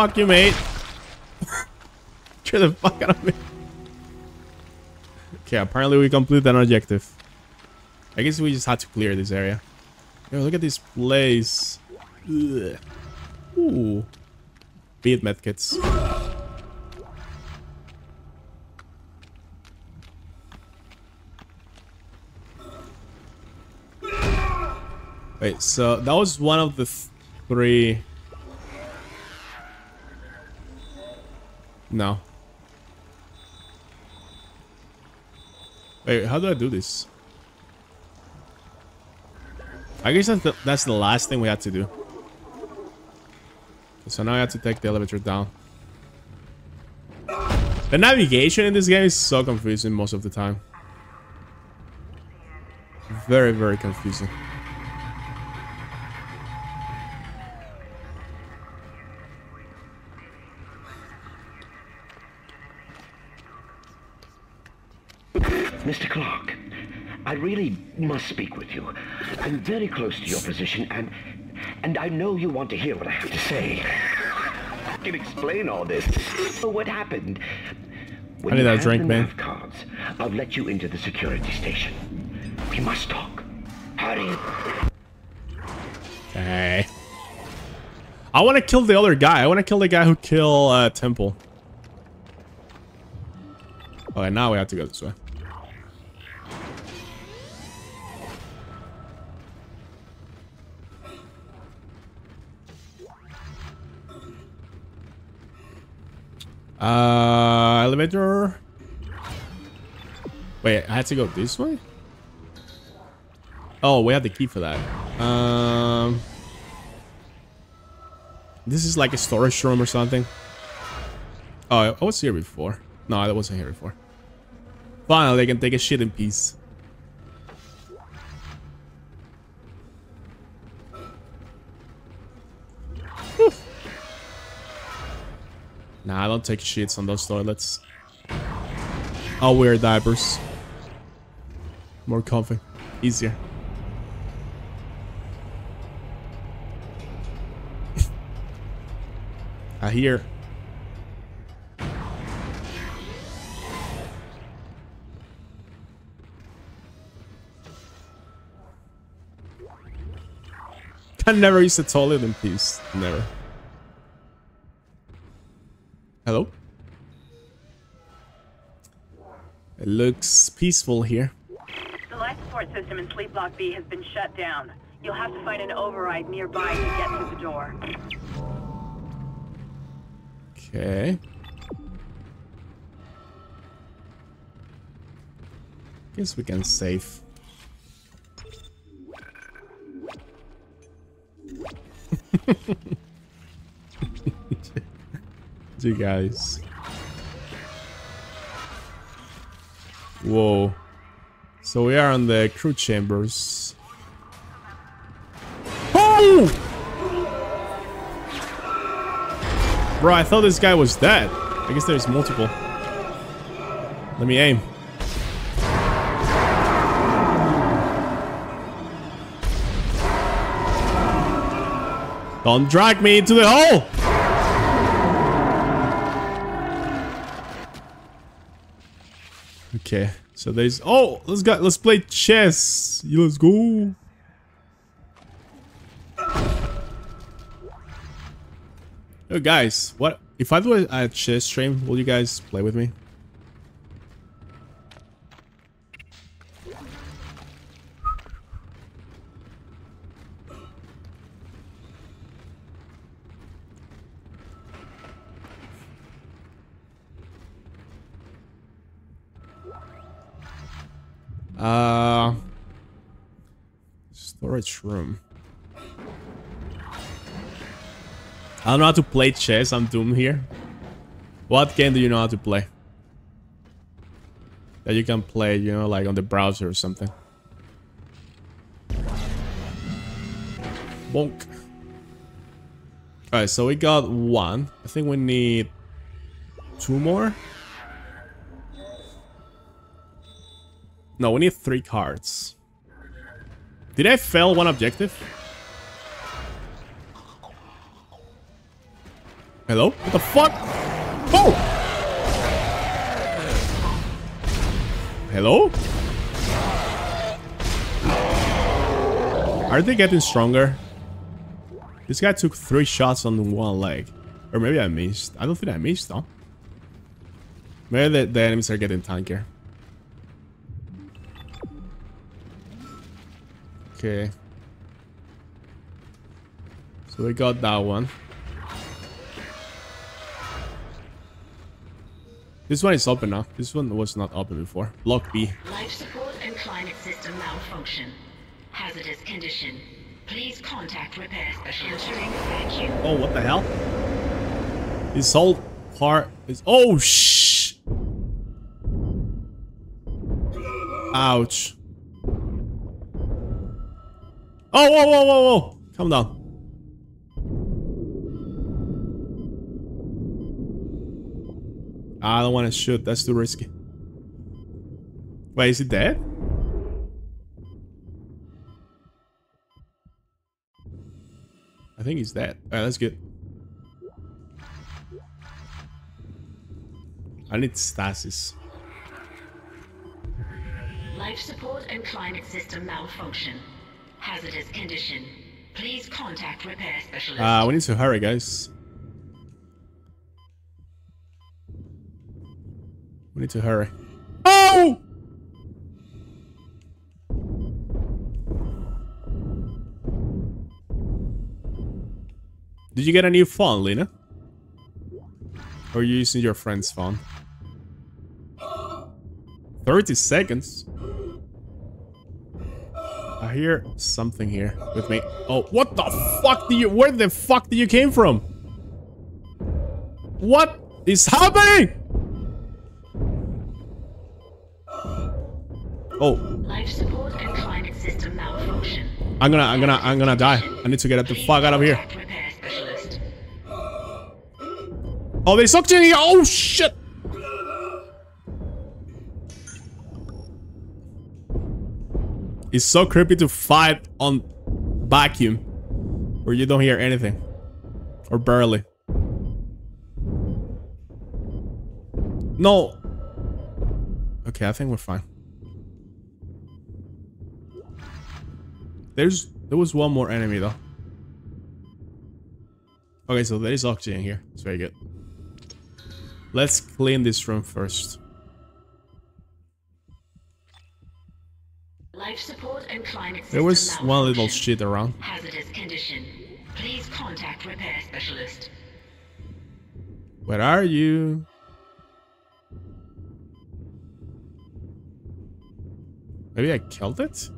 Fuck you, mate. (laughs) Get the fuck out of me. Okay, apparently we completed an objective. I guess we just had to clear this area. Yo, look at this place. Ugh. Ooh. Beat medkits. Wait, so that was one of the th three... No. Wait, how do I do this? I guess that's the, that's the last thing we had to do. So now I have to take the elevator down. The navigation in this game is so confusing most of the time. Very, very confusing. Mr. Clarke, I really must speak with you. I'm very close to your position, and and I know you want to hear what I have to say. I can explain all this. But what happened? When I need that drink, man. cards, I'll let you into the security station. We must talk. Hurry. Okay. I want to kill the other guy. I want to kill the guy who killed uh, Temple. Okay, now we have to go this way. Uh, elevator. Wait, I had to go this way? Oh, we have the key for that. Um, this is like a storage room or something. Oh, I was here before. No, I wasn't here before. Finally, I can take a shit in peace. Nah, I don't take shits on those toilets. I'll wear diapers. More comfy. Easier. (laughs) I hear. (laughs) I never used the toilet in peace. Never. Hello? It looks peaceful here. The life support system in Sleep Block B has been shut down. You'll have to find an override nearby to get to the door. Okay. Guess we can save. (laughs) you guys. Whoa. So we are on the crew chambers. Oh! Bro, I thought this guy was dead. I guess there's multiple. Let me aim. Don't drag me into the hole! Okay, so there's oh let's go let's play chess. Yeah, Let's go. Oh guys, what if I do a, chess stream? Will you guys play with me? Uh, storage room. I don't know how to play chess. I'm doomed here. What game do you know how to play? That you can play, you know, like on the browser or something. Bonk. Alright, so we got one. I think we need two more. No, we need three cards. Did I fail one objective? Hello? What the fuck? Oh! Hello? Are they getting stronger? This guy took three shots on one leg. Or maybe I missed. I don't think I missed, though. Maybe the, the enemies are getting tankier. Okay. So we got that one. This one is open now. This one was not open before. Block B. Life support and climate system malfunction. Hazardous condition. Please contact repair specialist. Entering vacuum. Oh, what the hell? This whole part is... Oh, shh! Ouch. Oh, whoa, whoa, whoa, whoa! Calm down. I don't want to shoot. That's too risky. Wait, is he dead? I think he's dead. Alright, that's good. I need stasis. Life support and climate system malfunction. Hazardous condition. Please contact repair specialist. Uh, we need to hurry, guys. We need to hurry. Oh! Did you get a new phone, Lena? Or are you using your friend's phone? (gasps) 30 seconds? I hear something here with me. Oh, what the fuck do you- Where the fuck do you came from? What is happening? Oh, Life support and climate system malfunction. I'm gonna, I'm gonna, I'm gonna die. I need to get the fuck out of here. Contact repair specialist. Oh, there's oxygen here. Oh, shit. It's so creepy to fight on vacuum where you don't hear anything. Or barely. No. Okay, I think we're fine. There's there was one more enemy though. Okay, so there is oxygen here. It's very good. Let's clean this room first. Life support and climate There was one little shit around. Hazardous condition. Please contact repair specialist. Where are you? Maybe I killed it?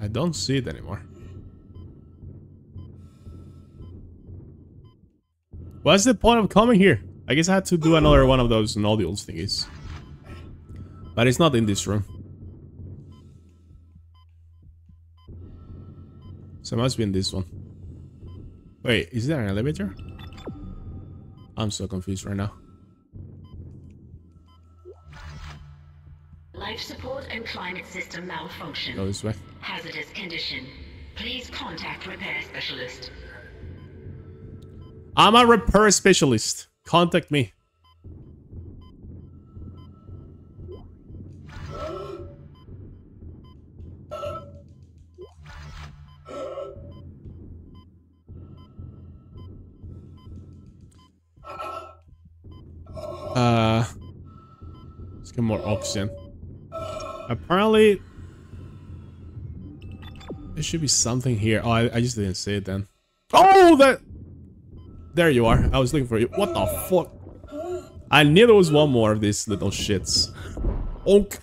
I don't see it anymore. What's the point of coming here? I guess I had to do another one of those nodules thingies. But it's not in this room. So it must be in this one. Wait, is there an elevator? I'm so confused right now. Life support and climate system malfunction. Go this way. Hazardous condition. Please contact repair specialist. I'm a repair specialist. Contact me. Uh, let's get more oxygen. Apparently, there should be something here. Oh, I, I just didn't see it then. Oh, that. There you are. I was looking for you. What the fuck? I knew there was one more of these little shits. Okay.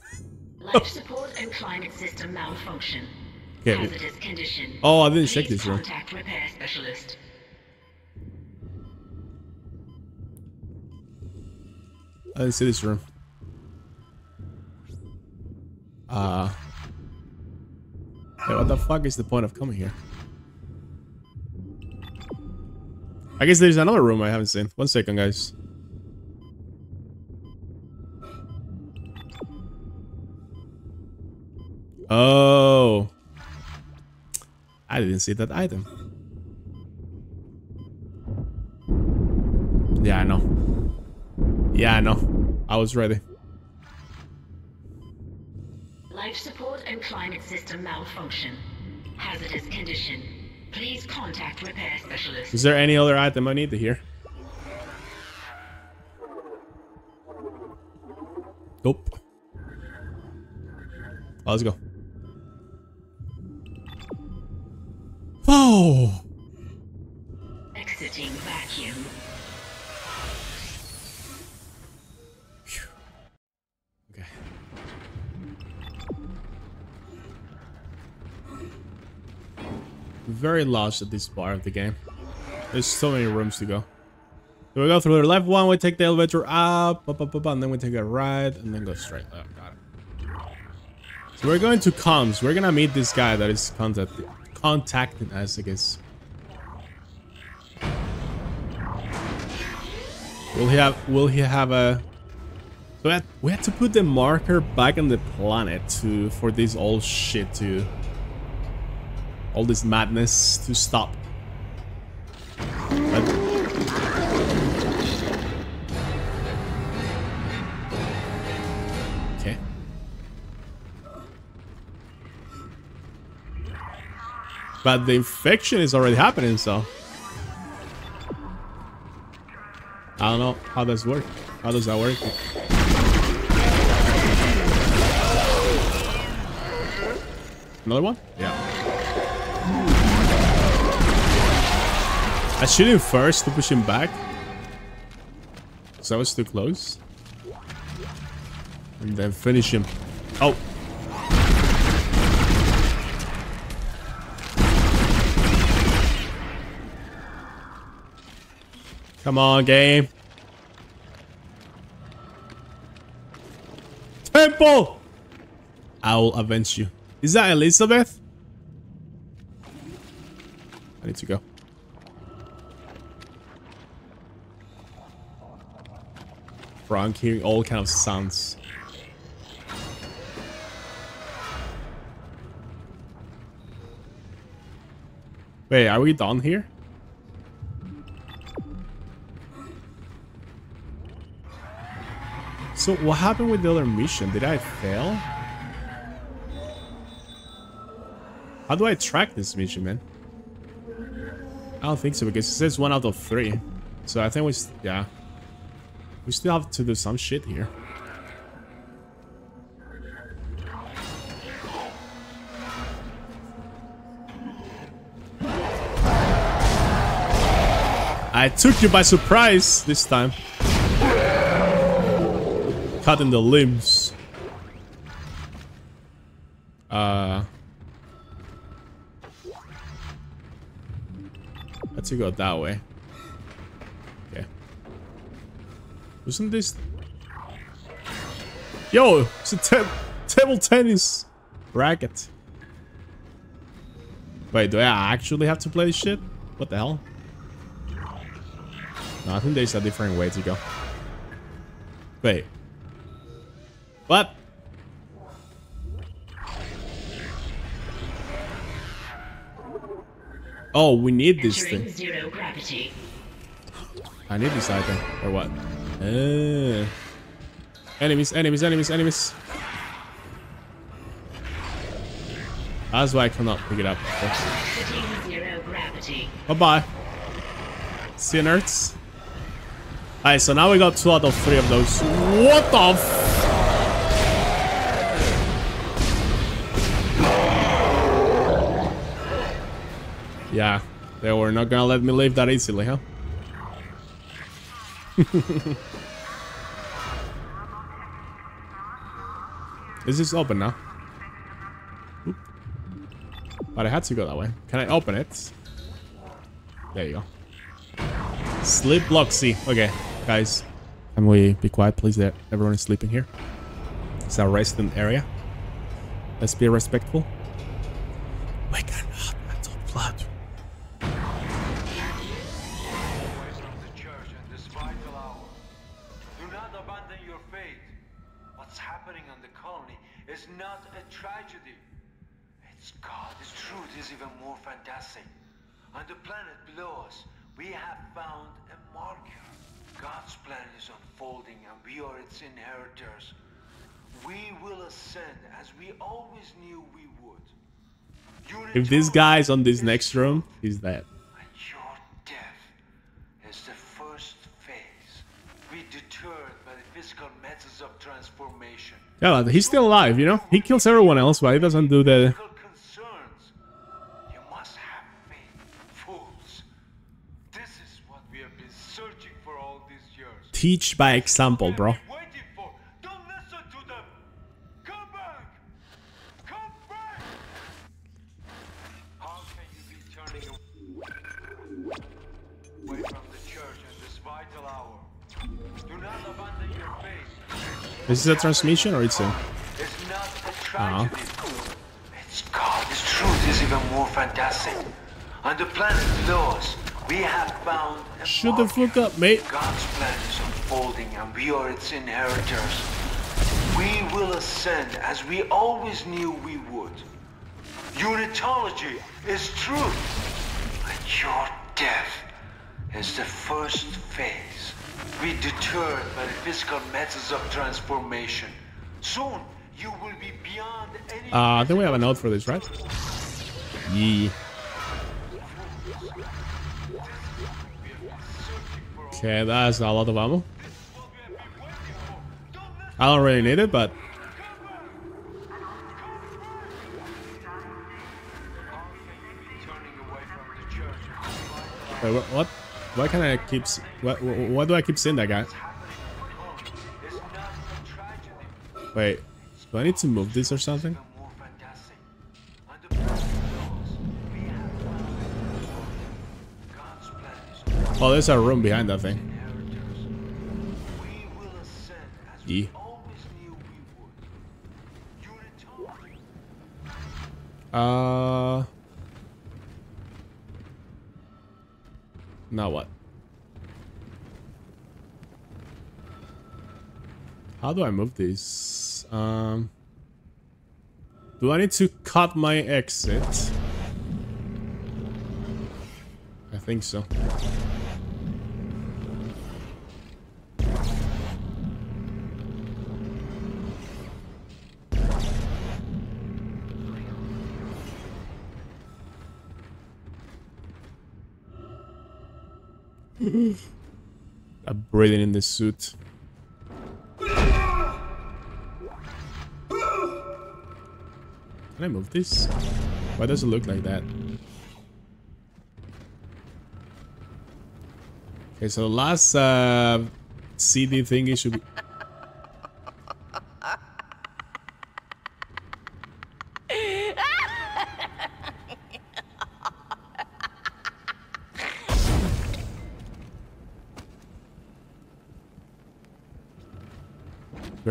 Life support and climate system malfunction. Okay. Hazardous condition. Oh, I didn't check this one. Contact repair specialist. I didn't see this room. Uh. Hey, what the fuck is the point of coming here? I guess there's another room I haven't seen. One second, guys. Oh. I didn't see that item. I was ready. Life support and climate system malfunction. Hazardous condition. Please contact repair specialist. Is there any other item I need to hear? Nope. Let's go. Oh. Very lost at this part of the game. There's so many rooms to go. So we go through the left one, we take the elevator up, up, up, up, and then we take a right, and then go straight. Oh, got it. So we're going to comms. We're gonna meet this guy that is contact contacting us, I guess. Will he have? Will he have a? So we had, we had to put the marker back on the planet to for this old shit to all this madness to stop. But okay. But the infection is already happening, so I don't know how does work. How does that work? Another one? Yeah. I shoot him first to push him back. So I was too close. And then finish him. Oh. Come on, game. Temple! I will avenge you. Is that Elizabeth? I need to go. Bro, I'm hearing all kind of sounds. Wait, are we done here? So what happened with the other mission? Did I fail? How do I track this mission, man? I don't think so because it says one out of three. So I think we, yeah. We still have to do some shit here. I took you by surprise this time. Cutting the limbs. Uh... Let's go that way. Okay. Wasn't this... Yo! It's a te table tennis racket. Wait, do I actually have to play this shit? What the hell? No, I think there's a different way to go. Wait. What? Oh, we need this thing. Zero gravity. I need this item. Or what? Uh, enemies, enemies, enemies, enemies. That's why I cannot pick it up. Bye-bye. See you, nerds. Alright, so now we got two out of three of those. What the f- Yeah, they were not gonna let me leave that easily, huh? Is this open now? But I had to go that way. Can I open it? There you go. Sleep Loxy. Okay, guys. Can we be quiet, please? That everyone is sleeping here. It's our resting area. Let's be respectful. Wake up, If this guy's on this next room, he's dead. is the first phase. We deterred by the physical methods of transformation. Yeah, but he's still alive, you know? He kills everyone else, but he doesn't do the... Teach by example, faith, Is this a transmission or it's a... It's not a Uh tragedy. It's God. His truth is even more fantastic. On the planet us, we have found Shut the fuck up, mate. God's plan is unfolding and we are its inheritors. We will ascend as we always knew we would. Unitology is truth. And your death is the first phase. We deterred by the physical methods of transformation. Soon, you will be beyond any... Uh, I think we have a note for this, right? Yeah. Okay, that's a lot of ammo. I don't really need it, but Wait, what? Why can I keep? What? Why do I keep seeing that guy? Wait, do I need to move this or something? Oh, there's a room behind that thing. E. Uh. Now what? How do I move this? Um. Do I need to cut my exit? I think so. I'm breathing in this suit. Can I move this? Why does it look like that? Okay, so the last uh, CD thingy should be...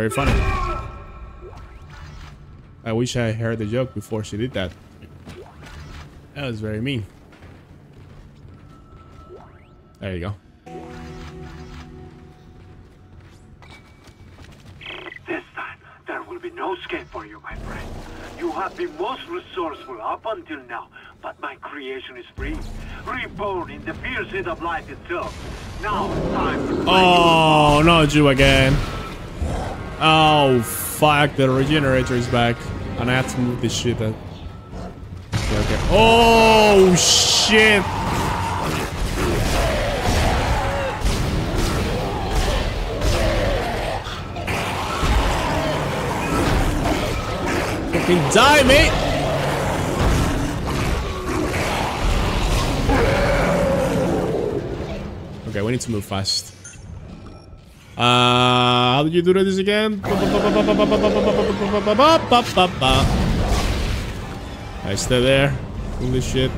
Very funny. I wish I heard the joke before she did that. That was very mean. There you go. This time, there will be no escape for you, my friend. You have been most resourceful up until now, but my creation is free. Reborn in the fierce heat of life itself. Now it's time to Oh, not you again. Oh, fuck. The regenerator is back. And I have to move this shit. Okay, okay. Oh, shit. Fucking die, mate. Okay, we need to move fast. Uh, how did you do this again? I stay there. This shit.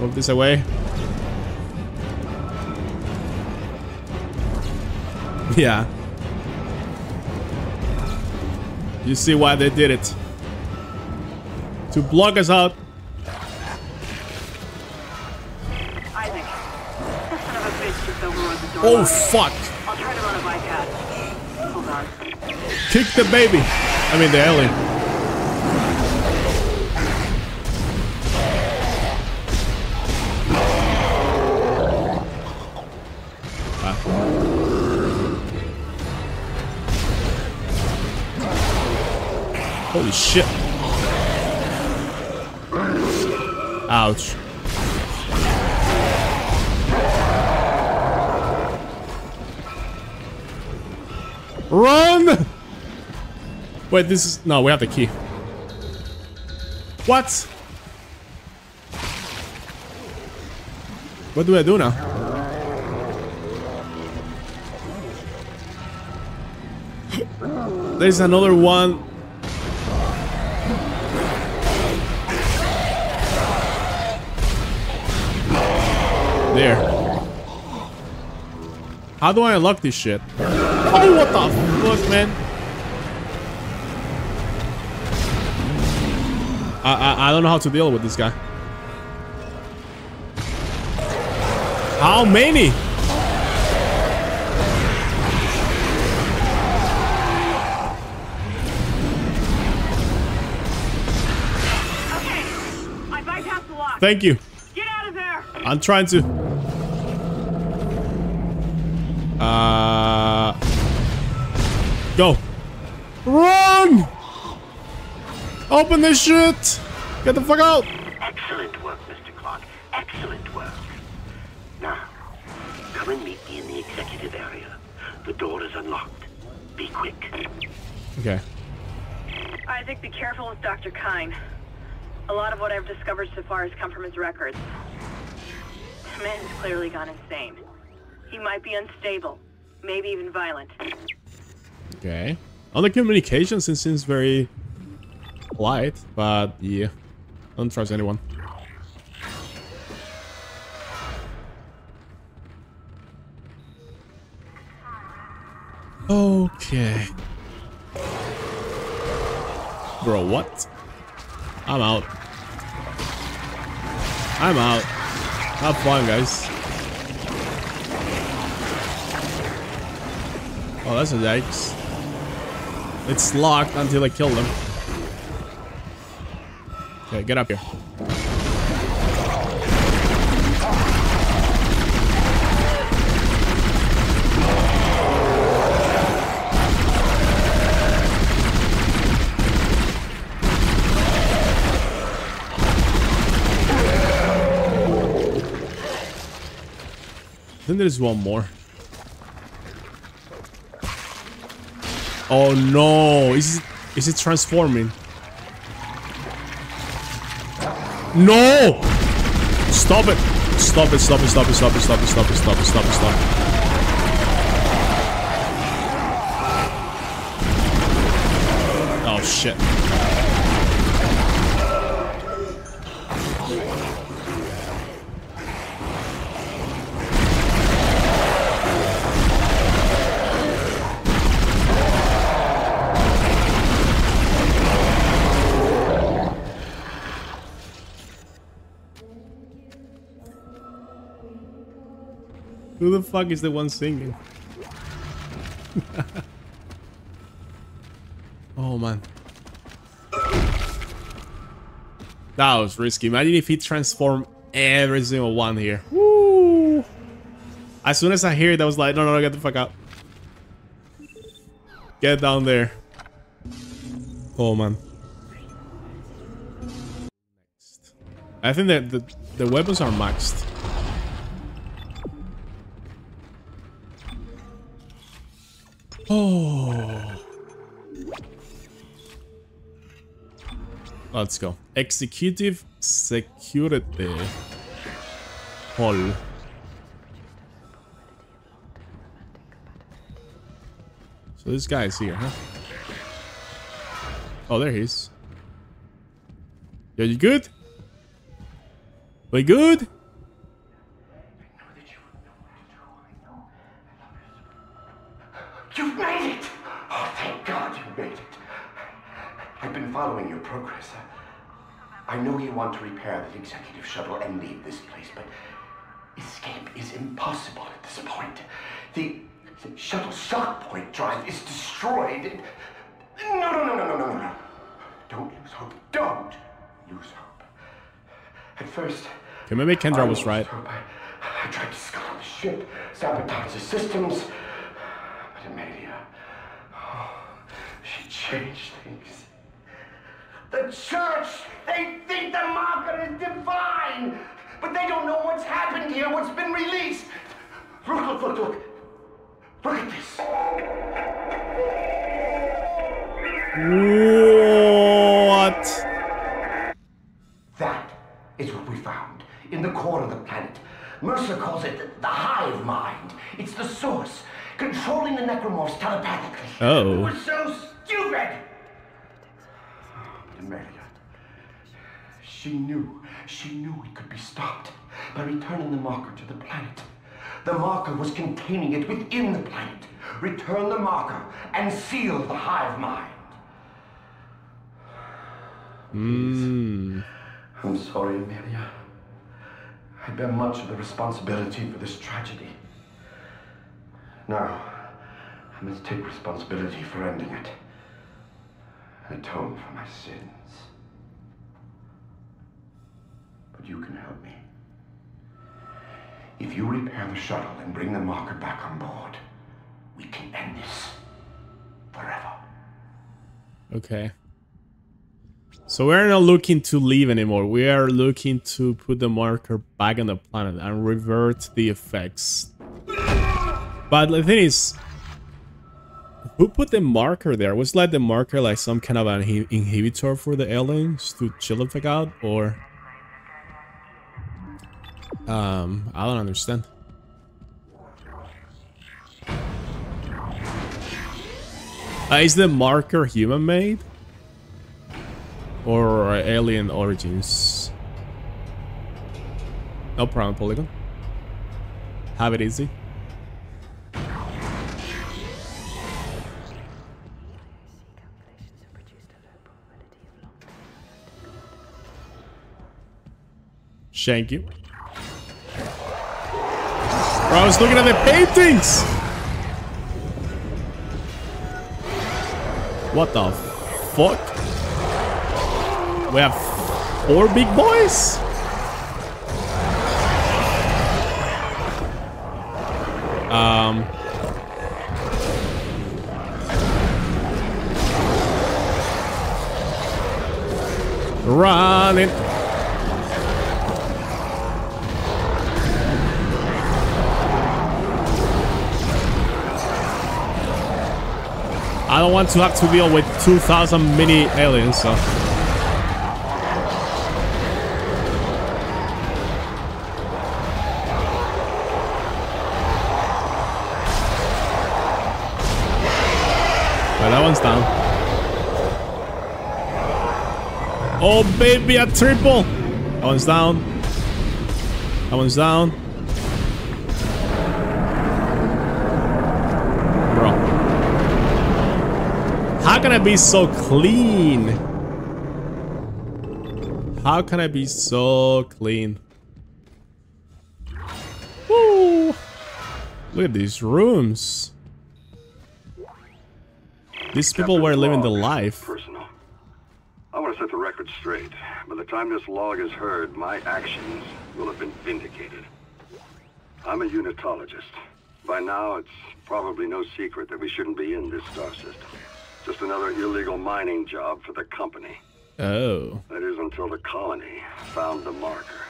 Move this away. Yeah. You see why they did it. To block us out. Oh, fuck. Kick the baby. I mean the alien. Holy shit. Ouch. Run! Wait, this is... No, we have the key. What? What do I do now? There's another one. There. How do I unlock this shit? Oh, what the fuck, man? I, I, I don't know how to deal with this guy. How many? I bypassed the lock. Thank you. Get out of there. I'm trying to. Open this shit! Get the fuck out! Excellent work, Mr. Clarke. Excellent. Excellent work. Now, come and meet me in the executive area. The door is unlocked. Be quick. Okay. Isaac, be careful with Dr. Kyne. A lot of what I've discovered so far has come from his records. The man has clearly gone insane. He might be unstable, maybe even violent. Okay. On the communications, it seems very polite, but yeah, don't trust anyone. Okay. Bro, what? I'm out. I'm out. Have fun, guys. Oh, that's a yikes. It's locked until I kill them. Okay, get up here. I think there's one more. Oh no! Is it, is it transforming? No! Stop it! Stop it, stop it, stop it, stop it, stop it, stop it, stop it, stop it, stop it. Oh Who the fuck is the one singing? (laughs) oh man. That was risky. Imagine if he transformed every single one here. Woo! As soon as I hear it, I was like, no, no, no, get the fuck out. Get down there. Oh man. I think that the, the weapons are maxed. Oh. Let's go. Executive security. Hall. So this guy is here, huh? Oh, there he is. Yeah, you good? We good? You've made it! Oh, thank God you made it. I've been following your progress. I know you want to repair the executive shuttle and leave this place, but escape is impossible at this point. The, the shuttle shock point drive is destroyed. No, no, no, no, no, no, no. Don't lose hope. Don't lose hope. At first, Okay, maybe Kendra was right. I, I tried to scuttle the ship, sabotage the systems. But Amelia, oh, she changed things. The church, they think the marker is divine, but they don't know what's happened here, what's been released. Look, look, look, look. Look at this. What? That is what we found in the core of the planet. Mercer calls it the, the hive mind. It's the source, controlling the necromorphs telepathically. Oh. We're so stupid! Amelia, she knew, she knew it could be stopped by returning the marker to the planet. The marker was containing it within the planet. Return the marker and seal the hive mind. Hmm. I'm sorry, Amelia. I bear much of the responsibility for this tragedy. Now, I must take responsibility for ending it. Atone for my sins. But you can help me. If you repair the shuttle and bring the marker back on board, we can end this forever. Okay. So we're not looking to leave anymore. We are looking to put the marker back on the planet and revert the effects. But the thing is, who put the marker there? Was like the marker like some kind of an inhibitor for the aliens to chill the fuck out, or um, I don't understand. Uh, is the marker human-made? Or alien origins? No problem, Polygon. Have it easy. Thank you. Bro, I was looking at the paintings! What the fuck? We have four big boys? Um... Running. I don't want to have to deal with 2,000 mini aliens, so... That one's down. Oh, baby, a triple! That one's down. That one's down. Bro. How can I be so clean? How can I be so clean? Woo! Look at these rooms. These people were living the life. Personal. I want to set the record straight. By the time this log is heard, my actions will have been vindicated. I'm a unitologist. By now, it's probably no secret that we shouldn't be in this star system. Just another illegal mining job for the company. Oh. That is until the colony found the marker.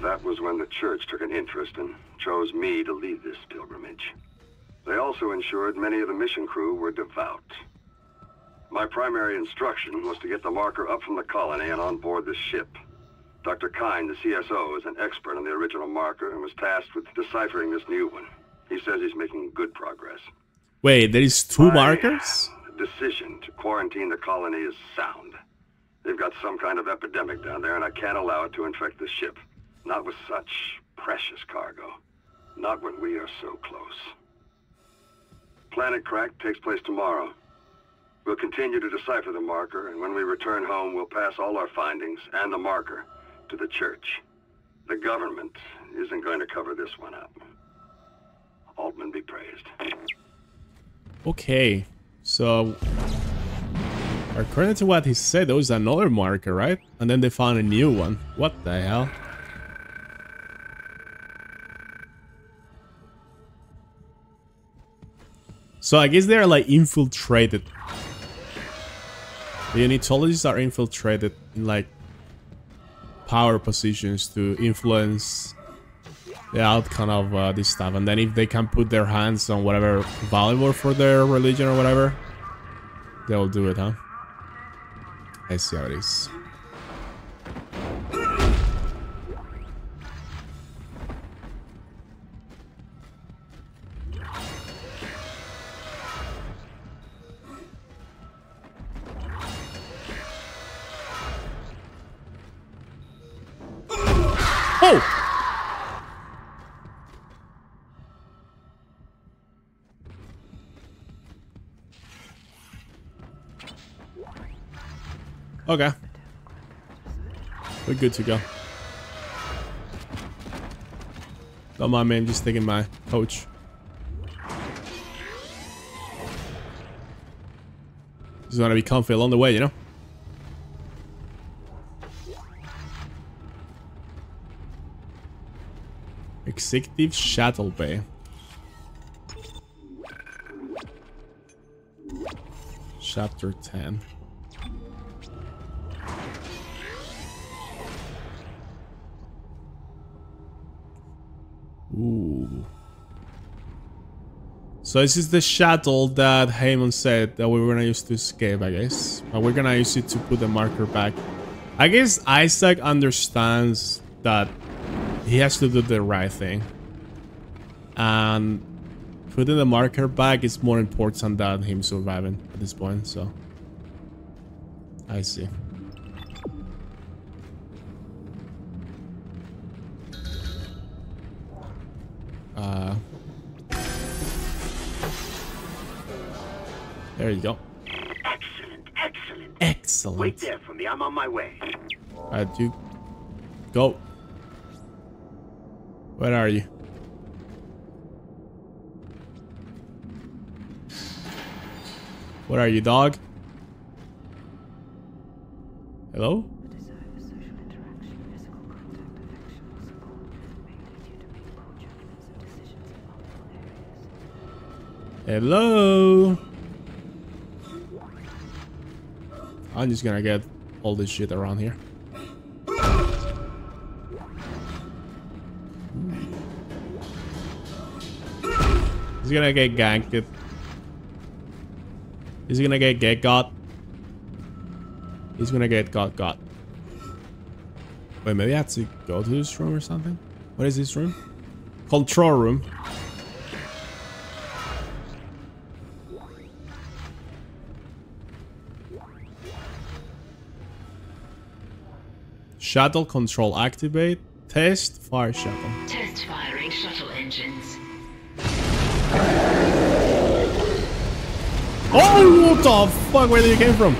That was when the church took an interest and chose me to lead this pilgrimage. They also ensured many of the mission crew were devout. My primary instruction was to get the marker up from the colony and on board the ship. Dr. Kyne, the CSO, is an expert on the original marker and was tasked with deciphering this new one. He says he's making good progress. Wait, there is two markers? Decision to quarantine the colony is sound. They've got some kind of epidemic down there, and I can't allow it to infect the ship. Not with such precious cargo. Not when we are so close. Planet Crack takes place tomorrow. We'll continue to decipher the marker, and when we return home, we'll pass all our findings and the marker to the church. The government isn't going to cover this one up. Altman be praised. Okay, so according to what he said, there was another marker, right? And then they found a new one. What the hell? So I guess they're like infiltrated. The unitologists are infiltrated in like power positions to influence the outcome of uh, this stuff. And then if they can put their hands on whatever valuable for their religion or whatever, they'll do it, huh? I see how it is. Okay. We're good to go. Don't mind me, I'm just taking my coach. Just want to be comfy along the way, you know? Executive Shuttle Bay. Chapter 10. Ooh. So this is the shuttle that Heyman said that we were gonna use to escape, I guess. But we're gonna use it to put the marker back. I guess Isaac understands that he has to do the right thing. And putting the marker back is more important than him surviving at this point, so. I see. Uh, there you go. Excellent, excellent. Excellent. Wait there for me. I'm on my way. Alright, you go. Where are you? Where are you, dog? Hello? Hello? I'm just gonna get all this shit around here. He's gonna get ganked. He's gonna get get got. He's gonna get got got. Wait, maybe I have to go to this room or something? What is this room? Control room. Shuttle control activate. Test fire shuttle. Test firing shuttle engines. Oh, what the fuck? Where did you came from?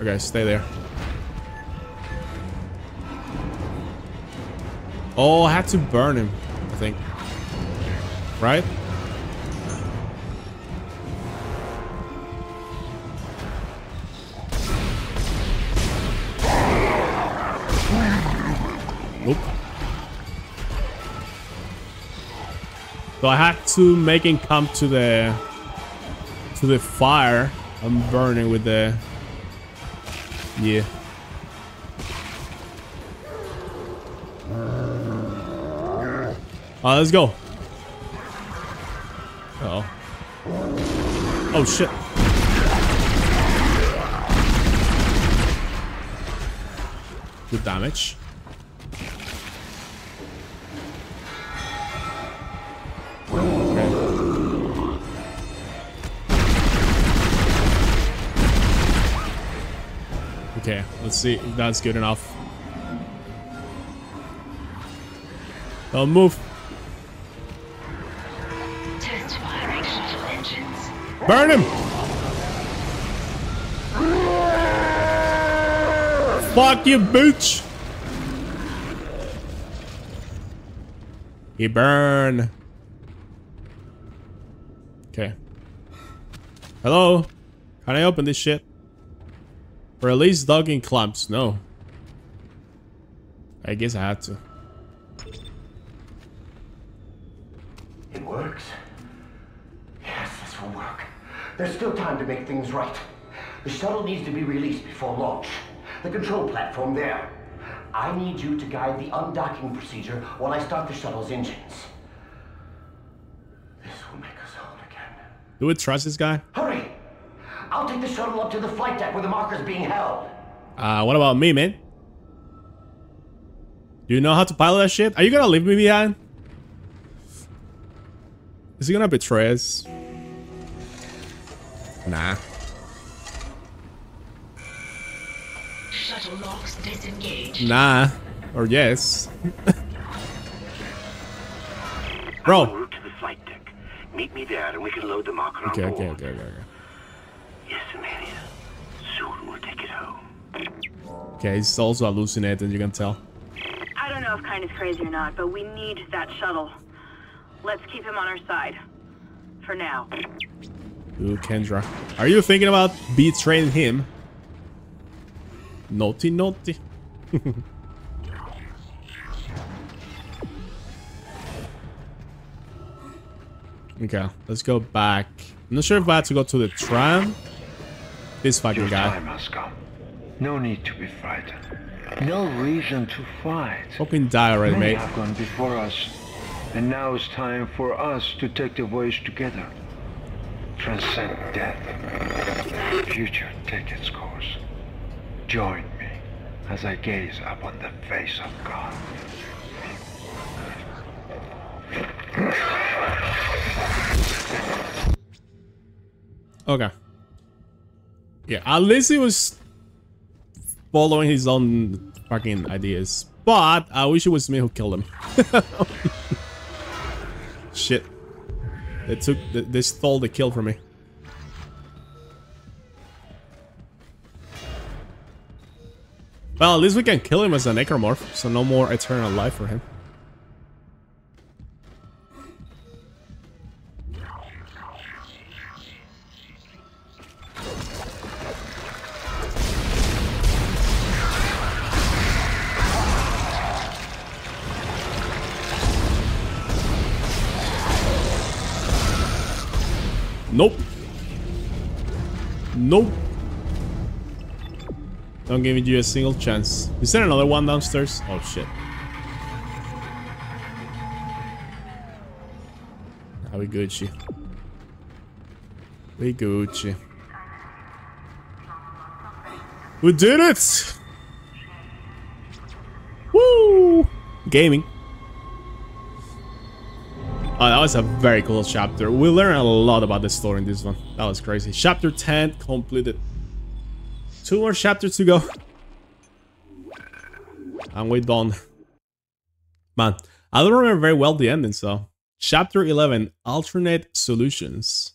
Okay, stay there. Oh, I had to burn him, I think. Right? So I had to make him come to the to the fire. I'm burning with the yeah. Uh, let's go. Uh oh. Oh shit. Good damage. See if that's good enough. Don't move. Test firing shuttle engines. Burn him! Fuck you, bitch! He burn. Okay. Hello? Can I open this shit? Release dog in clumps. No. I guess I had to. It works. Yes, this will work. There's still time to make things right. The shuttle needs to be released before launch. The control platform there. I need you to guide the undocking procedure while I start the shuttle's engines. This will make us whole again. Do we trust this guy? Hurry! The shuttle up to the flight deck where the marker's being held. Uh, what about me, man? Do you know how to pilot that shit? Are you gonna leave me behind? Is he gonna betray us? Nah. Shuttle locks disengaged. Nah. Or yes. En (laughs) Bro. route to the flight deck. Meet me there and we can load the marker Okay, on okay, okay, okay, okay. Okay, he's also hallucinating, you can tell. I don't know if Kyne is crazy or not, but we need that shuttle. Let's keep him on our side. For now. Ooh, Kendra. Are you thinking about betraying him? Naughty, naughty. (laughs) okay, let's go back. I'm not sure if I had to go to the tram. This fucking Your guy. Time has come. No need to be frightened. No reason to fight. Fucking die already, Many mate. have gone before us, and now it's time for us to take the voyage together. Transcend death. Future take its course. Join me as I gaze upon the face of God. Okay. Yeah, at least it was following his own fucking ideas. But I wish it was me who killed him. (laughs) Shit. They took, they, stole the kill from me. Well, at least we can kill him as a necromorph, so no more eternal life for him. Nope. Nope. Don't give you a single chance. Is there another one downstairs? Oh shit. Are we Gucci? We Gucci. We did it! Woo! Gaming. Oh, that was a very cool chapter. We learned a lot about the story in this one. That was crazy. Chapter 10 completed. Two more chapters to go. And we're done. Man, I don't remember very well the ending, so. Chapter 11, Alternate Solutions.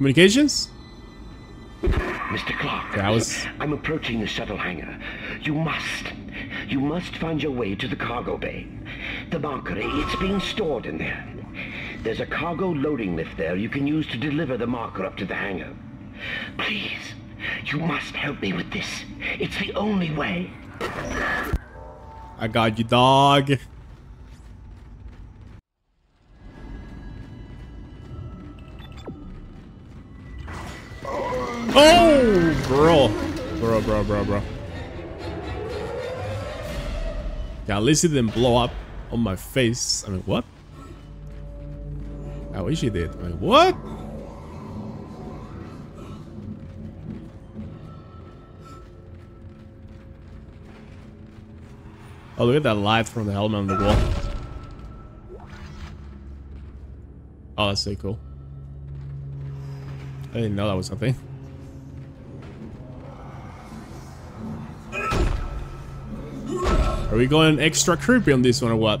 Communications? Mr. Clarke, I was- I'm approaching the shuttle hangar. You must, you must find your way to the cargo bay. The marker, it's being stored in there. There's a cargo loading lift there you can use to deliver the marker up to the hangar. Please, you must help me with this. It's the only way. I got you, dog. Oh, bro. Bro, bro, bro, bro. Yeah, at least it didn't blow up on my face. I mean, what? I wish it did. I mean, what? Oh, look at that light from the helmet on the wall. Oh, that's so cool. I didn't know that was something. Are we going extra creepy on this one or what?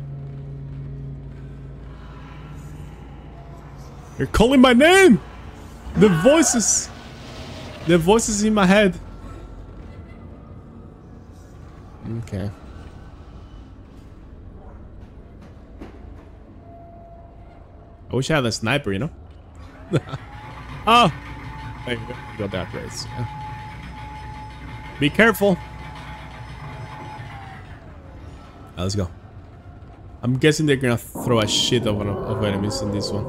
You're calling my name! The voices! The voices in my head. Okay. I wish I had a sniper, you know? (laughs) oh! You go. Got that race. Be careful. Ah, let's go. I'm guessing they're gonna throw a shit of, of enemies in this one.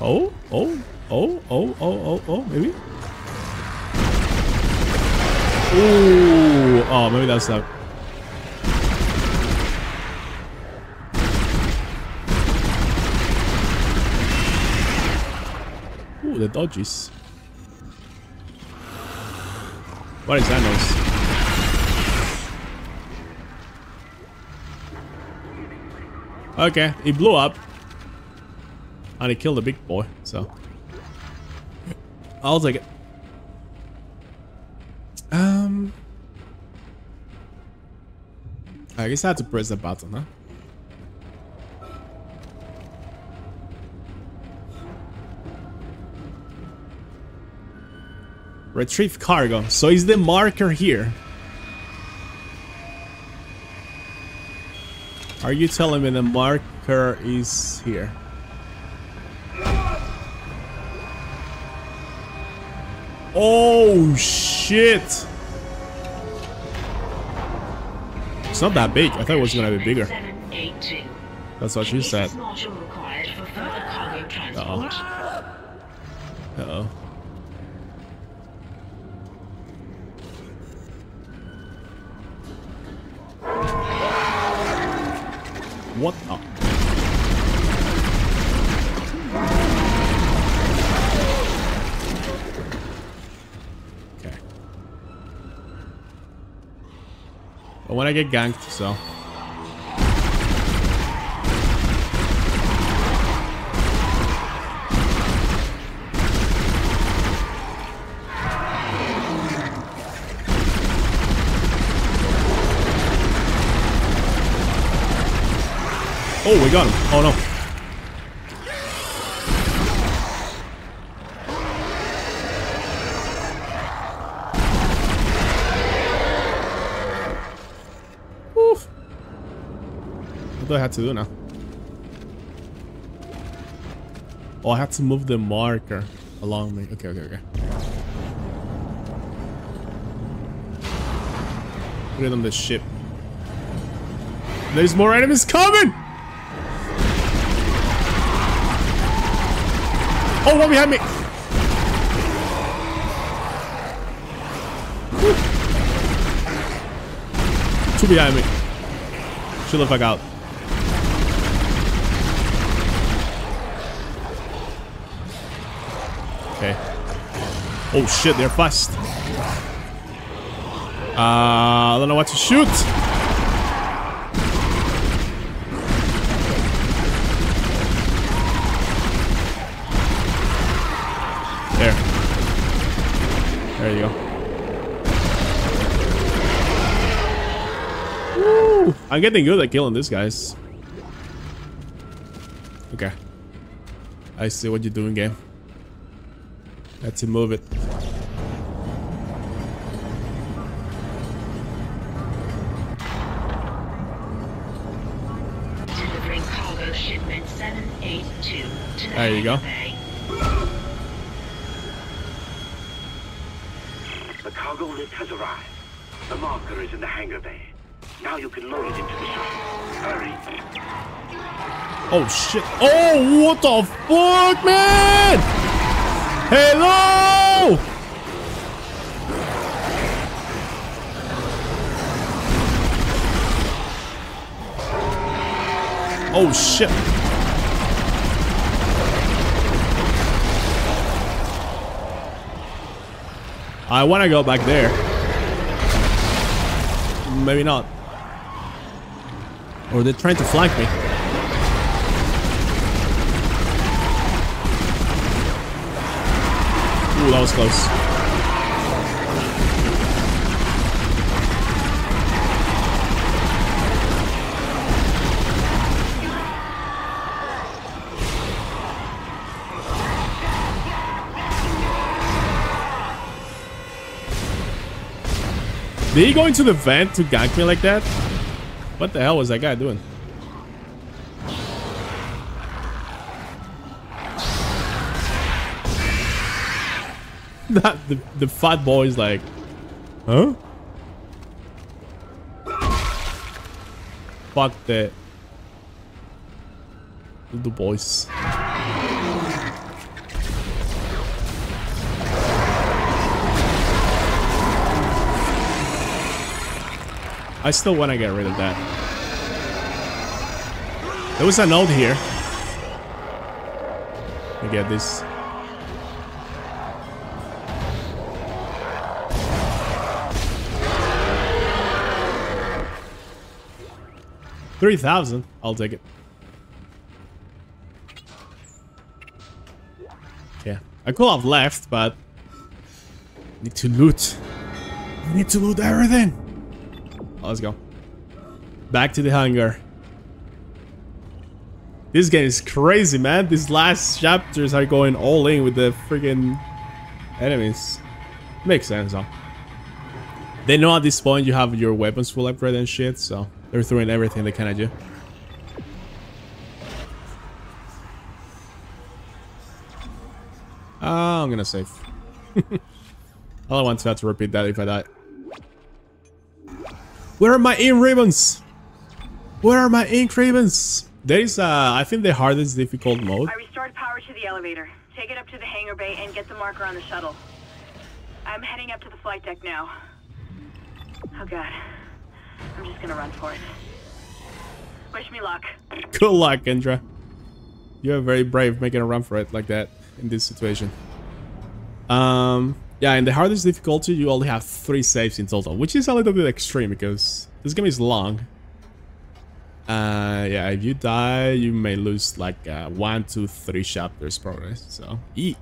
Oh, oh, oh, oh, oh, oh, oh, maybe? Ooh, oh, maybe that's that. Ooh, the dodges. What is that noise? Okay, he blew up. And he killed a big boy, so. I'll take it. I guess I had to press the button, huh? Retrieve cargo. So is the marker here? Are you telling me the marker is here? Oh shit! It's not that big. I thought it was gonna be bigger. That's what she said. I get ganked, so. To do now? Oh, I have to move the marker along me. Okay, okay, okay. It on the ship. There's more enemies coming! Oh, one behind me! Two behind me. Chill the fuck out. Oh shit, they're fast. Uh, I don't know what to shoot. There. There you go. Woo! I'm getting good at killing these guys. Okay. I see what you're doing, game. Let's move it. There you go. The cargo lift has arrived. The marker is in the hangar bay. Now you can load it into the shuttle. Hurry. Oh shit. Oh, what the fuck, man? Hello! Oh shit. I want to go back there. Maybe not. Or they're trying to flank me. Ooh, that was close. Did he go into the vent to gank me like that? What the hell was that guy doing? (laughs) that the, the fat boy is like, huh? Fuck that. The boys. I still want to get rid of that. There was an note here. Me get this. Three thousand. I'll take it. Yeah, I could have left, but need to loot. I need to loot everything. Let's go. Back to the hangar. This game is crazy, man. These last chapters are going all in with the freaking enemies. Makes sense, though. They know at this point you have your weapons full upgrade and shit, so they're throwing everything they can at you. Uh, I'm gonna save. (laughs) I don't want to have to repeat that if I die. Where are my ink ribbons? Where are my ink ribbons? There is, uh, I think the hardest difficult mode. I restored power to the elevator. Take it up to the hangar bay and get the marker on the shuttle. I'm heading up to the flight deck now. Oh god. I'm just gonna run for it. Wish me luck. Good luck, Kendra. You're very brave making a run for it like that in this situation. Um, yeah, in the hardest difficulty, you only have three saves in total, which is a little bit extreme because this game is long. Uh, yeah, if you die, you may lose like uh, one, two, three chapters progress. So, eat.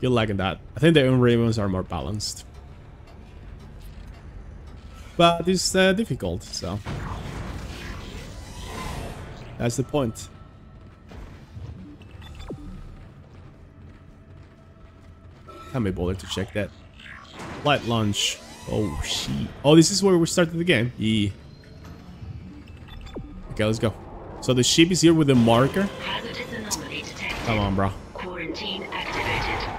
You're liking that. I think the Unravens are more balanced. But it's uh, difficult, so. That's the point. Can't be bothered to check that. Light launch. Oh, shit. Oh, this is where we started the game. Yeah. Okay, let's go. So the ship is here with a marker. Come on, bro. Quarantine activated.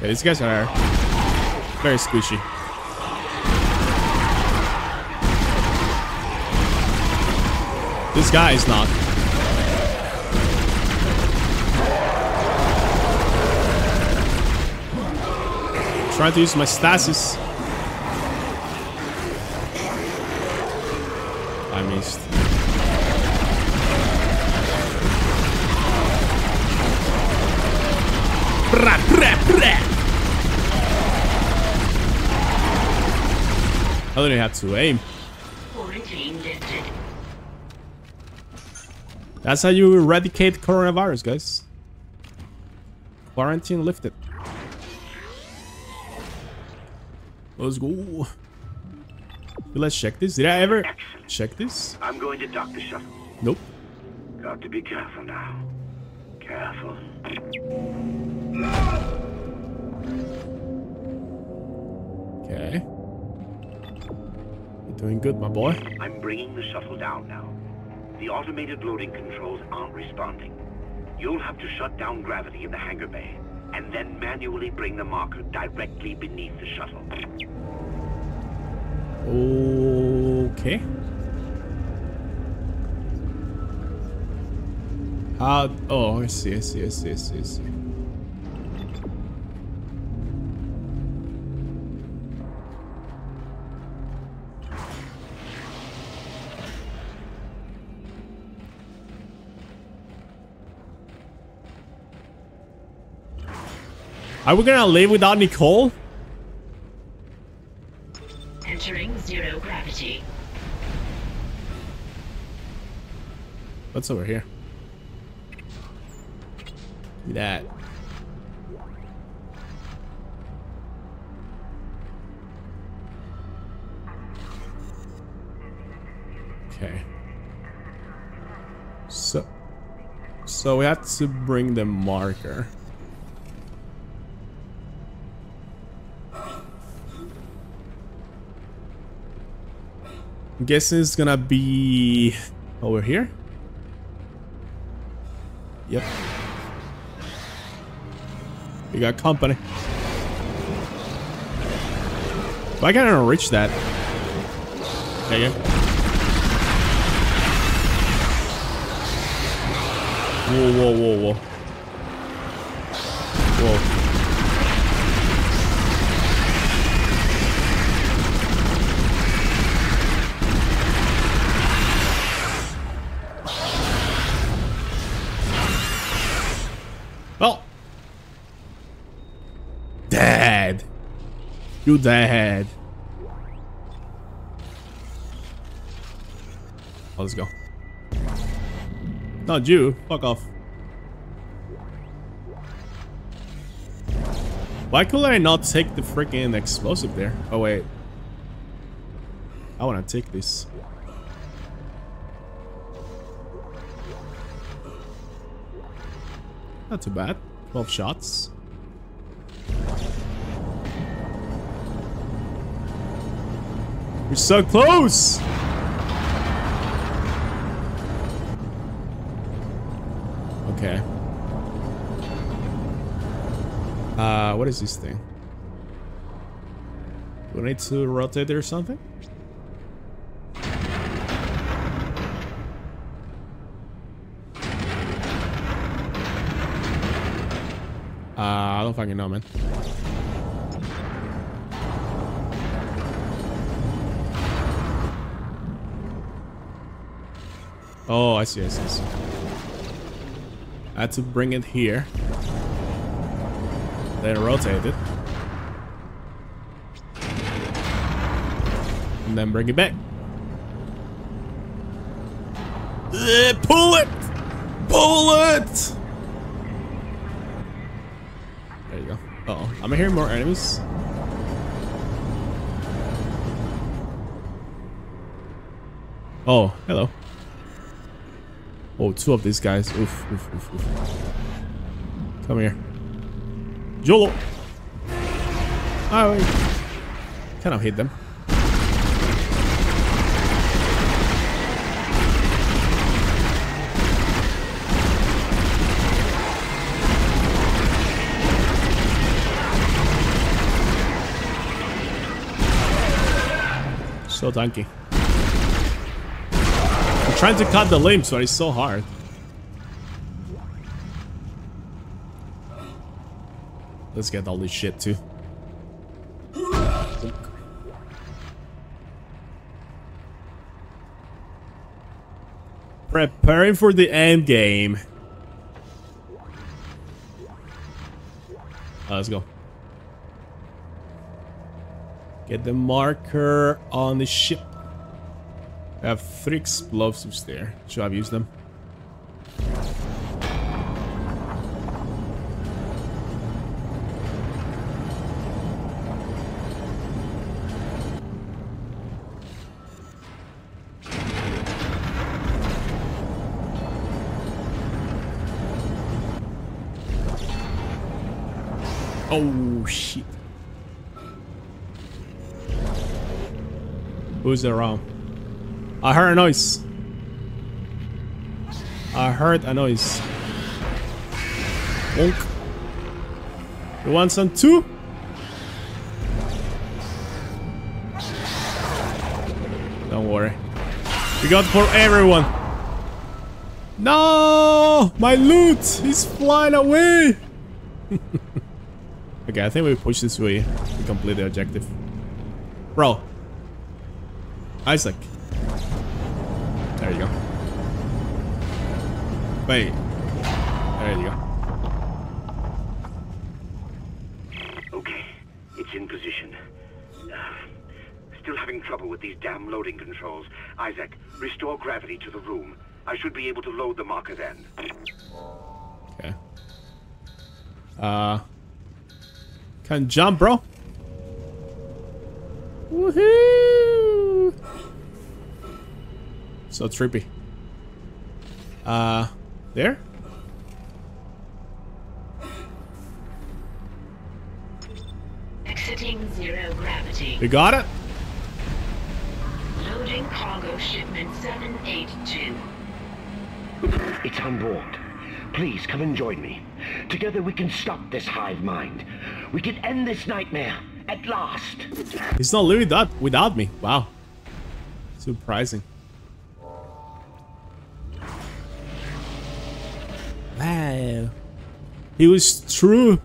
Yeah, these guys are very squishy. This guy is not. Trying to use my stasis. I missed. Bra, bra, bra. I don't even have to aim. That's how you eradicate coronavirus, guys. Quarantine lifted. Let's go. Let's check this. Did I ever check this? I'm going to dock the shuttle. Nope. Got to be careful now. Careful. Okay. You're doing good, my boy. I'm bringing the shuttle down now. The automated loading controls aren't responding. You'll have to shut down gravity in the hangar bay, and then manually bring the marker directly beneath the shuttle. Okay. How? Oh, I see, I see, I see, I see, I see. Are we gonna live without Nicole? Entering zero gravity. What's over here? That. Okay. So, so we have to bring the marker. I'm guessing it's gonna be over here. Yep. We got company. Why can't I reach that? There you go. Whoa, whoa, whoa, whoa. Whoa. You dad. Oh, let's go. Not you. Fuck off. Why could I not take the freaking explosive there? Oh, wait. I want to take this. Not too bad. 12 shots. We're so close! Okay. Uh, what is this thing? Do I need to rotate it or something? Uh, I don't fucking know, man. Oh, I see, I see, I see. I had to bring it here. Then rotate it. And then bring it back. Uh, pull it! Pull it! There you go. Uh oh I'm hearing more enemies. Oh, hello. Oh, two of these guys. Oof, oof, oof, oof. Come here. Jolo! Oh, wait. Kind of hit them. So tanky. Trying to cut the limbs, but it's so hard. Let's get all this shit too. Preparing for the end game. Uh, let's go. Get the marker on the ship. I have three explosives there. Should I have used them? Oh, shit. Who's around? I heard a noise. I heard a noise. Bonk. You want some too? Don't worry. We got for everyone. No! My loot is flying away! (laughs) okay, I think we push this way to complete the objective. Bro. Isaac. There you go. Wait. There you go. Okay, it's in position. Uh, still having trouble with these damn loading controls. Isaac, restore gravity to the room. I should be able to load the marker then. Okay. Uh. Can jump, bro. Woohoo! So trippy. Uh, there? Exiting zero gravity. We got it? Loading cargo shipment 782. It's on board. Please come and join me. Together we can stop this hive mind. We can end this nightmare at last. He's not living that without me. Wow. Surprising. Wow. He was true.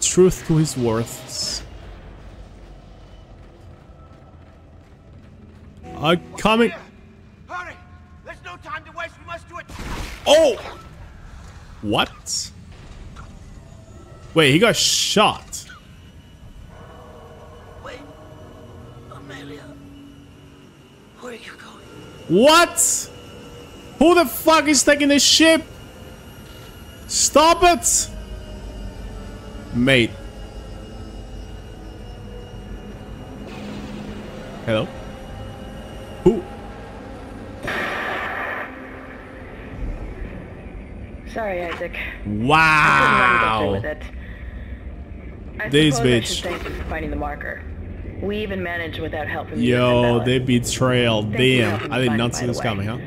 Truth to his words. I'm coming. Hurry! There's no time to waste. We must do it. Oh! What? Wait, he got shot. Wait, Amelia. Where are you going? What? Who the fuck is taking this ship? Stop it! Mate. Hello? Who? Sorry, Isaac. Wow. I This I bitch. thank you for finding the marker. We even managed without help from. Yo, they betrayal. Thank Damn. I did not see this coming, huh?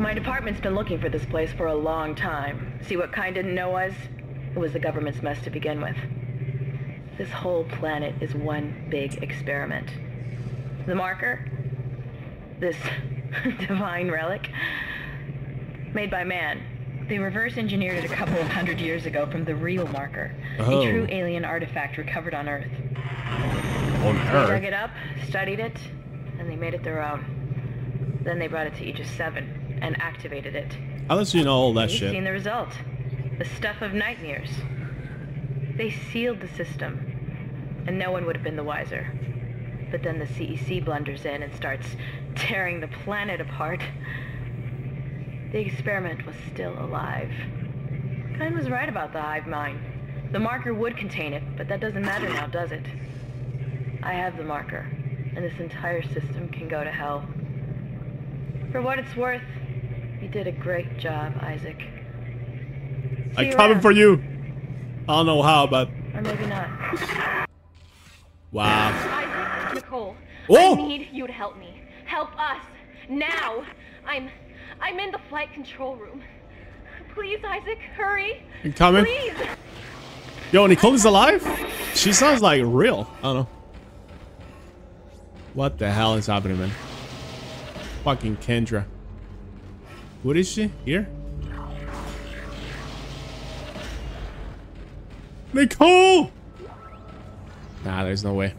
My department's been looking for this place for a long time. See what Kyne didn't know was? It was the government's mess to begin with. This whole planet is one big experiment. The marker? This (laughs) divine relic? Made by man. They reverse engineered it a couple of hundred years ago from the real marker. Oh. A true alien artifact recovered on Earth. On They dug it up, studied it, and they made it their own. Then they brought it to Aegis 7 and activated it. How does you know all that You've shit? seen the result. The stuff of nightmares. They sealed the system, and no one would have been the wiser. But then the CEC blunders in and starts tearing the planet apart. The experiment was still alive. Kyne was right about the hive mind. The marker would contain it, but that doesn't matter now, does it? I have the marker, and this entire system can go to hell. For what it's worth, you did a great job, Isaac. See I'm coming around. for you. I don't know how, but Or maybe not. wow. Isaac, Nicole, Oh! I need you to help me. Help us now. I'm, I'm in the flight control room. Please, Isaac, hurry. You coming? Please. Yo, Nicole is alive? She sounds like real. I don't know. What the hell is happening, man? Fucking Kendra. What is she? Here? Nicole! Nah, there's no way.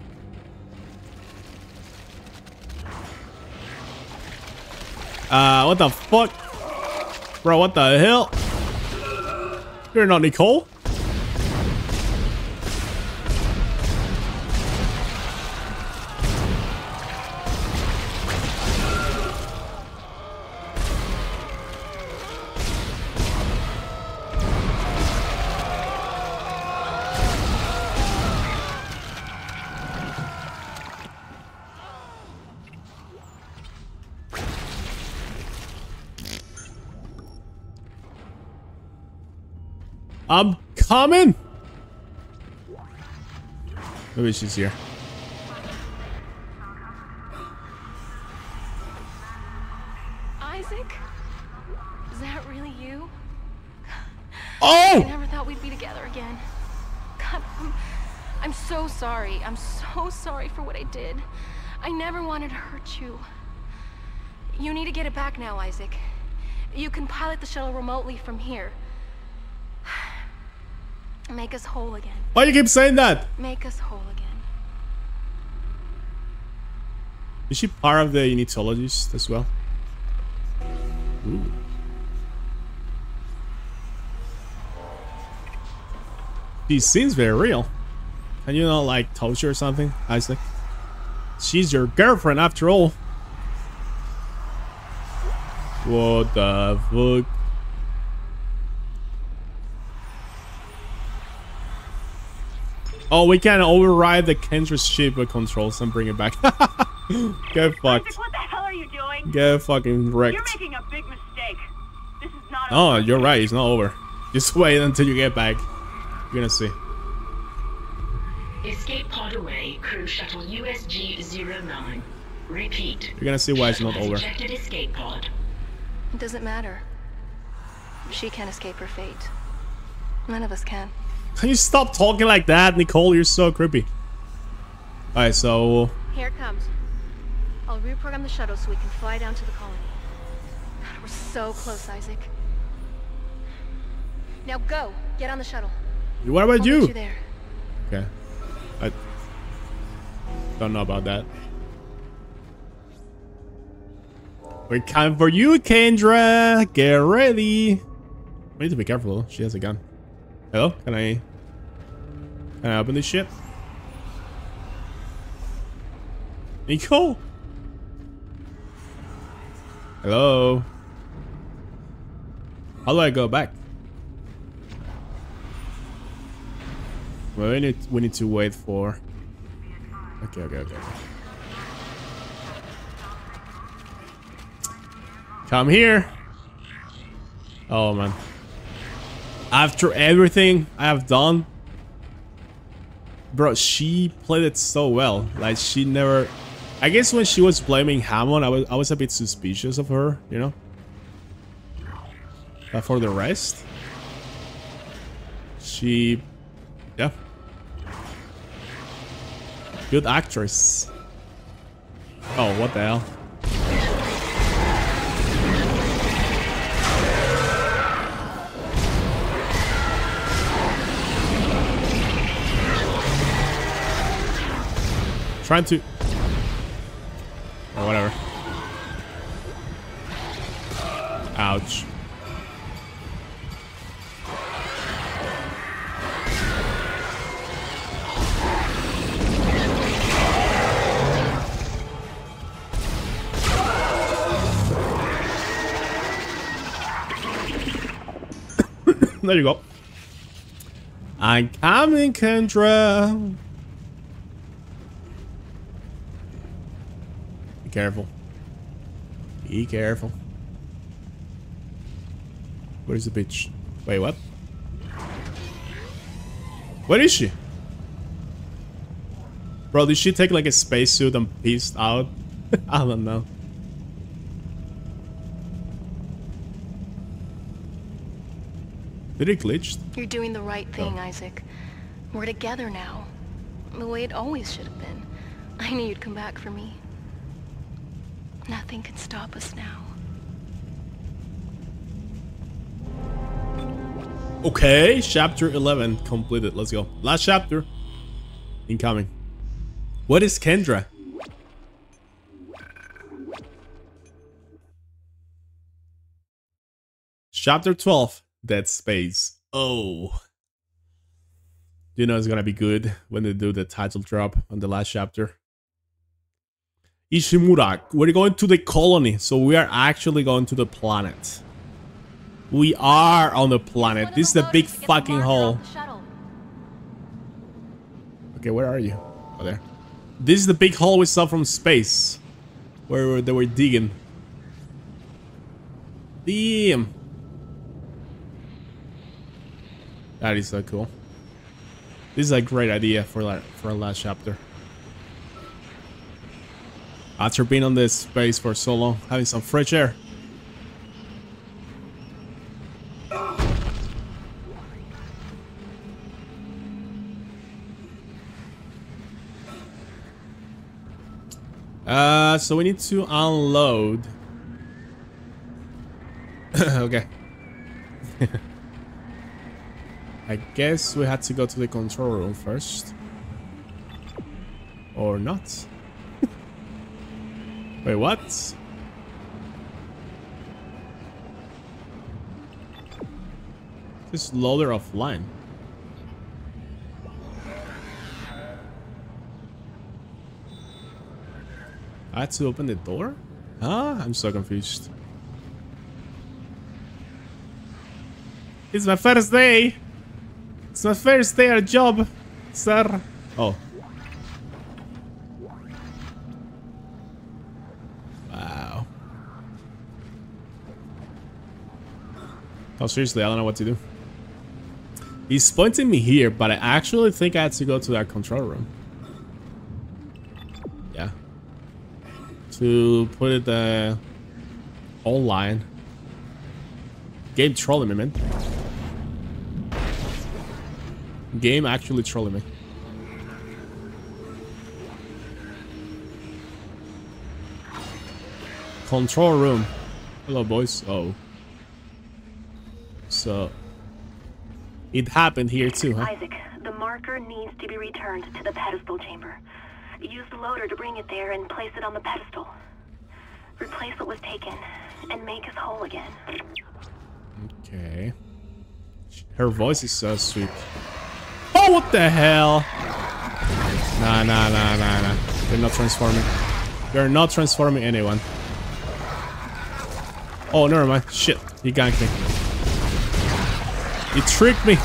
Uh, what the fuck? Bro, what the hell? You're not Nicole? I'm coming. Maybe she's here. Isaac? Is that really you? Oh! I never thought we'd be together again. God, I'm, I'm so sorry. I'm so sorry for what I did. I never wanted to hurt you. You need to get it back now, Isaac. You can pilot the shuttle remotely from here. Make us whole again. Why you keep saying that? Make us whole again. Is she part of the unitologist as well? Ooh. She seems very real. Can you not like touch her or something, Isaac? She's your girlfriend after all. What the fuck? Oh, we can override the Kendra's ship with controls and bring it back. (laughs) Get fucked. What the hell are you doing? Get fucking wrecked. You're making a big mistake. This is not Oh, you're right. It's not over. Just wait until you get back. You're gonna see. Escape pod away, crew shuttle USG-09. Repeat. You're gonna see why it's not over. ejected escape pod. It doesn't matter. She can't escape her fate. None of us can. Can you stop talking like that, Nicole? You're so creepy. Alright, so Here it comes. I'll reprogram the shuttle so we can fly down to the colony. God, we're so close, Isaac. Now go. Get on the shuttle. what about I'll you? you there. Okay. I don't know about that. We're coming for you, Kendra. Get ready. We need to be careful. She has a gun. Hello? Can I... Can I open this shit? Nicole? Hello? How do I go back? Well, we need, we need to wait for... Okay, okay, okay. Come here. Oh, man. After everything I have done, bro, she played it so well. Like she never. I guess when she was blaming Hammond, I was I was a bit suspicious of her, you know. But for the rest, she, yeah, good actress. Oh, what the hell? Trying to... Or whatever. Ouch. (coughs) there you go. I'm coming, Kendra. Be careful. Be careful. Where's the bitch? Wait, what? Where is she? Bro, did she take like a spacesuit and pieced out? (laughs) I don't know. Did it glitch? You're doing the right thing, oh. Isaac. We're together now. The way it always should have been. I knew you'd come back for me. Nothing can stop us now. Okay, chapter 11 completed. Let's go. Last chapter. Incoming. What is Kendra? Chapter 12. Dead Space. Oh. You know it's gonna be good when they do the title drop on the last chapter. Ishimura, we're going to the colony, so we are actually going to the planet. We are on the planet. This is the big fucking hole. Okay, where are you? Oh, there. This is the big hole we saw from space. Where they were digging. Damn. That is so cool. This is a great idea for that for a last chapter. After being on this base for so long, having some fresh air. Uh, so we need to unload. (laughs) okay. (laughs) I guess we had to go to the control room first. Or not. Wait, what? This loader offline. I had to open the door? Huh? I'm so confused. It's my first day! It's my first day at job, sir. Oh. Oh, seriously, I don't know what to do. He's pointing me here, but I actually think I had to go to that control room. Yeah. To put it uh, online. Game trolling me, man. Game actually trolling me. Control room. Hello, boys. Oh. So, it happened here too, huh? Isaac, the marker needs to be returned to the pedestal chamber. Use the loader to bring it there and place it on the pedestal. Replace what was taken and make us whole again. Okay. Her voice is so sweet. Oh, what the hell? Nah, nah, nah, nah, nah. They're not transforming. They're not transforming anyone. Oh, never mind. Shit. He ganked me. He tricked me.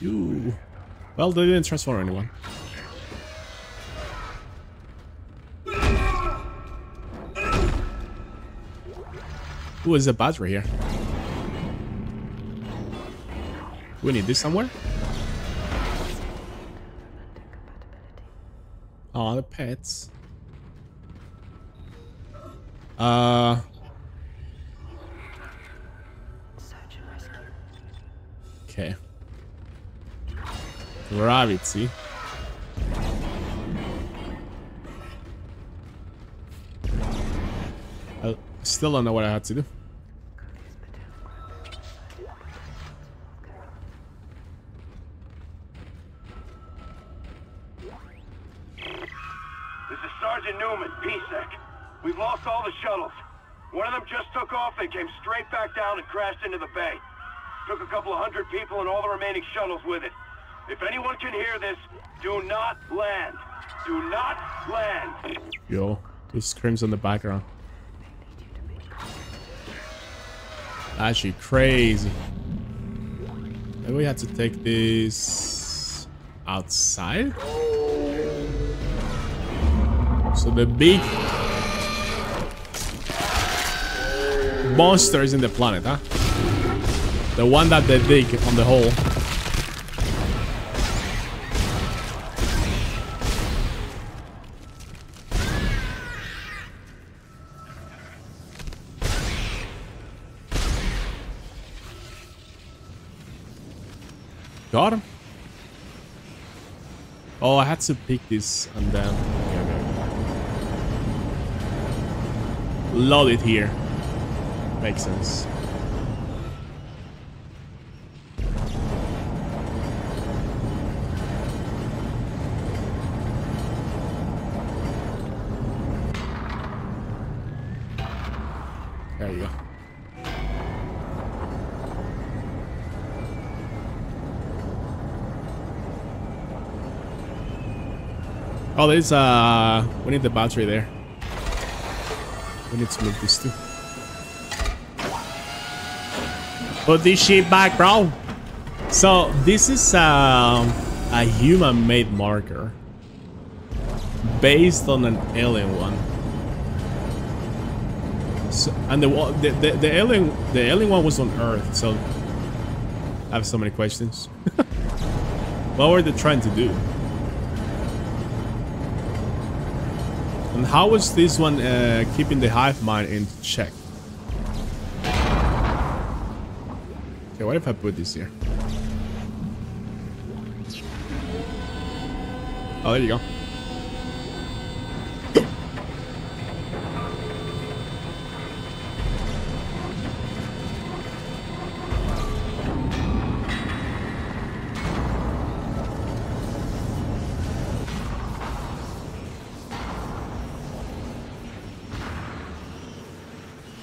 You. Well, they didn't transform anyone. Who is a battery here? We need this somewhere? Oh, the pets. Uh. Gravity. I still don't know what I had to do. This is Sergeant Newman, PSEC. We've lost all the shuttles. One of them just took off and came straight back down and crashed into the bay. Took a couple of hundred people and all the remaining shuttles with it. Can hear this, do not land. Do not land. Yo, those screams in the background. Actually, crazy. Maybe we had to take this outside. So the big monster is in the planet, huh? The one that they dig on the hole. Got him. Oh, I had to pick this and then... Okay, okay. Load it here. Makes sense. Oh, there's uh, we need the battery there. We need to move this too. Put this shit back, bro. So this is um, a human-made marker based on an alien one. So, and the, the the alien the alien one was on Earth, so I have so many questions. (laughs) what were they trying to do? How was this one uh, keeping the hive mind in check? Okay, what if I put this here? Oh, there you go.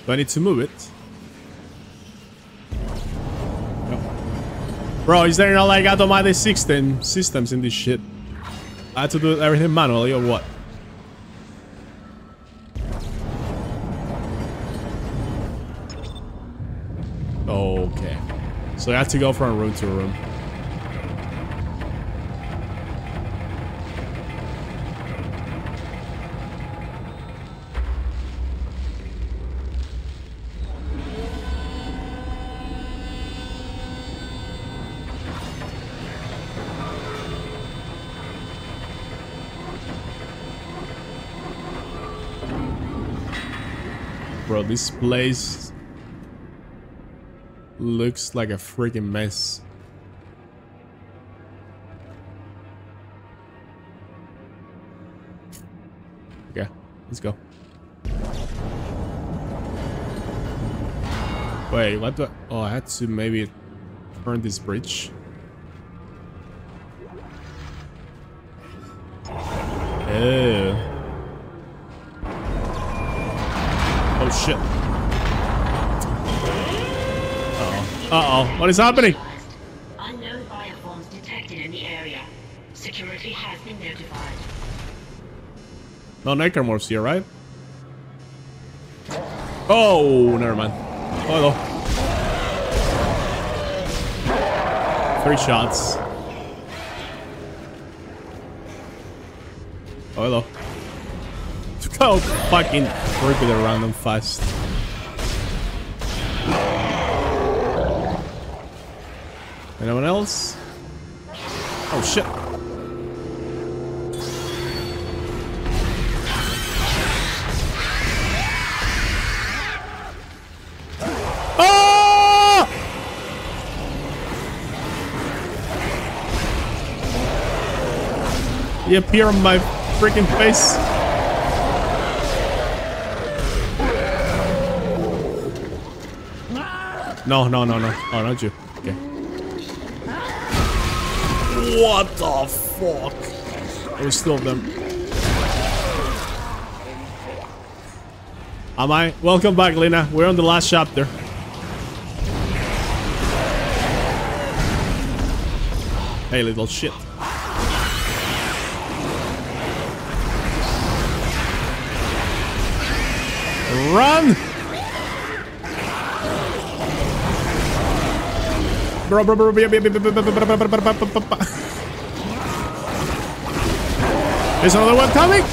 Do I need to move it? No. Bro, is there not like automatic system systems in this shit? I had to do everything manually or what? Okay. So I have to go from room to room. This place looks like a freaking mess. Okay, let's go. Wait, what the? Oh, I had to maybe turn this bridge. Shit. Uh-oh. Uh-oh. What is happening? Unknown bioforms detected in the area. Security has been notified. No necromorphs here, right? Oh, never mind. Oh, hello. Three shots. Oh, hello. Look (laughs) how work with a random fast. Anyone else? Oh shit. Ah! You appear on my freaking face. No, no, no, no. Oh, not you. Okay. What the fuck? There's still of them. Am I? Welcome back, Lena. We're on the last chapter. Hey, little shit. Run! Bro, bro, bro. There's another one coming!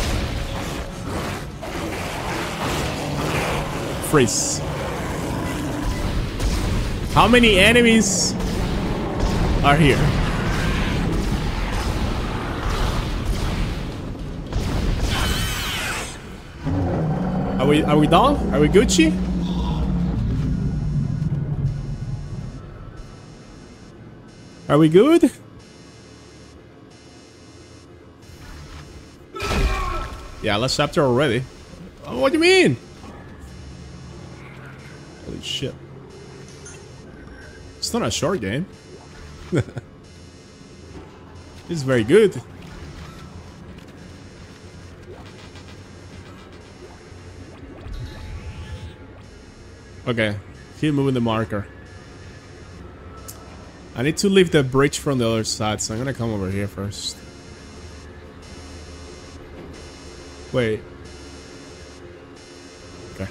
Freeze. How many enemies are here? Are we are we done? Are we Gucci? Are we good? Yeah, last chapter already. Oh, what do you mean? Holy shit. It's not a short game. (laughs) it's very good. Okay, keep moving the marker. I need to leave the bridge from the other side, so I'm gonna come over here first. Wait. Okay.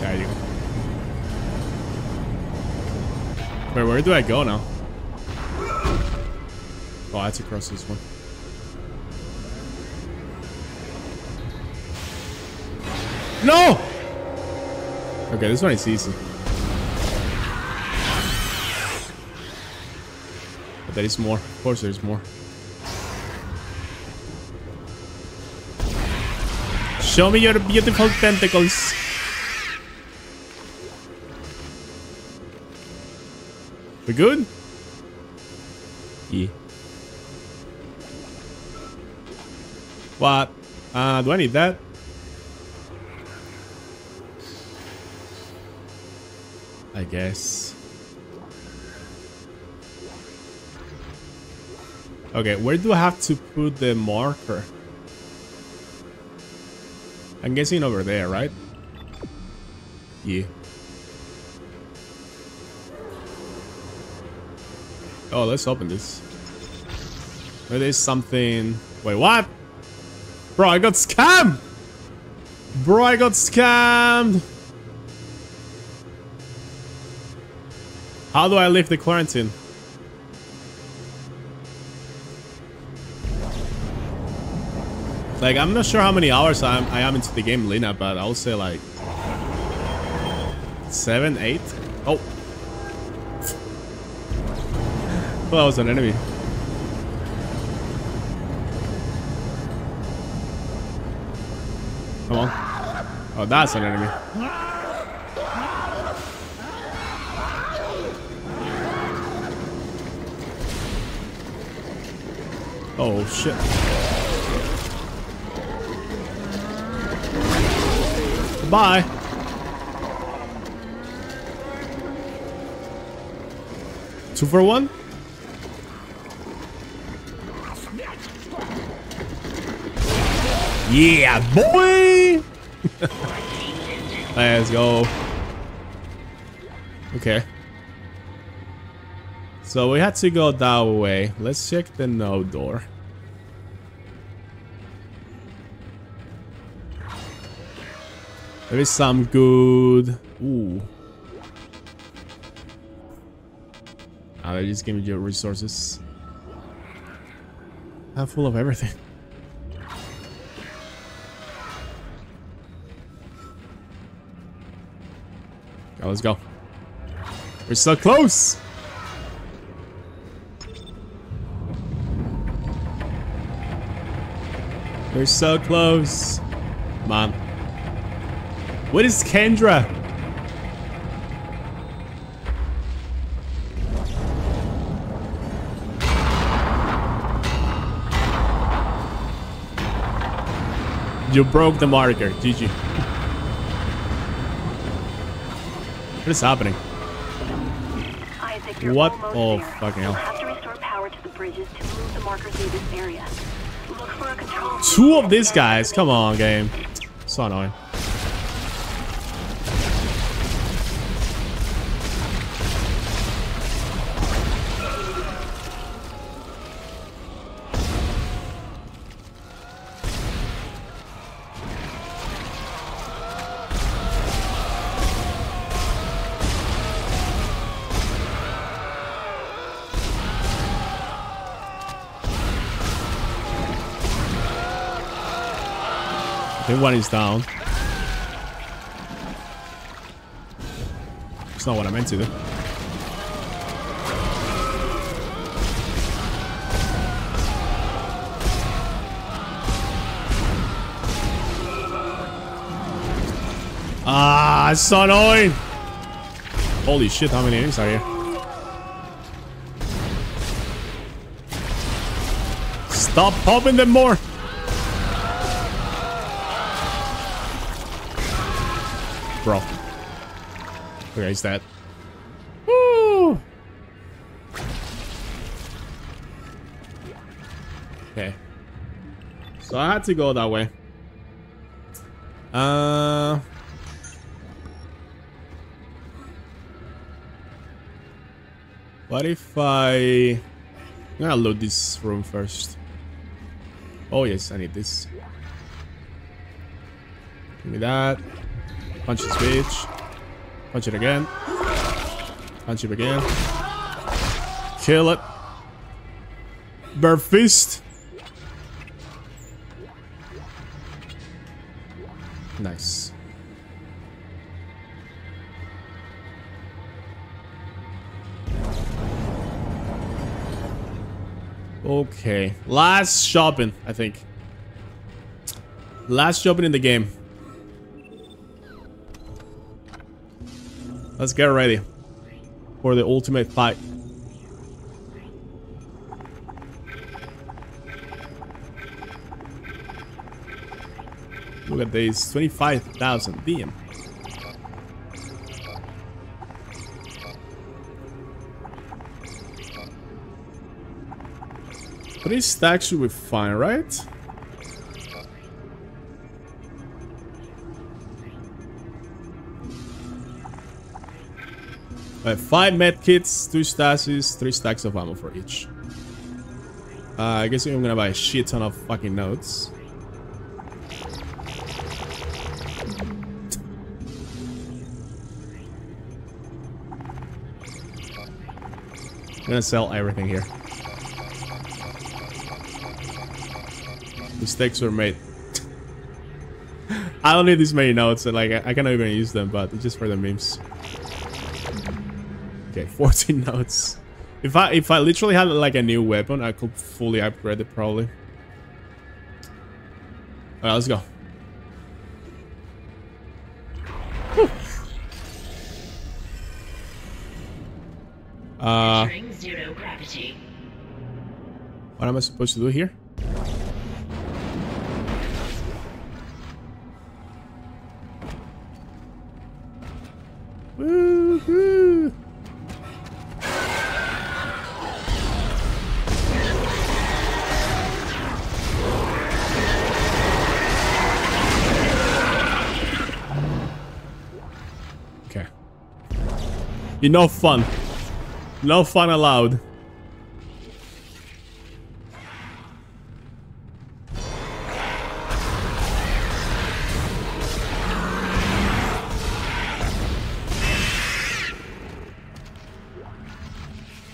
There you go. Wait, where do I go now? Oh, I have to cross this one. No! Okay, this one is easy. But there is more. Of course there's more. Show me your beautiful tentacles. We good? Yeah. What? Uh, do I need that? Guess. Okay, where do I have to put the marker? I'm guessing over there, right? Yeah. Oh, let's open this. There is something... Wait, what? Bro, I got scammed! Bro, I got scammed! How do I lift the quarantine? Like, I'm not sure how many hours I'm, I am into the game, Lena, but I'll say like... Seven, eight? Oh. Well, that was an enemy. Come on. Oh, that's an enemy. Oh, shit. Bye. Two for one? Yeah, boy! (laughs) Let's go. Okay. So we had to go that way. Let's check the no door. There is some good... Ooh. Ah, they just gave me your resources. I'm full of everything. (laughs) Okay, let's go. We're so close! We're so close. Come on. What is Kendra? You broke the marker, GG. What is happening? Isaac, What? Oh, fucking hell. have to restore power to the bridges to move the marker through this area. Two of these guys. Come on, game. So annoying. Think one is down. It's not what I meant to. Ah, it's so annoying. Holy shit, how many enemies are here? Stop popping them more. Okay, that. Woo! Okay. So I had to go that way. Uh... What if I... I'm gonna load this room first. Oh yes, I need this. Give me that. Punch this bitch. Punch it again. Punch it again. Kill it. Bare fist. Nice. Okay. Last shopping, I think. Last shopping in the game. Let's get ready for the ultimate fight. Look at these 25,000 DM. Three stacks should be fine, right? I five med kits, two stasis, three stacks of ammo for each. Uh, I guess I'm gonna buy a shit ton of fucking nodes. I'm gonna sell everything here. Mistakes were made. (laughs) I don't need this many nodes, and like I, I cannot even use them, but just for the memes. Okay, (laughs) 14 nodes. If I if I literally had like a new weapon, I could fully upgrade it probably. Alright, let's go. Whew. Uh, what am I supposed to do here? Enough fun. No fun allowed.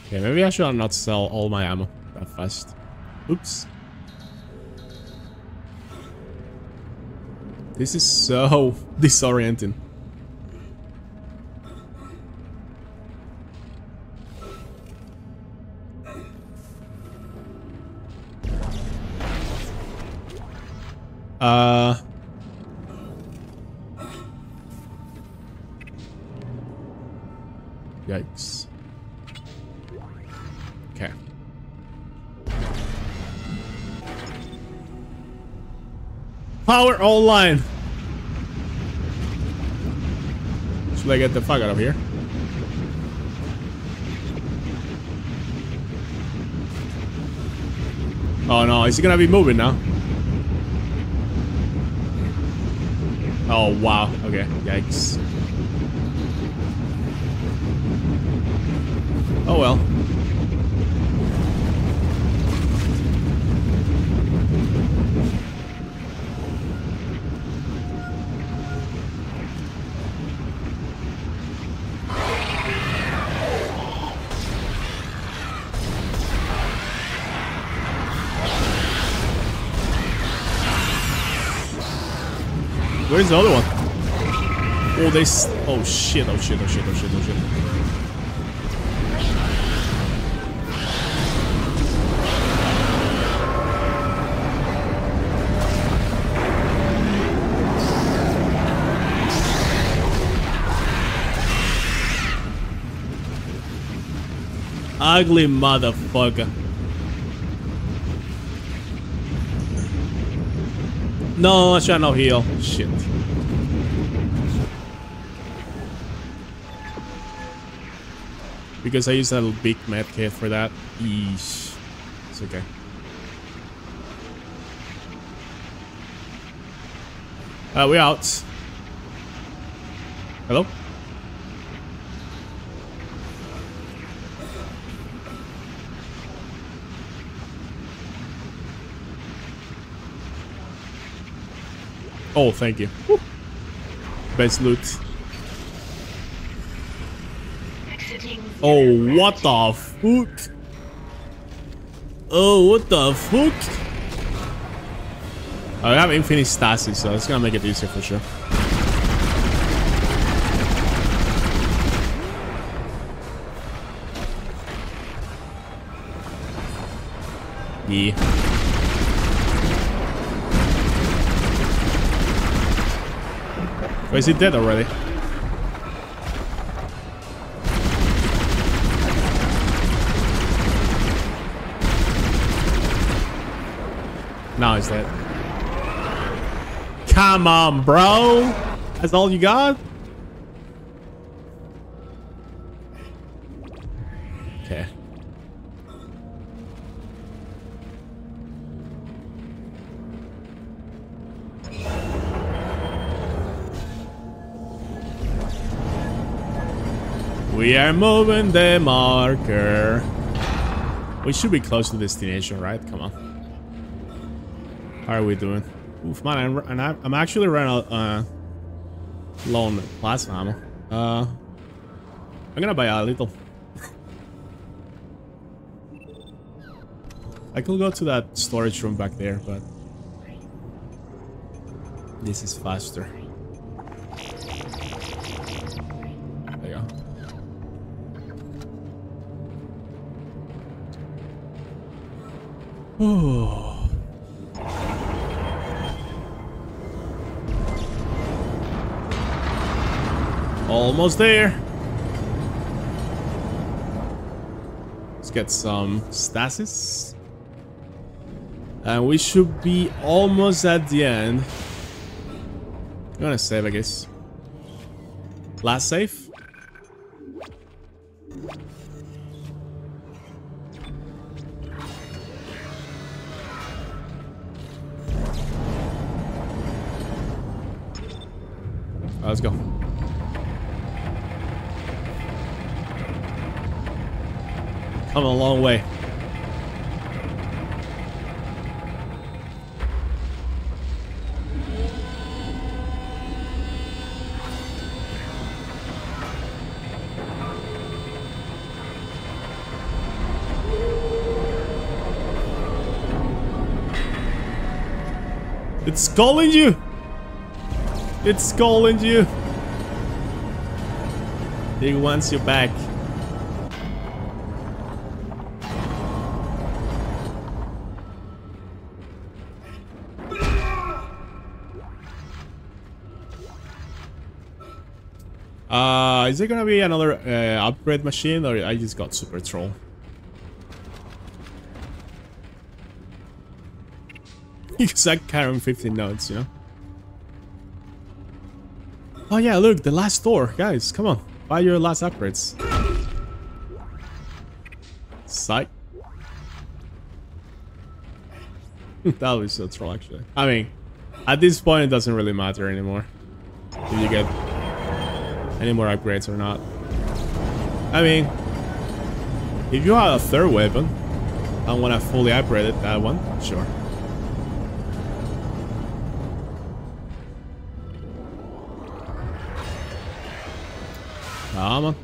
Okay, maybe I should not sell all my ammo that fast. Oops. This is so (laughs) disorienting. Power online. Should I get the fuck out of here? Oh no, is he gonna be moving now? Oh wow, okay, yikes. Oh well. Where's the other one? Oh, they. Oh shit! Oh shit! Oh shit! Oh shit! Oh shit! Ugly motherfucker. No, I should not heal. Shit. Because I used a big med kit for that. Eesh. It's okay. Uh, we out. Oh, thank you. Woo. Best loot. Oh, what the fuck? Oh, what the fuck? I have infinite stasis, so it's gonna make it easier for sure. Yeah. Or is he dead already? No, he's dead. Come on, bro. That's all you got? We are moving the marker. We should be close to destination, right? Come on. How are we doing? Oof, man, I'm, I'm actually running out uh, low on plasma ammo. Uh, I'm gonna buy a little. (laughs) I could go to that storage room back there, but this is faster. Almost there. Let's get some stasis. And we should be almost at the end. I'm gonna save, I guess. Last save. It's calling you! It's calling you! He wants you back. Uh, is there gonna be another uh, upgrade machine or I just got super troll? (laughs) Because I carry 15 nodes, you know? Oh yeah, look, the last door. Guys, come on. Buy your last upgrades. Psych. (laughs) that was so troll, actually. I mean, at this point, it doesn't really matter anymore. If you get any more upgrades or not. I mean, if you have a third weapon, I want to fully upgrade it, that one, sure. Come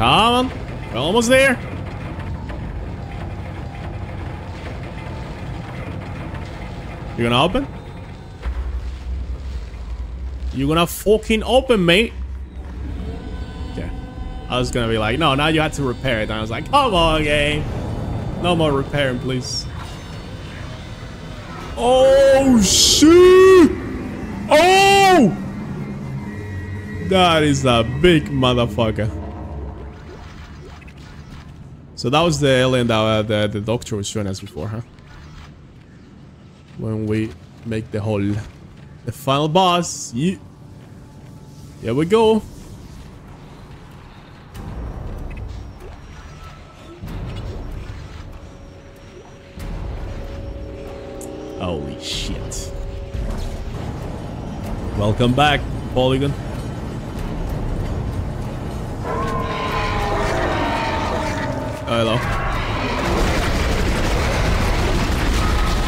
on. We're almost there. You gonna open? You gonna fucking open, mate? Okay. I was gonna be like, no, now you had to repair it. And I was like, come on, game. No more repairing, please. Oh, shit! That is a big motherfucker. So that was the alien that uh, the, the doctor was showing us before, huh? When we make the whole... The final boss. Yeah. Here we go. Holy shit. Welcome back, Polygon. Hello.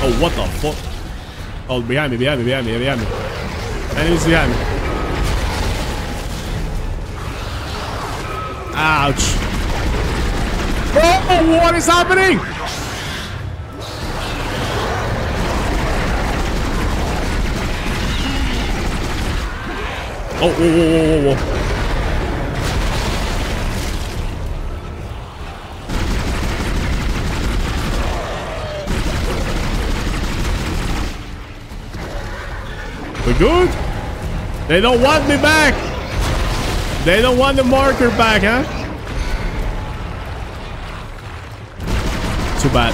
Oh, what the fuck? Oh, behind me, behind me, behind me, behind me. Enemies behind me. Ouch. Oh, what is happening? Oh, whoa, whoa, whoa, whoa. We good? They don't want me back. They don't want the marker back, huh? Too bad.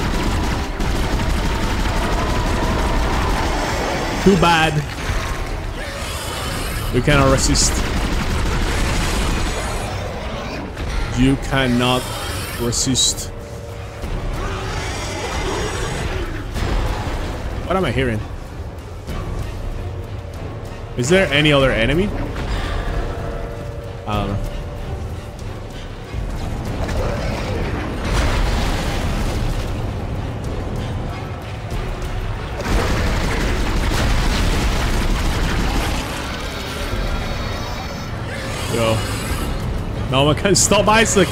Too bad. You cannot resist. You cannot resist. What am I hearing? Is there any other enemy? I don't know. Yo. No one can stop Isaac.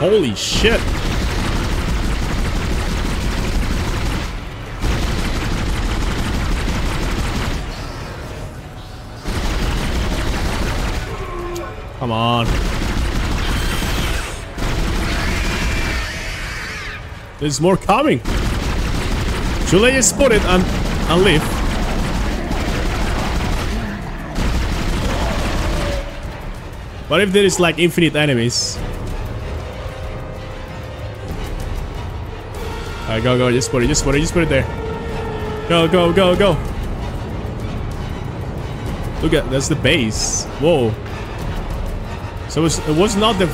Holy shit. Come on. There's more coming. Should I just spot it and, and leave? What if there is like infinite enemies? Alright, go, go, just put it, just put it, just put it there. Go, go, go, go. Look at, that's the base. Whoa. So it was, it was not the...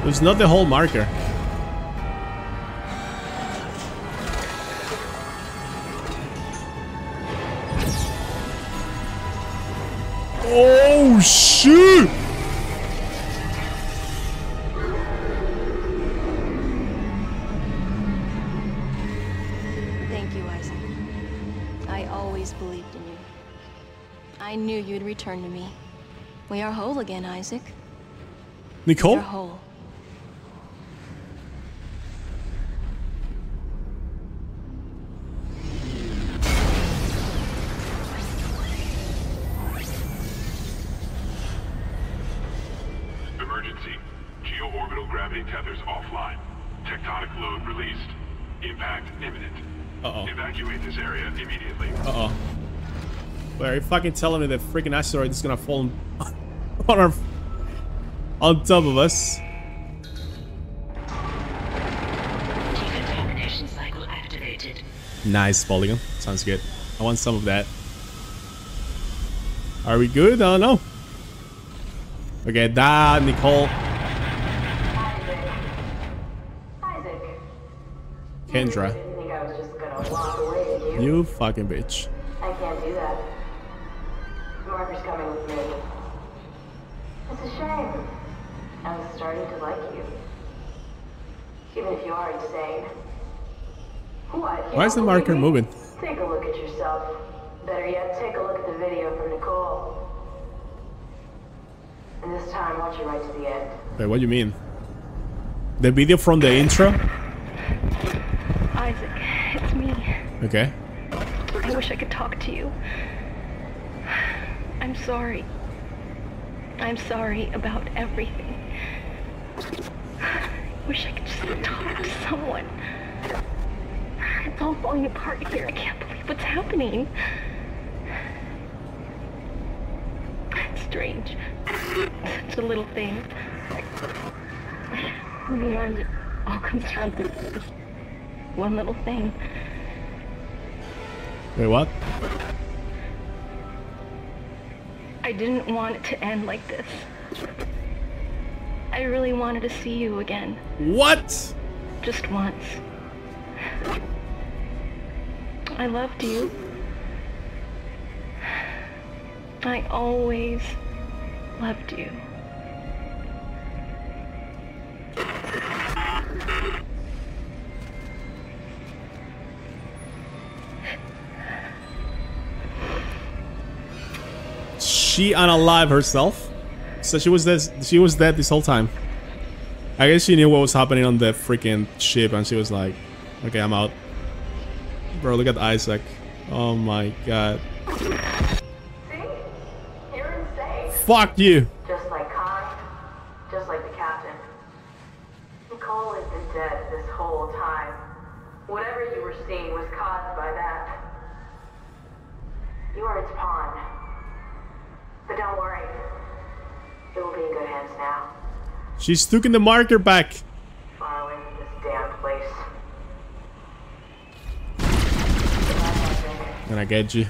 It was not the whole marker. Nicole? Emergency. Geo-orbital gravity tethers offline. Tectonic load released. Impact imminent. Uh-oh. Evacuate this area immediately. Uh-oh. Fucking telling me that freaking asteroid is gonna fall on (laughs) our on top of us? Decontamination cycle activated. Nice, Polygon. Sounds good. I want some of that. Are we good? I don't know. Okay, that, Nicole. Kendra. think I was just gonna walk you? You fucking bitch. I can't do that. Marker's coming with me. It's a shame. I was starting to like you. Even if you are insane. What? you Why is the marker moving? Take a look at yourself. Better yet, take a look at the video from Nicole. And this time, watch it right to the end. Wait, what do you mean? The video from the intro? Isaac, it's me. Okay. I wish I could talk to you. I'm sorry. I'm sorry about everything. I wish I could just talk to someone. It's all falling apart here. I can't believe what's happening. It's strange. Such a little thing. In the end, it all comes down to this one little thing. Wait, what? I didn't want it to end like this. I really wanted to see you again. What? Just once. I loved you. I always loved you. She unalive herself? So she was this she was dead this whole time. I guess she knew what was happening on the freaking ship and she was like, okay, I'm out. Bro, look at Isaac. Oh my god. You're insane. Fuck you. Just like Kyne, just like the captain. Nicole has been dead this whole time. Whatever you were seeing was caused by that. You are its pawn. But don't worry. It will be in good hands now. She's took in the marker back. Following this damn place. I'm gonna get you.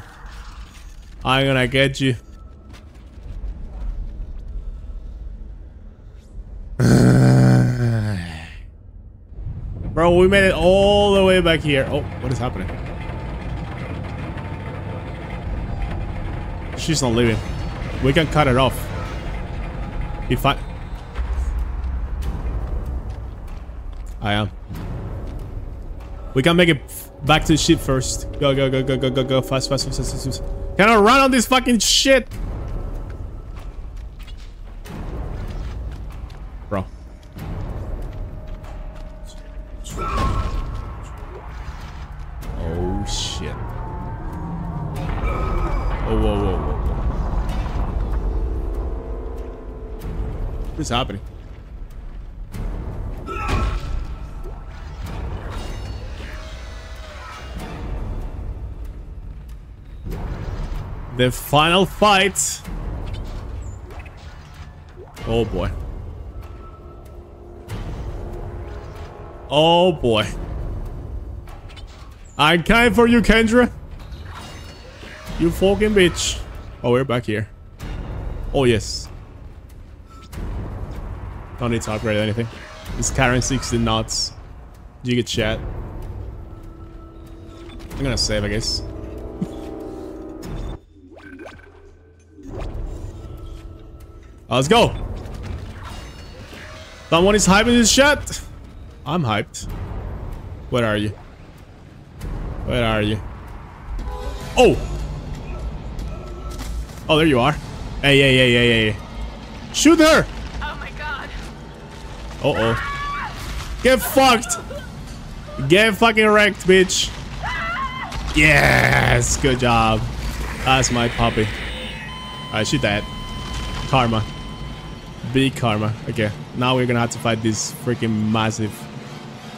I'm gonna get you. (sighs) Bro, we made it all the way back here. Oh, what is happening? She's not leaving. We can cut it off. If I... I am. We can make it back to the ship first. Go, go, go, go, go, go, go. Fast, fast, fast, fast, fast, fast. Can I run on this fucking shit? Is happening? The final fight. Oh boy. Oh boy. I'm for you, Kendra. You fucking bitch. Oh, we're back here. Oh, yes. Don't need to upgrade anything. It's carrying 60 nodes. You get chat. I'm gonna save, I guess. (laughs) Let's go. Someone is hyping this chat. I'm hyped. Where are you? Where are you? Oh! Oh, there you are. Hey, hey, hey, hey, hey. Shoot her! Oh. Uh-oh. Get fucked! Get fucking wrecked, bitch. Yes! Good job. That's my puppy. Alright, she dead. Karma. Big karma. Okay, now we're gonna have to fight this freaking massive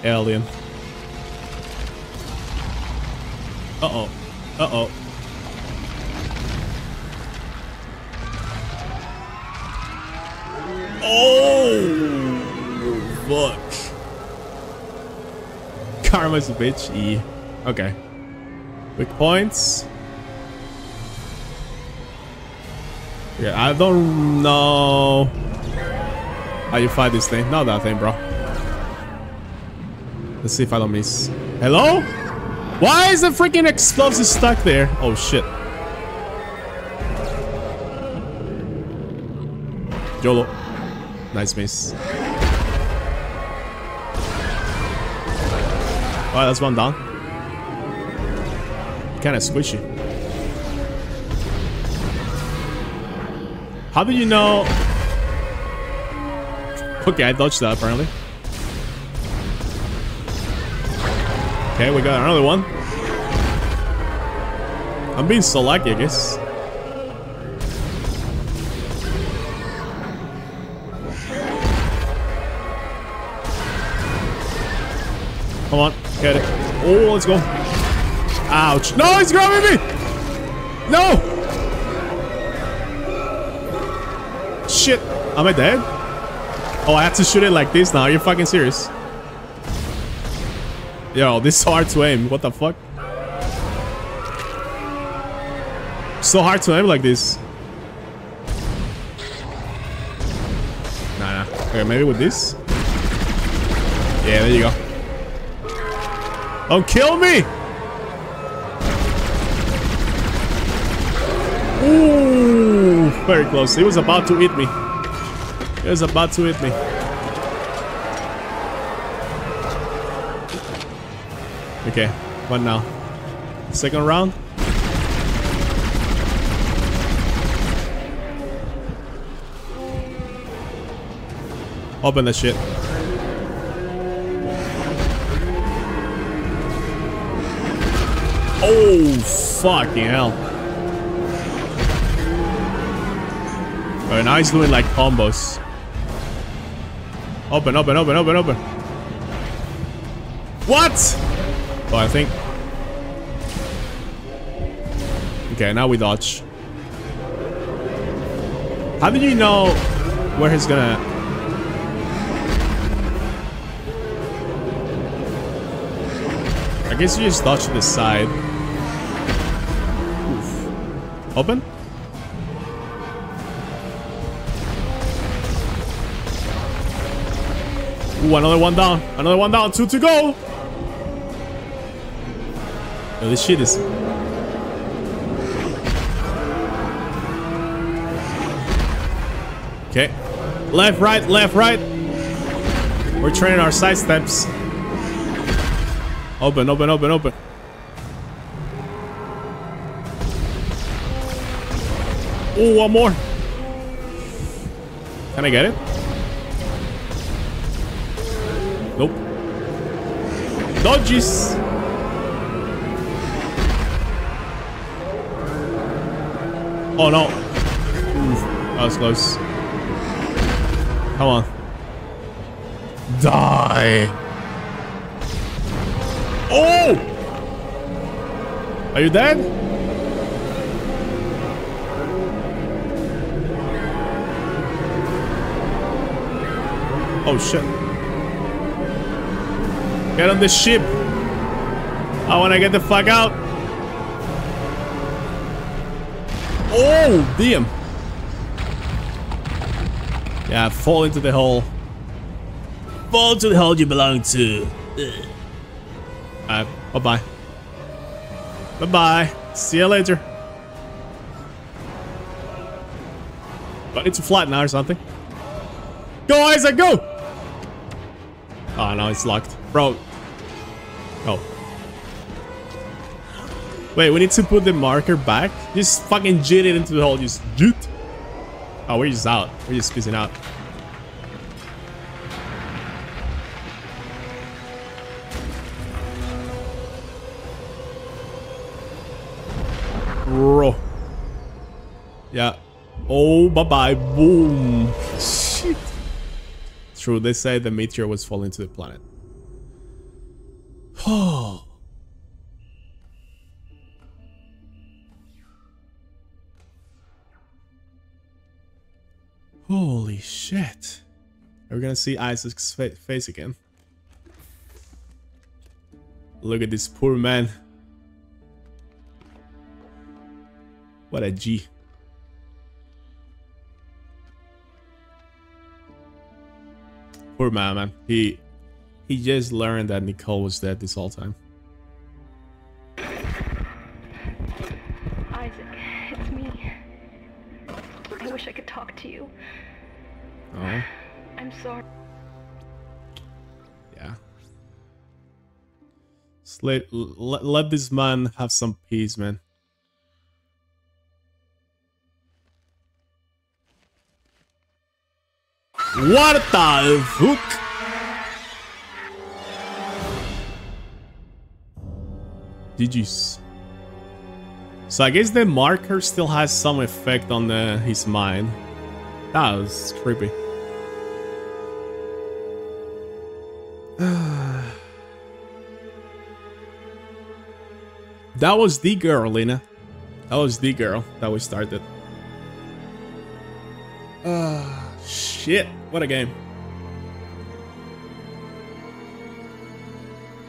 alien. Uh-oh. Uh-oh. Oh! Fuck. Karma's a bitch. E. Okay. Quick points. Yeah, I don't know how you fight this thing. Not that thing, bro. Let's see if I don't miss. Hello? Why is the freaking explosive stuck there? Oh, shit. YOLO. Nice miss. Alright, that's one down. Kinda squishy. How do you know? Okay, I dodged that apparently. Okay, we got another one. I'm being so lucky, I guess. Come on, get it. Oh, let's go. Ouch. No, he's grabbing me! No! Shit. Am I dead? Oh, I have to shoot it like this now. Are you fucking serious? Yo, this is hard to aim. What the fuck? So hard to aim like this. Nah, nah. Okay, maybe with this? Yeah, there you go. Don't kill me! Ooh, very close. He was about to hit me. He was about to hit me. Okay, what now? Second round? Open the shit. Oh, fucking hell. Oh, now he's doing like combos. Open, open, open, open, open. What? Oh, I think. Okay, now we dodge. How did you know where he's gonna... I guess you just dodge to the side. Open? Ooh, another one down. Another one down. Two to go. Yo, this shit is... Okay. Left, right, left, right. We're training our side steps. Open, open, open, open. Oh, one more. Can I get it? Nope. Dodges. Oh no. That was close. Come on. Die. Oh! Are you dead? Oh shit. Get on the ship. I wanna get the fuck out. Oh, damn. Yeah, fall into the hole. Fall to the hole you belong to. Uh, bye-bye. Bye-bye. See you later. But it's a flat now or something? Go, Isaac, go! Oh, no, it's locked. Bro. Oh. Wait, we need to put the marker back? Just fucking jit it into the hole. Just jit. Oh, we're just out. We're just piecing out. Bro. Yeah. Oh, bye-bye. Boom. True. They say the meteor was falling to the planet. Oh. (sighs) Holy shit. Are we gonna see Isaac's fa face again? Look at this poor man. What a G. Poor man, man. He he just learned that Nicole was dead this whole time. Isaac, it's me. I wish I could talk to you. Oh, I'm sorry. yeah. Just let, let, let this man have some peace, man. What the fuck? Did you? So I guess the marker still has some effect on the, his mind. That was creepy. (sighs) that was the girl, Lena. That was the girl that we started. Shit. What a game.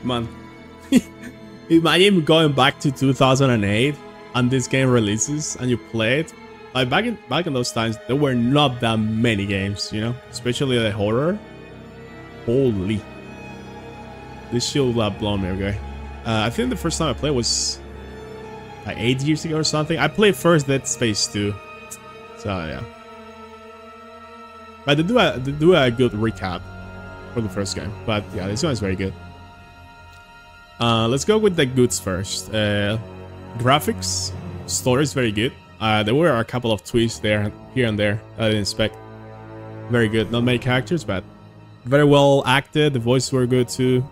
Man. (laughs) Imagine going back to 2008 and this game releases and you play it. Like back in back in those times, there were not that many games, you know, especially the horror. Holy, this shit would have blown me away. Uh, I think the first time I played was like eight years ago or something. I played first Dead Space 2, so yeah. But they do a they do a good recap for the first game. But yeah, this one is very good. Uh, let's go with the goods first. Uh, graphics, story is very good. Uh, there were a couple of twists there, here and there that I didn't expect. Very good. Not many characters, but very well acted. The voices were good too.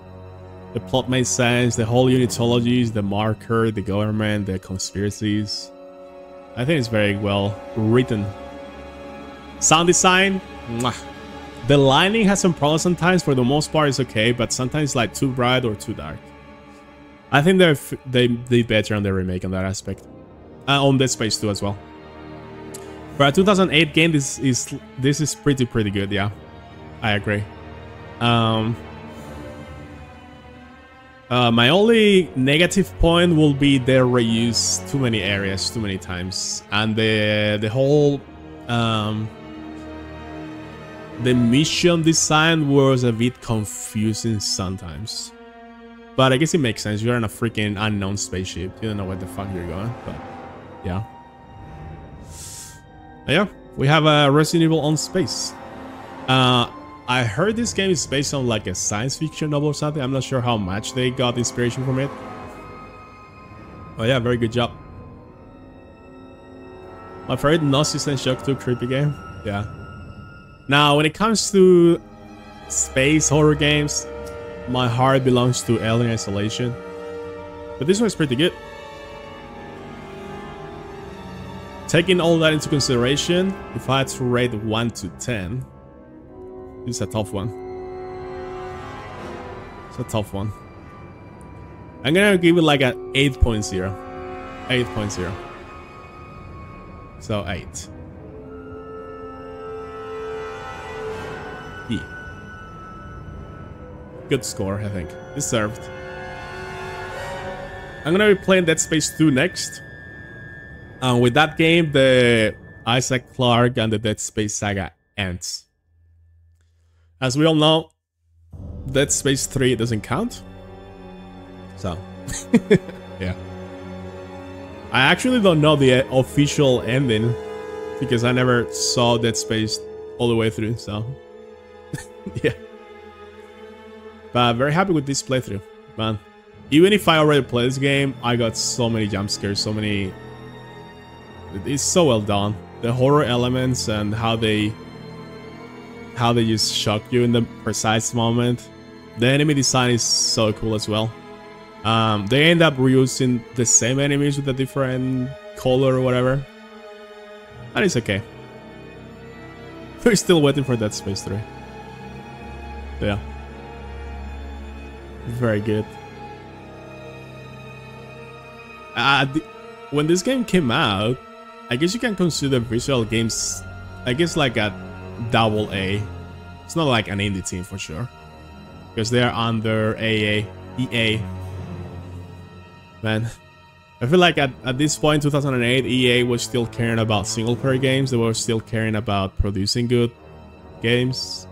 The plot made sense. The whole unitologies, the marker, the government, the conspiracies. I think it's very well written. Sound design, mwah. the lighting has some problems sometimes. For the most part, it's okay, but sometimes like too bright or too dark. I think they're they did better on the remake on that aspect. Uh, on Dead Space 2 as well. For a 2008 game, this is this is pretty pretty good. Yeah, I agree. Um, uh, my only negative point will be they reuse too many areas too many times, and the the whole um, the mission design was a bit confusing sometimes. But I guess it makes sense. You're in a freaking unknown spaceship. You don't know where the fuck you're going. But yeah. Yeah, we have a Resident Evil on space. Uh, I heard this game is based on like a science fiction novel or something. I'm not sure how much they got inspiration from it. Oh yeah, very good job. My favorite No System Shock 2 creepy game. Yeah. Now, when it comes to space horror games, my heart belongs to Alien Isolation. But this one's pretty good. Taking all that into consideration, if I had to rate 1 to 10, this is a tough one. It's a tough one. I'm gonna give it like an 8.0. 8.0. So 8. Good score, I think. Deserved. I'm gonna be playing Dead Space 2 next. And with that game, the Isaac Clarke and the Dead Space saga ends. As we all know, Dead Space 3 doesn't count. So, (laughs) yeah. I actually don't know the uh, official ending because I never saw Dead Space all the way through, so (laughs) yeah. But very happy with this playthrough, man. Even if I already played this game, I got so many jump scares, so many... It's so well done. The horror elements and how they... How they just shock you in the precise moment. The enemy design is so cool as well. Um, they end up reusing the same enemies with a different color or whatever. And it's okay. (laughs) We're still waiting for Dead Space 3. Yeah. Very good. Uh, when this game came out, I guess you can consider Visceral Games, I guess like a double A. It's not like an indie team for sure. Because they are under AA, EA. Man, I feel like at, at this point, 2008, EA was still caring about single player games. They were still caring about producing good games.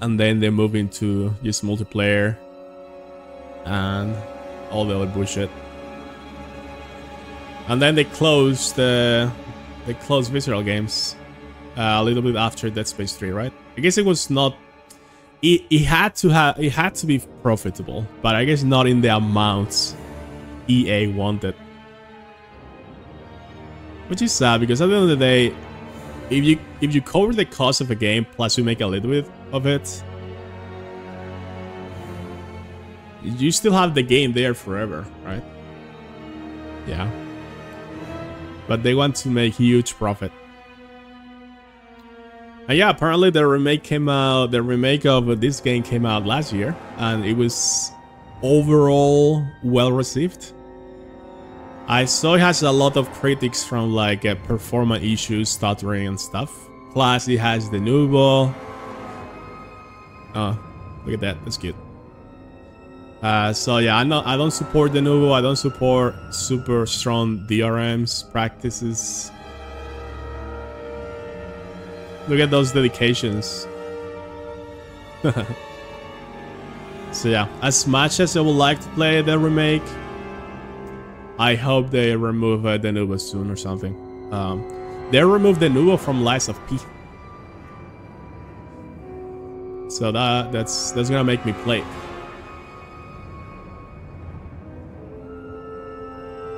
And then they move into just multiplayer and all the other bullshit. And then they closed the they closed Visceral Games uh, a little bit after Dead Space 3, right? I guess it was not it, it had to have it had to be profitable, but I guess not in the amounts EA wanted. Which is sad because at the end of the day, if you if you cover the cost of a game plus you make a little bit of it, you still have the game there forever, right? Yeah. But they want to make huge profit. And yeah, apparently the remake came out, the remake of this game came out last year, and it was overall well received. I saw it has a lot of critics from like uh, performance issues, stuttering and stuff. Plus it has Denuvo. Oh, look at that, that's cute. Uh, so yeah, I not I don't support Denuvo. I don't support super strong DRMs practices. Look at those dedications. (laughs) so yeah, as much as I would like to play the remake, I hope they remove uh, Denuvo soon or something. Um, they removed Denuvo from Lies of P. So that that's that's gonna make me play.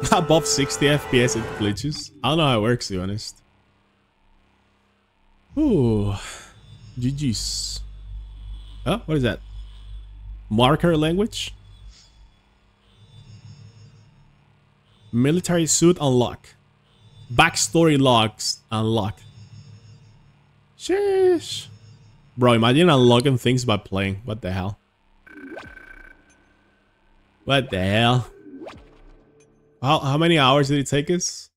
(laughs) Above 60 FPS it glitches. I don't know how it works to be honest. Ooh. GG's. Oh, what is that? Marker language? Military suit unlock. Backstory logs unlock. Sheesh. Bro, imagine unlocking things by playing. What the hell? What the hell? How, how many hours did it take us?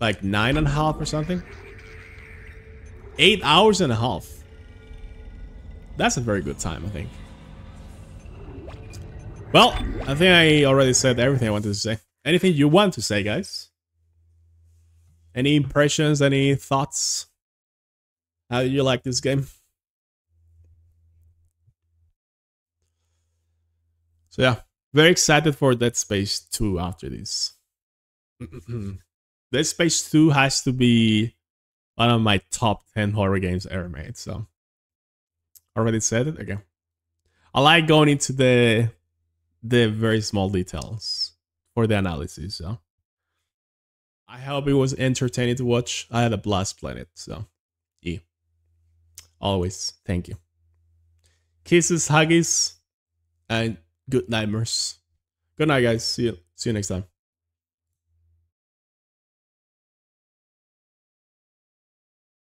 Like nine and a half or something? Eight hours and a half. That's a very good time, I think. Well, I think I already said everything I wanted to say. Anything you want to say, guys? Any impressions, any thoughts? How do you like this game? So yeah, very excited for Dead Space 2 after this. (clears throat) Dead Space 2 has to be one of my top 10 horror games ever made, so already said it again. I like going into the the very small details for the analysis, so I hope it was entertaining to watch. I had a blast playing it, so yeah. Always, thank you. Kisses, huggies, and good nightmares. Good night, guys. See you. See you next time.